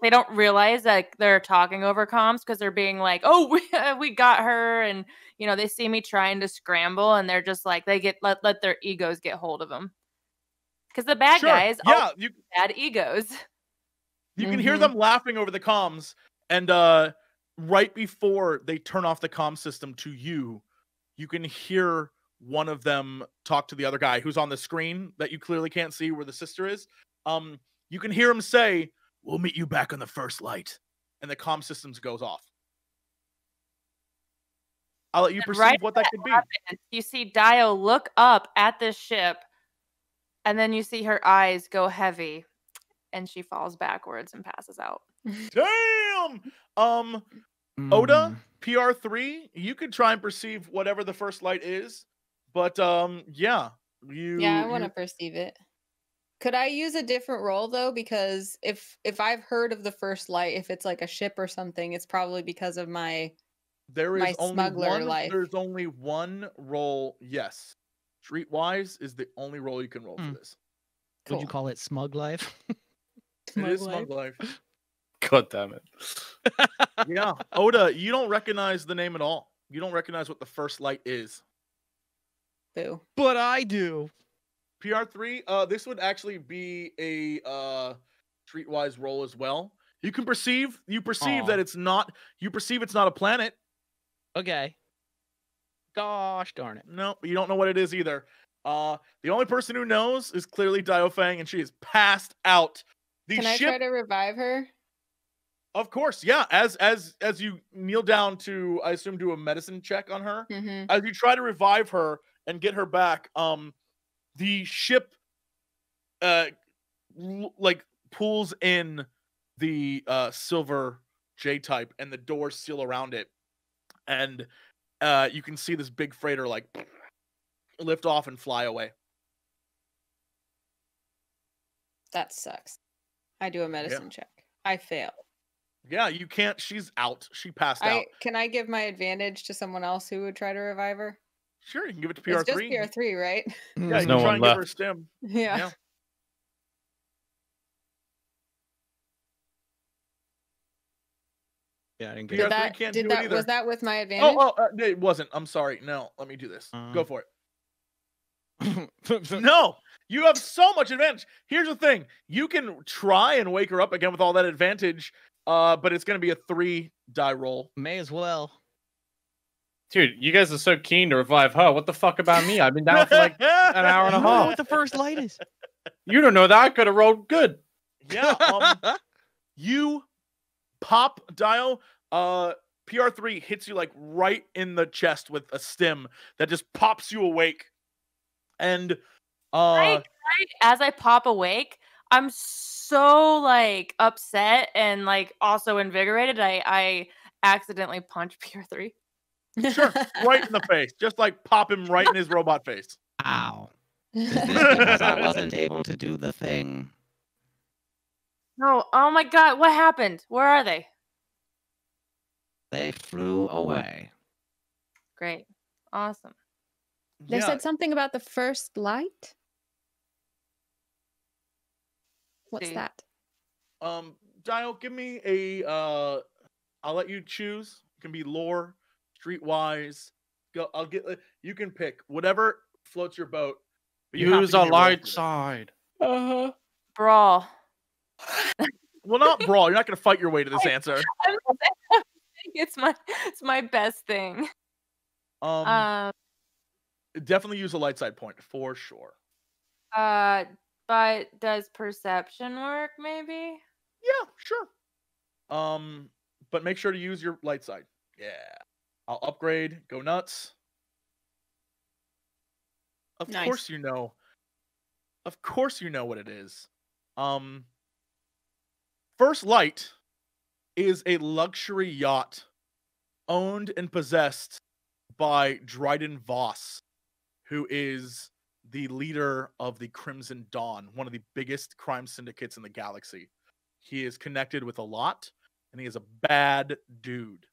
they don't realize that they're talking over comms because they're being like, "Oh, we, we got her," and you know they see me trying to scramble, and they're just like they get let let their egos get hold of them. Because the bad Sure, guys, Yeah, all you bad egos. You can hear Mhm. them laughing over the comms, and uh, right before they turn off the comm system to you, you can hear one of them talk to the other guy who's on the screen that you clearly can't see where the sister is. Um, you can hear him say, "We'll meet you back on the first light," and the comm systems goes off. I'll let you perceive right what that could be. you see Daeyo look up at this ship, and then you see her eyes go heavy, and she falls backwards and passes out. Damn. Um, Oda, Mm. PR3, you could try and perceive whatever the first light is, but um, yeah, you. yeah, I want to perceive it. Could I use a different role though? Because if if I've heard of the first light, if it's like a ship or something, it's probably because of my There is my only smuggler one. life. There's only one role. Yes, streetwise is the only role you can roll Hmm. for this. Would you call it smug life? It is Smug smug life. God damn it. yeah, Oda, you don't recognize the name at all. You don't recognize what the first light is. Boo. but I do. PR3, uh, this would actually be a uh streetwise roll as well. You can perceive, you perceive Aw. that it's not, you perceive it's not a planet. Okay. Gosh darn it. No, you don't know what it is either. Uh, the only person who knows is clearly Daeyo Fang, and she is passed out. The Can I ship, try to revive her? of course, yeah. As as as you kneel down to, I assume, do a medicine check on her. Mm-hmm. As you try to revive her and get her back, um, the ship, uh, l- like pulls in the uh silver J type, and the doors seal around it, and uh, you can see this big freighter like lift off and fly away. That sucks. I do a medicine check. I fail. Yeah, you can't. She's out. She passed out. Can I give my advantage to someone else who would try to revive her? Sure, you can give it to It's PR3. just PR three, right? Yeah, There's you no can try one and give her a left. stim. yeah. Yeah. Yeah, I didn't get Did that, can't did do it that either. was that with my advantage? Oh, oh, uh, it wasn't. I'm sorry. No, let me do this. Go Uh. for it. it. No, you have so much advantage. Here's the thing: you can try and wake her up again with all that advantage, uh, but it's going to be a three die roll. May as well. Dude, you guys are so keen to revive her. What the fuck about me? I've been down for like an hour and a don't know half. what the first light is. You don't know that. I could have rolled good. yeah. Um, you pop Daeyo. Uh, PR3 hits you like right in the chest with a stim that just pops you awake, and uh, Right, right as I pop awake, I'm so like upset and like also invigorated. I I accidentally punch PR3. Sure, right in the face, just like pop him right in his robot face. Ow. Is this because I wasn't able to do the thing? No, oh my god, what happened? Where are they? They flew away. Great. Awesome. They Yeah, said something about the first light. What's See. that? Um, Daeyo, give me a. Uh, I'll let you choose. It can be lore, streetwise. Go. I'll get. uh, You can pick whatever floats your boat. but you Use a light side. Uh-huh. Brawl. Well, not brawl. You're not going to fight your way to this answer. it's my it's my best thing. Um, Um definitely use a light side point for sure. uh but does perception work maybe? Yeah, sure. Um, but make sure to use your light side. Yeah. I'll upgrade. Go nuts. Of Nice. course you know. Of course you know what it is. Um First Light is a luxury yacht owned and possessed by Dryden Voss, who is the leader of the Crimson Dawn, one of the biggest crime syndicates in the galaxy. He is connected with a lot, and he is a bad dude.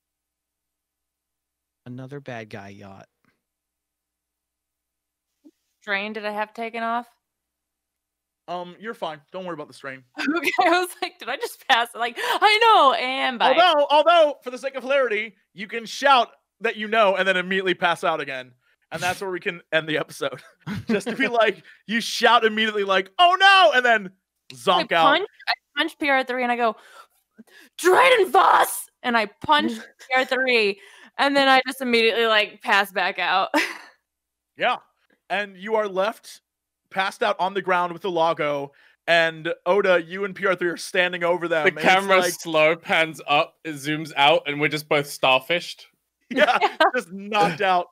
Another bad guy yacht. Strain did I have taken off? Um, you're fine. Don't worry about the strain. Okay, I was like, did I just pass? Like, I know, and bye. Although, although, for the sake of hilarity, you can shout that you know and then immediately pass out again. And that's where we can end the episode. Just to be like, you shout immediately, like, oh no, and then I zonk out. I punch PR3 and I go, Dryden Voss! And I punch PR3 and then I just immediately like pass back out. Yeah. And you are left passed out on the ground with the logo. And Oda, you and PR3 are standing over them. The camera like, slow pans up, it zooms out, and we're just both starfished. yeah, just knocked out.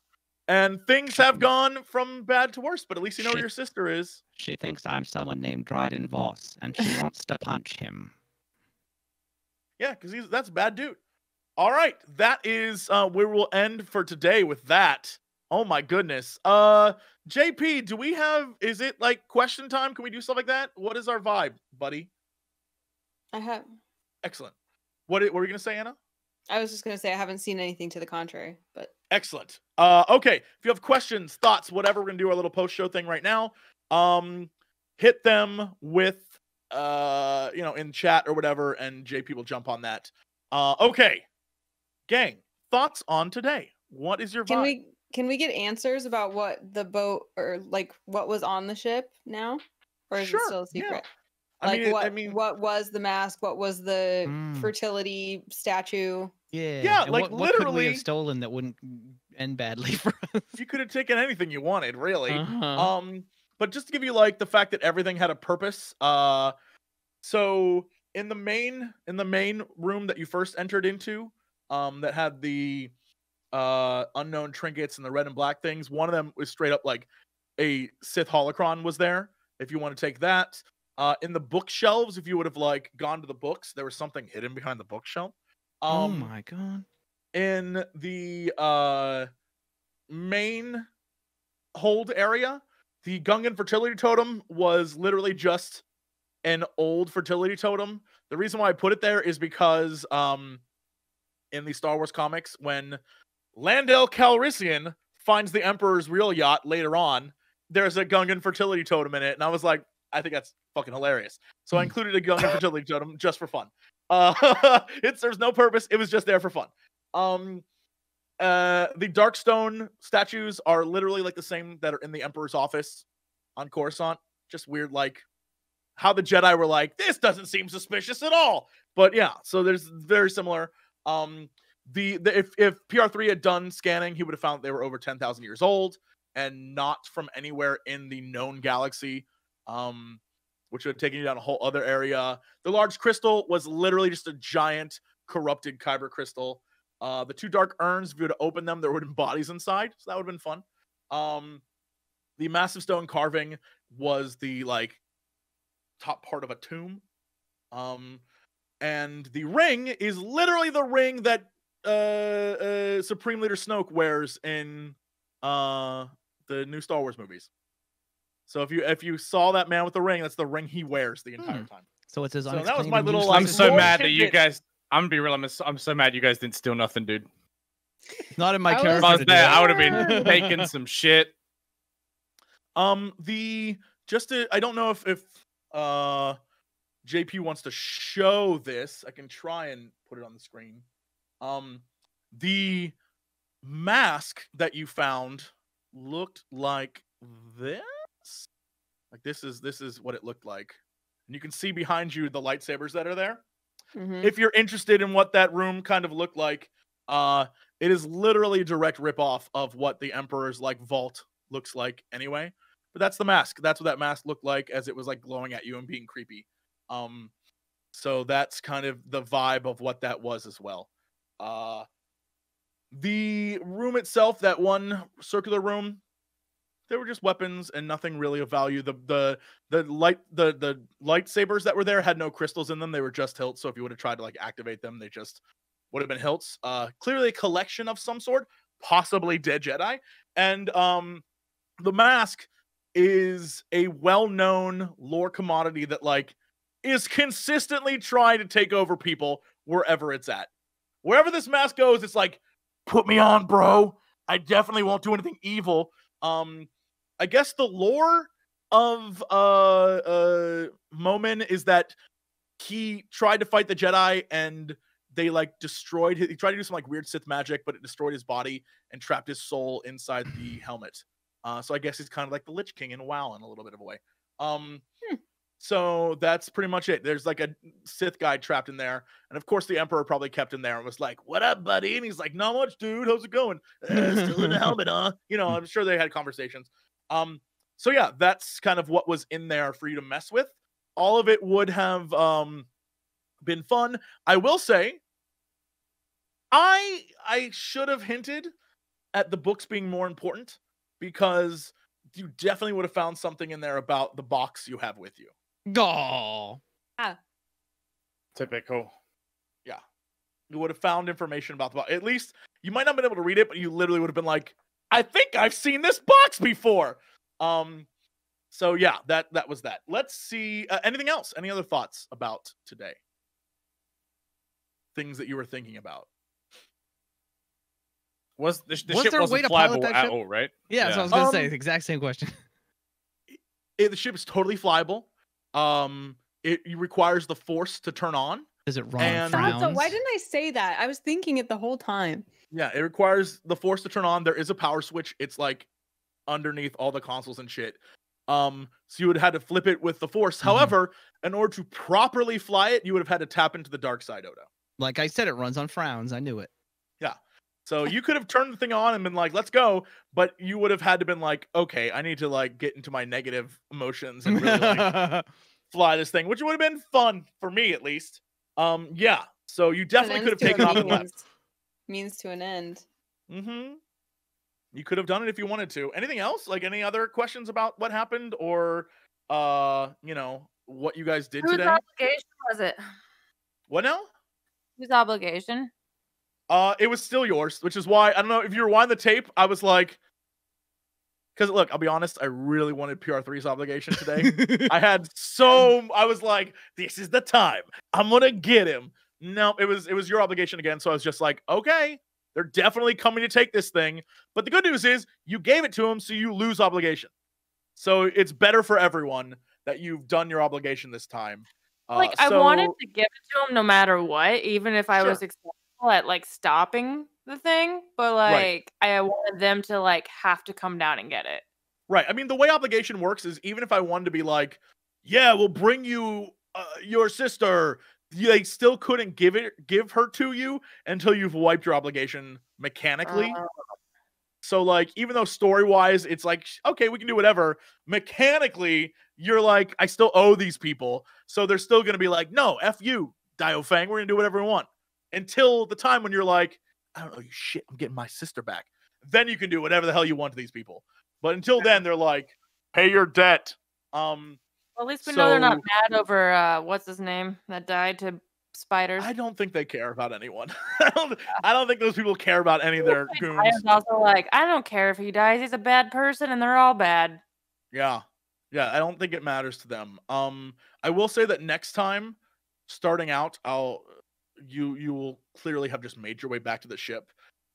And things have gone from bad to worse, but at least you know where your sister is. She thinks I'm someone named Dryden Voss, and she wants to punch him. Yeah, because he's that's a bad dude. All right, that is uh where we'll end for today with that. Oh my goodness. Uh JP, do we have is it like question time? Can we do stuff like that? What is our vibe, buddy? I have. Excellent. What, what were you gonna say, Anna? I was just gonna say I haven't seen anything to the contrary, but Excellent. Uh, okay. If you have questions, thoughts, whatever, we're gonna do our little post show thing right now. Um, hit them with uh, you know, in chat or whatever, and JP will jump on that. Uh, okay, gang, thoughts on today? What is your can vibe? we can we get answers about what the boat or like what was on the ship now, or is Sure, it still a yeah. secret? I like mean, it- what I mean, what was the mask? What was the Mm. fertility statue? Yeah. Yeah, and like, what, what could we literally- have stolen that wouldn't end badly for us? You could have taken anything you wanted, really. Uh-huh. Um, but just to give you like the fact that everything had a purpose. Uh, so in the main in the main room that you first entered into, um, that had the uh unknown trinkets and the red and black things. One of them was straight up like a Sith holocron was there. If you want to take that, uh, in the bookshelves, if you would have like gone to the books, there was something hidden behind the bookshelf. Um, oh my god. in the uh main hold area the gungan fertility totem was literally just an old fertility totem the reason why i put it there is because um in the star wars comics when lando calrissian finds the emperor's real yacht later on there's a gungan fertility totem in it and i was like i think that's fucking hilarious so i Hmm. included a gungan fertility totem just for fun uh it serves no purpose it was just there for fun um, uh, the Darkstone statues are literally like the same that are in the Emperor's office on Coruscant. Just weird, like how the Jedi were like, this doesn't seem suspicious at all. But yeah, so there's very similar. Um, the, the if if PR3 had done scanning, he would have found they were over ten thousand years old and not from anywhere in the known galaxy. Um, which would have taken you down a whole other area. The large crystal was literally just a giant corrupted kyber crystal. Uh, the two dark urns, if you were to open them, there would have been bodies inside, so that would have been fun. Um, the massive stone carving was the like top part of a tomb. Um, and the ring is literally the ring that uh, uh Supreme Leader Snoke wears in uh the new Star Wars movies. So if you if you saw that man with the ring, that's the ring he wears the entire Hmm. time. So it's his So that was my little, like, I'm so mad that you guys. I'm gonna be real. I'm, s- I'm so mad you guys didn't steal nothing, dude. Not in my I was- If character. I was there. I would have been taking some shit. Um, the just to I don't know if if uh JP wants to show this. I can try and put it on the screen. Um, the mask that you found looked like this. Like this is this is what it looked like, and you can see behind you the lightsabers that are there Mhm. if you're interested in what that room kind of looked like, uh, it is literally a direct ripoff of what the Emperor's like vault looks like anyway. But that's the mask. That's what that mask looked like as it was like glowing at you and being creepy. Um, so that's kind of the vibe of what that was as well. Uh, the room itself, that one circular room, they were just weapons and nothing really of value. The the the light the the lightsabers that were there had no crystals in them. They were just hilts. So if you would have tried to like activate them, they just would have been hilts. Uh clearly a collection of some sort, possibly dead Jedi. And um the mask is a well-known lore commodity that like is consistently trying to take over people wherever it's at. Wherever this mask goes, it's like, put me on, bro. I definitely won't do anything evil. Um, I guess the lore of uh uh Momin is that he tried to fight the Jedi and they like destroyed his, he tried to do some like weird Sith magic, but it destroyed his body and trapped his soul inside the helmet. Uh, so I guess he's kind of like the Lich King in WoW in a little bit of a way. Um, so that's pretty much it. There's like a Sith guy trapped in there, and of course the Emperor probably kept him there and was like, "What up, buddy?" And he's like, "Not much, dude. How's it going? "Uh, still in the helmet, huh?" You know, I'm sure they had conversations. Um, so yeah, that's kind of what was in there for you to mess with. All of it would have um been fun. I will say, I I should have hinted at the books being more important because you definitely would have found something in there about the box you have with you. Gaw. Typical. Yeah. You would have found information about the box. At least you might not have been able to read it, but you literally would have been like, I think I've seen this box before. Um, so yeah, that that was that. Let's see. Uh, anything else? Any other thoughts about today? Things that you were thinking about. Was the, the Was ship there a wasn't way to pilot flyable that at ship? all, right? Yeah, Yeah. what I was gonna say. Um, The exact same question. It, the ship is totally flyable. Um, it, it requires the force to turn on. Is it run and- on why didn't I say that? I was thinking it the whole time. Yeah, it requires the force to turn on. There is a power switch. It's like underneath all the consoles and shit. Um, so you would have had to flip it with the force. Mhm. However, in order to properly fly it, you would have had to tap into the dark side, Oda. Like I said, it runs on frowns. I knew it. So you could have turned the thing on and been like, "Let's go," but you would have had to been like, "Okay, I need to like get into my negative emotions and really like fly this thing," which would have been fun for me at least. Um, yeah. So you definitely could have taken a off and left. means- Means to an end. Mm-hmm. You could have done it if you wanted to. Anything else? Like any other questions about what happened or uh, you know, what you guys did Whose today? obligation was it? What now? Whose obligation? Uh, it was still yours, which is why I don't know if you rewind the tape. I was like, because look, I'll be honest, I really wanted PR3's obligation today. I had so I was like, this is the time. I'm gonna get him. No, it was it was your obligation again. So I was just like, okay, they're definitely coming to take this thing. But the good news is you gave it to him, so you lose obligation. So it's better for everyone that you've done your obligation this time. Uh, like I wanted to give it to him no matter what, even if I Sure. was successful at like stopping the thing. But like Right. I wanted them to like have to come down and get it. Right. I mean, the way obligation works is even if I wanted to be like, yeah, we'll bring you uh, your sister, they still couldn't give it give her to you until you've wiped your obligation mechanically. Uh, So like even though story wise it's like okay, we can do whatever, mechanically you're like I still owe these people. So they're still going to be like, "No, F you, Daeyo Fang, we're going to do whatever we want." Until the time when you're like, "I don't know you shit, I'm getting my sister back." Then you can do whatever the hell you want to these people. But until then they're like, "Pay your debt." Um well, at least we know they're not mad over uh what's his name that died to spiders. I don't think they care about anyone. I don't I don't think those people care about any of their I goons. was also like, I don't care if he dies. He's a bad person, and they're all bad. Yeah. Yeah, I don't think it matters to them. Um I will say that next time starting out, I'll you you will clearly have just made your way back to the ship.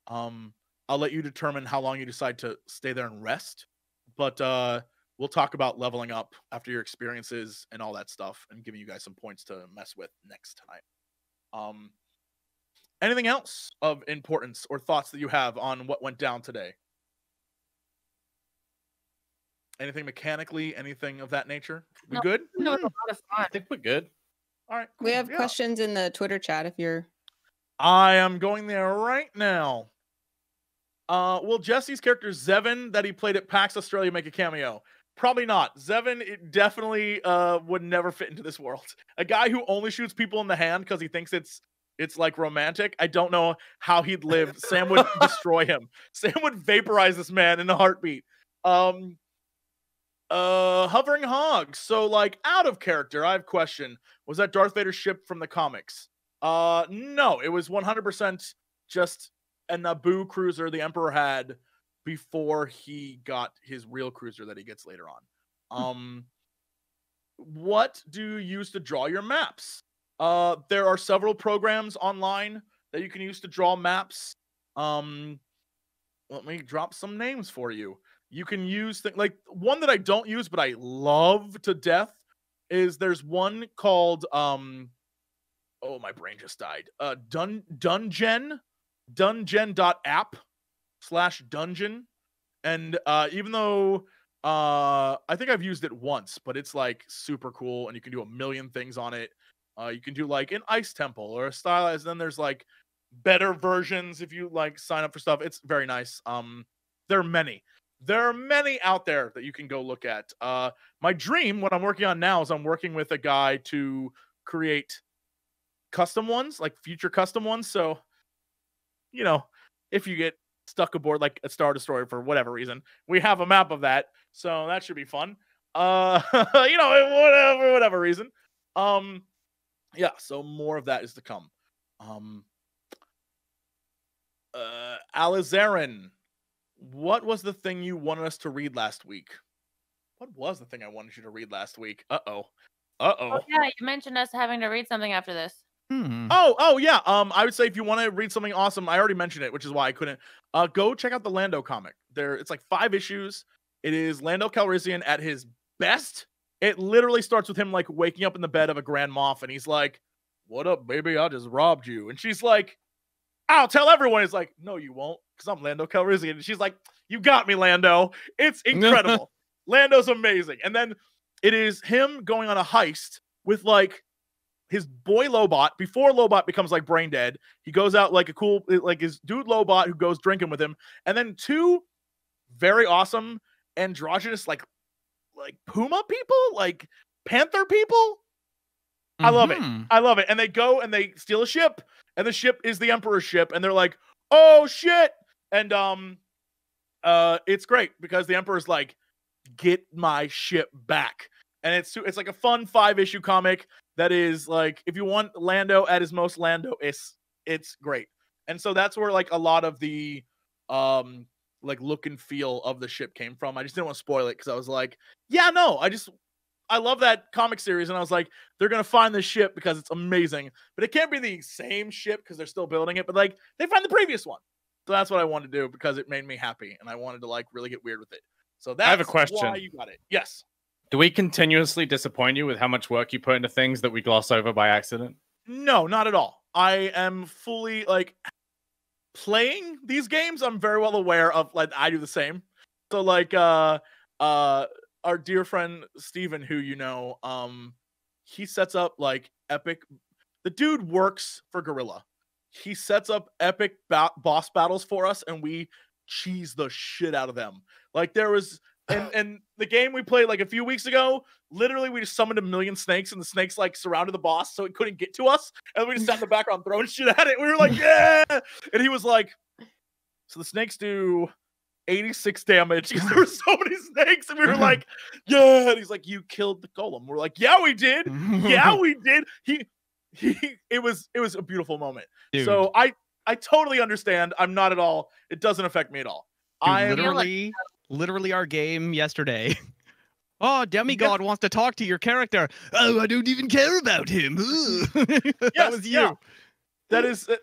Um I'll let you determine how long you decide to stay there and rest. But uh we'll talk about leveling up after your experiences and all that stuff and giving you guys some points to mess with next time. Um anything else of importance or thoughts that you have on what went down today? Anything mechanically, anything of that nature? We No. good? It was a lot of I think we're good. All right. We have yeah. questions in the Twitter chat if you're I am going there right now. Uh, will Jesse's character Zevin that he played at PAX Australia make a cameo? Probably not. Zevin it definitely uh would never fit into this world. A guy who only shoots people in the hand because he thinks it's it's like romantic. I don't know how he'd live. Sam would destroy him. Sam would vaporize this man in a heartbeat. Um uh hovering hog. So like out of character, I have a question. Was that Darth Vader's ship from the comics? Uh no, it was 100% just a Naboo cruiser the Emperor had before he got his real cruiser that he gets later on. Um what do you use to draw your maps? Uh there are several programs online that you can use to draw maps. Um let me drop some names for you. You can use th- like one that I don't use but I love to death is there's one called um oh my brain just died. Uh Dun Dungeon dungeon.app slash dungeon. And uh even though uh I think I've used it once, but it's like super cool and you can do a million things on it. Uh you can do like an ice temple or a stylized, then there's like better versions if you like sign up for stuff. It's very nice. Um there are many. There are many out there that you can go look at. Uh my dream, what I'm working on now is I'm working with a guy to create custom ones, like future custom ones. So, you know, if you get stuck aboard like a Star Destroyer for whatever reason, we have a map of that. So that should be fun. Uh, you know, whatever, whatever reason. Um, yeah. So more of that is to come. Um, uh, Alizarin, what was the thing you wanted us to read last week? What was the thing I wanted you to read last week? Uh oh. Uh oh. Yeah, you mentioned us having to read something after this. Hmm. Oh, oh yeah. Um, I would say if you want to read something awesome, I already mentioned it, which is why I couldn't. Uh, go check out the Lando comic. There, it's like five issues. It is Lando Calrissian at his best. It literally starts with him like waking up in the bed of a Grand Moff, and he's like, "What up, baby? I just robbed you." And she's like, "I'll tell everyone." He's like, "No, you won't, because I'm Lando Calrissian." And she's like, "You got me, Lando." It's incredible. Lando's amazing. And then it is him going on a heist with like his boy Lobot before Lobot becomes like brain dead. He goes out like a cool like his dude Lobot who goes drinking with him, and then two very awesome androgynous like like puma people, like panther people. I love it. Mhm. I love it. And they go and they steal a ship, and the ship is the Emperor's ship, and they're like, "Oh shit!" And um, uh, it's great because the Emperor's like, "Get my ship back," and it's it's like a fun five issue comic that is like, if you want Lando at his most Lando, it's it's great. And so that's where like a lot of the um like look and feel of the ship came from. I just didn't want to spoil it because I was like, yeah, no, I just I love that comic series, and I was like, they're gonna find this ship because it's amazing, but it can't be the same ship because they're still building it. But like, they find the previous one, so that's what I wanted to do because it made me happy, and I wanted to like really get weird with it. So that's have a question. Why you got it? Yes. Do we continuously disappoint you with how much work you put into things that we gloss over by accident? No, not at all. I am fully like playing these games. I'm very well aware of like I do the same. So like uh uh our dear friend Steven, who you know, um he sets up like epic the dude works for Gorilla. He sets up epic ba- boss battles for us and we cheese the shit out of them. Like there was and and the game we played like a few weeks ago, literally we just summoned a million snakes and the snakes like surrounded the boss so it couldn't get to us. And we just sat in the background throwing shit at it. We were like, yeah. And he was like, so the snakes do 86 damage because there were so many snakes. And we were like, yeah. And he's like, you killed the golem. We're like, yeah, we did. Yeah, we did. He he it was it was a beautiful moment. Dude, So I I totally understand. I'm not at all. It doesn't affect me at all. I literally, literally our game yesterday. Oh, demigod wants to talk to your character. Oh, I don't even care about him. that was you. yeah. That is. uh,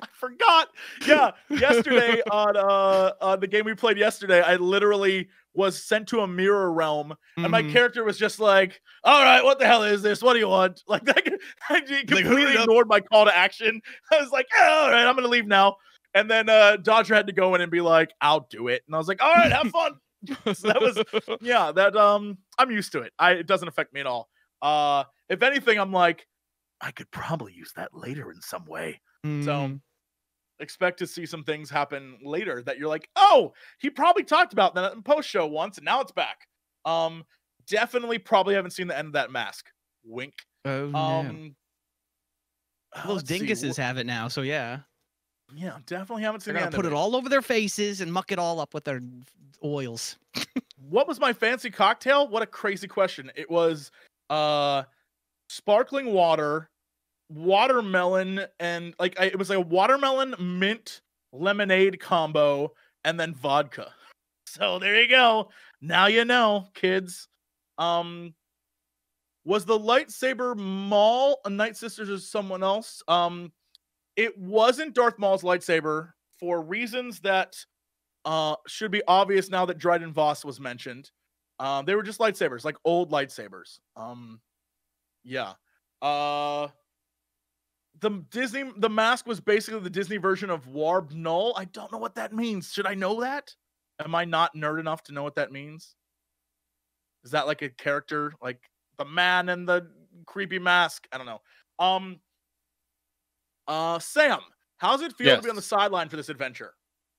I forgot. Yeah, yesterday on uh on the game we played yesterday, I literally was sent to a mirror realm, and my Mhm. character was just like, "All right, what the hell is this? What do you want?" Like that. I just Like, completely ignored my call to action. I was like, "Yeah, "All right, I'm gonna leave now." And then uh Dodger had to go in and be like, "I'll do it," and I was like, "All right, have fun." so that was yeah that um i'm used to it i it doesn't affect me at all uh if anything i'm like i could probably use that later in some way so Mm, expect to see some things happen later that you're like oh he probably talked about that in post show once and now it's back um definitely probably haven't seen the end of that mask wink oh no. um uh, Those let's see, dinguses have it now, so yeah. yeah definitely haven't They're seen the gonna put of it all over their faces and muck it all up with their oils. what was my fancy cocktail? What a crazy question. It was uh sparkling water, watermelon, and like I, it was like a watermelon mint lemonade combo, and then vodka. So there you go. Now you know, kids. Um was the lightsaber Maul a Night Sisters or someone else? Um it wasn't Darth Maul's lightsaber for reasons that uh should be obvious now that Dryden Voss was mentioned. Um they were just lightsabers, like old lightsabers. Um yeah. Uh the Disney the mask was basically the Disney version of Warb Null. I don't know what that means. Should I know that? Am I not nerd enough to know what that means? Is that like a character like the man in the creepy mask? I don't know. Um uh Sam, how's it feel to be on the sideline for this adventure?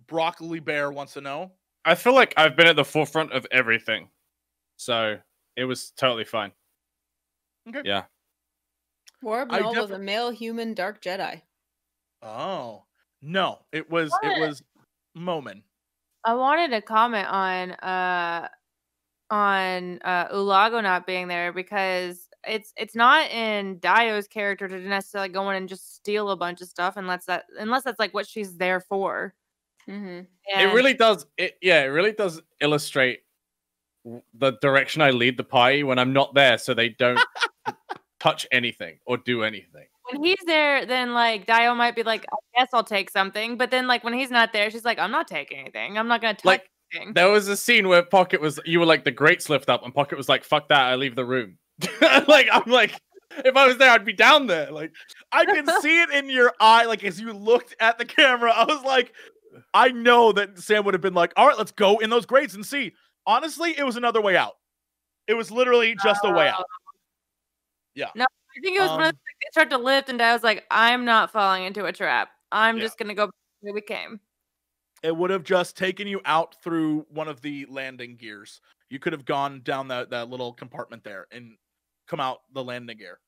Broccoli Bear wants to know. I feel like I've been at the forefront of everything, so it was totally fine. Okay. Yeah. Warb I Null was a male human dark Jedi. Oh no, it was it was Momin. I wanted to comment on uh on uh Ulago not being there because it's it's not in Daeyo's character to necessarily go in and just steal a bunch of stuff unless that unless that's like what she's there for. Mm-hmm. It really does. It yeah, it really does illustrate the direction I lead the party when I'm not there, so they don't touch anything or do anything. when he's there, then like Daeyo might be like, I guess I'll take something. But then like when he's not there, she's like, I'm not taking anything. I'm not gonna touch Like anything. there was a scene where Pokket was you were like the greats lift up, and Pokket was like, "Fuck that, I leave the room." like I'm like, if I was there, I'd be down there. Like I can see it in your eye, like as you looked at the camera. I was like, I know that Sam would have been like, all right, let's go in those grates and see. Honestly, it was another way out. It was literally just a way out. Oh. Yeah. No, I think it was when Um, like, they start to lift, and I was like, I'm not falling into a trap. I'm Yeah. just gonna go where we came. it would have just taken you out through one of the landing gears. You could have gone down that, that little compartment there and come out the landing gear.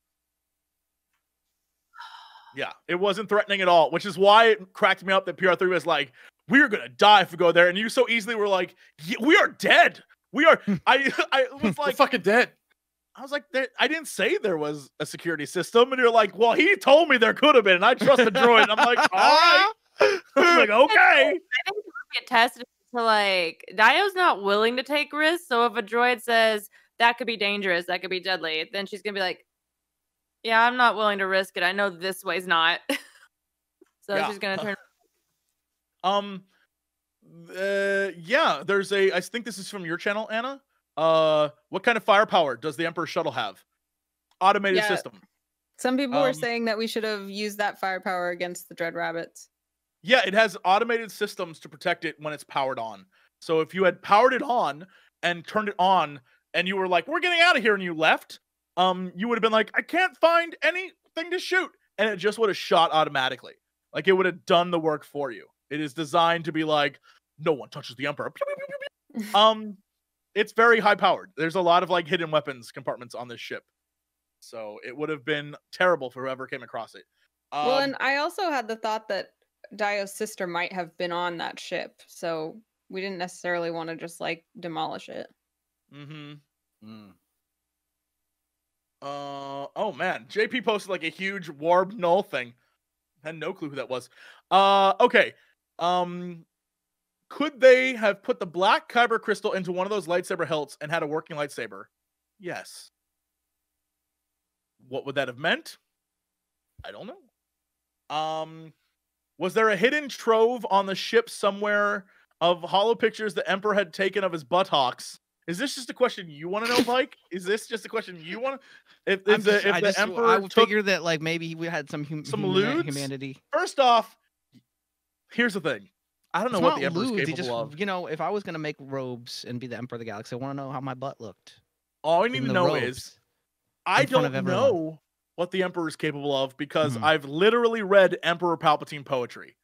Yeah, it wasn't threatening at all, which is why it cracked me up that PR3 was like, we're gonna die if we go there. And you so easily were like, "Yeah, we are dead. We are I I was We're like fucking dead. I was like, there, I didn't say there was a security system, and you're like, well, he told me there could have been, and I trust the droid. And I'm like, all right. I was like, okay. I think it would get tested to like Daeyo's not willing to take risks. So if a droid says that could be dangerous, that could be deadly, then she's gonna be like, Yeah, I'm not willing to risk it. I know this way's not. so Yeah. she's gonna turn Um, uh, yeah, there's a. I think this is from your channel, Anna. Uh, what kind of firepower does the Emperor shuttle have? Automated Yeah. system. Some people were Um, saying that we should have used that firepower against the Dread Rabbits. Yeah, it has automated systems to protect it when it's powered on. So if you had powered it on and turned it on, and you were like, "We're getting out of here," and you left, um, you would have been like, "I can't find anything to shoot," and it just would have shot automatically. Like it would have done the work for you. It is designed to be like, no one touches the Emperor. Um, it's very high powered. There's a lot of like hidden weapons compartments on this ship, so it would have been terrible for whoever came across it. Um, well, and I also had the thought that Daeyo's sister might have been on that ship, so we didn't necessarily want to just like demolish it. mm-hmm. Mm. Uh oh man, JP posted like a huge Warb Null thing. Had no clue who that was. Uh okay. Um could they have put the black kyber crystal into one of those lightsaber hilts and had a working lightsaber? Yes. What would that have meant? I don't know. Um was there a hidden trove on the ship somewhere of hollow pictures the emperor had taken of his buttocks? Is this just a question you want to know, Mike? Is this just a question you want? If, I'm if the, if I the just, emperor I would took figure that like maybe we had some hum- some humana- lewds? humanity. First off, here's the thing. I don't know what the emperor's lewd, capable just, of. You know, if I was gonna make robes and be the emperor of the galaxy, I want to know how my butt looked. All I need to know is I in front of don't know what the emperor is capable of because Mhm. I've literally read Emperor Palpatine poetry.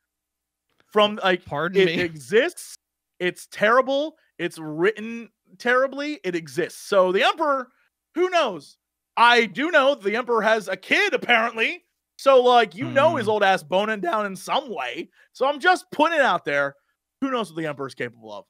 From like Pardon it me. exists. It's terrible. It's written terribly. It exists. So the emperor, who knows? I do know the emperor has a kid apparently. So like you know his Hmm. old ass boning down in some way. So I'm just putting it out there. Who knows what the emperor is capable of?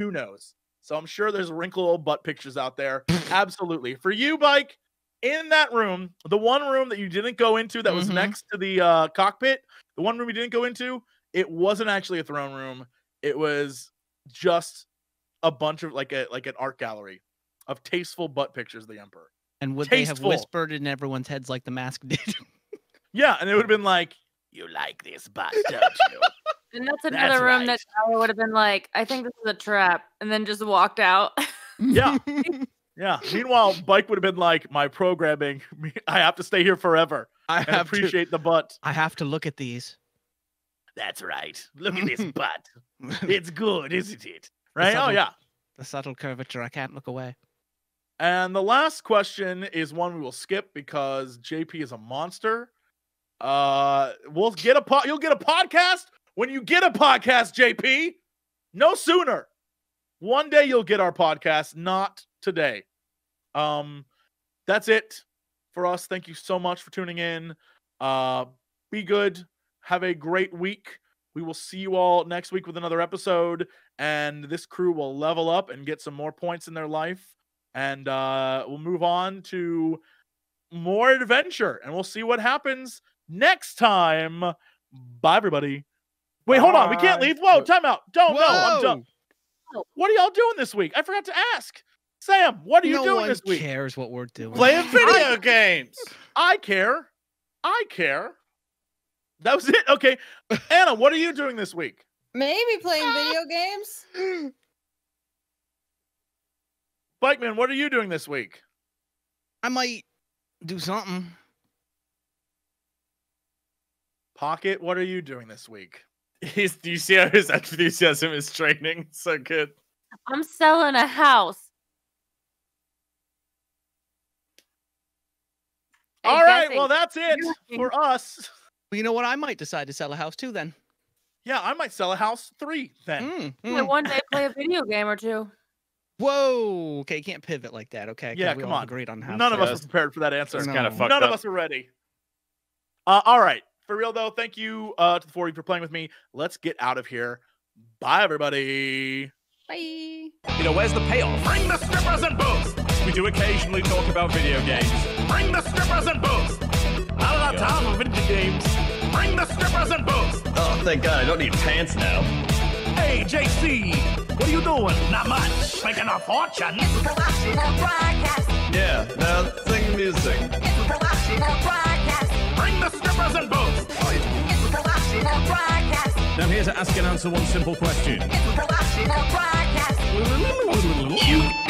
Who knows? So I'm sure there's wrinkled old butt pictures out there. Absolutely. For you, Bike, in that room, the one room that you didn't go into that was Mhm. next to the uh, cockpit, the one room you didn't go into, it wasn't actually a throne room. It was just a bunch of like a like an art gallery of tasteful butt pictures of the emperor. And would they have whispered in everyone's heads like the mask did? Yeah, and it would have been like, "You like this butt, don't you?" And that's That's another room that right. I would have been like, I think this is a trap, and then just walked out. Yeah. yeah. Meanwhile, Bike would have been like, "My programming, I have to stay here forever I and have to. appreciate the butt." I have to look at these. That's right. Look at this butt. It's good, isn't it? Right? Oh yeah. the subtle curvature. I can't look away. And the last question is one we will skip because JP is a monster. Uh, we'll get a po- you'll get a podcast when you get a podcast, JP. No sooner. One day you'll get our podcast, not today. Um, that's it for us. Thank you so much for tuning in. Uh, be good. Have a great week. We will see you all next week with another episode, and this crew will level up and get some more points in their life and uh, we'll move on to more adventure and we'll see what happens next time. Bye, everybody. Wait, hold on. We can't leave. Whoa, time out. Don't know. I'm done. What are y'all doing this week? I forgot to ask. Sam, what are you no doing one this week? cares what we're doing. Playing video games. I care. I care. That was it. Okay. Anna, what are you doing this week? Maybe playing ah. video games. Bikeman, what are you doing this week? I might do something. Pokket, what are you doing this week? His, do you see how his enthusiasm is training? So good. I'm selling a house. All right, guessing. well that's it for us. Well, you know what? I might decide to sell a house too then. Yeah, I might sell a house three then. Mm, Yeah, mm. one day play a video game or two. Whoa. Okay, you can't pivot like that. Okay. Yeah, we come all on. Agreed on how. None of us Yes. were prepared for that answer. It's kind of None up. of us are ready. Uh, all right, for real though. Thank you uh, to the four of you for playing with me. Let's get out of here. Bye, everybody. Bye. You know, where's the payoff? Bring the strippers and booze. We do occasionally talk about video games. Bring the strippers and booze. Not enough time for video games. Bring the strippers and booze. Oh, thank God, I don't need pants now. Hey, JC, what are you doing? Not much. Making a fortune. Yeah, now sing music. Bring the strippers and booze. I'm here to ask and answer one simple question. You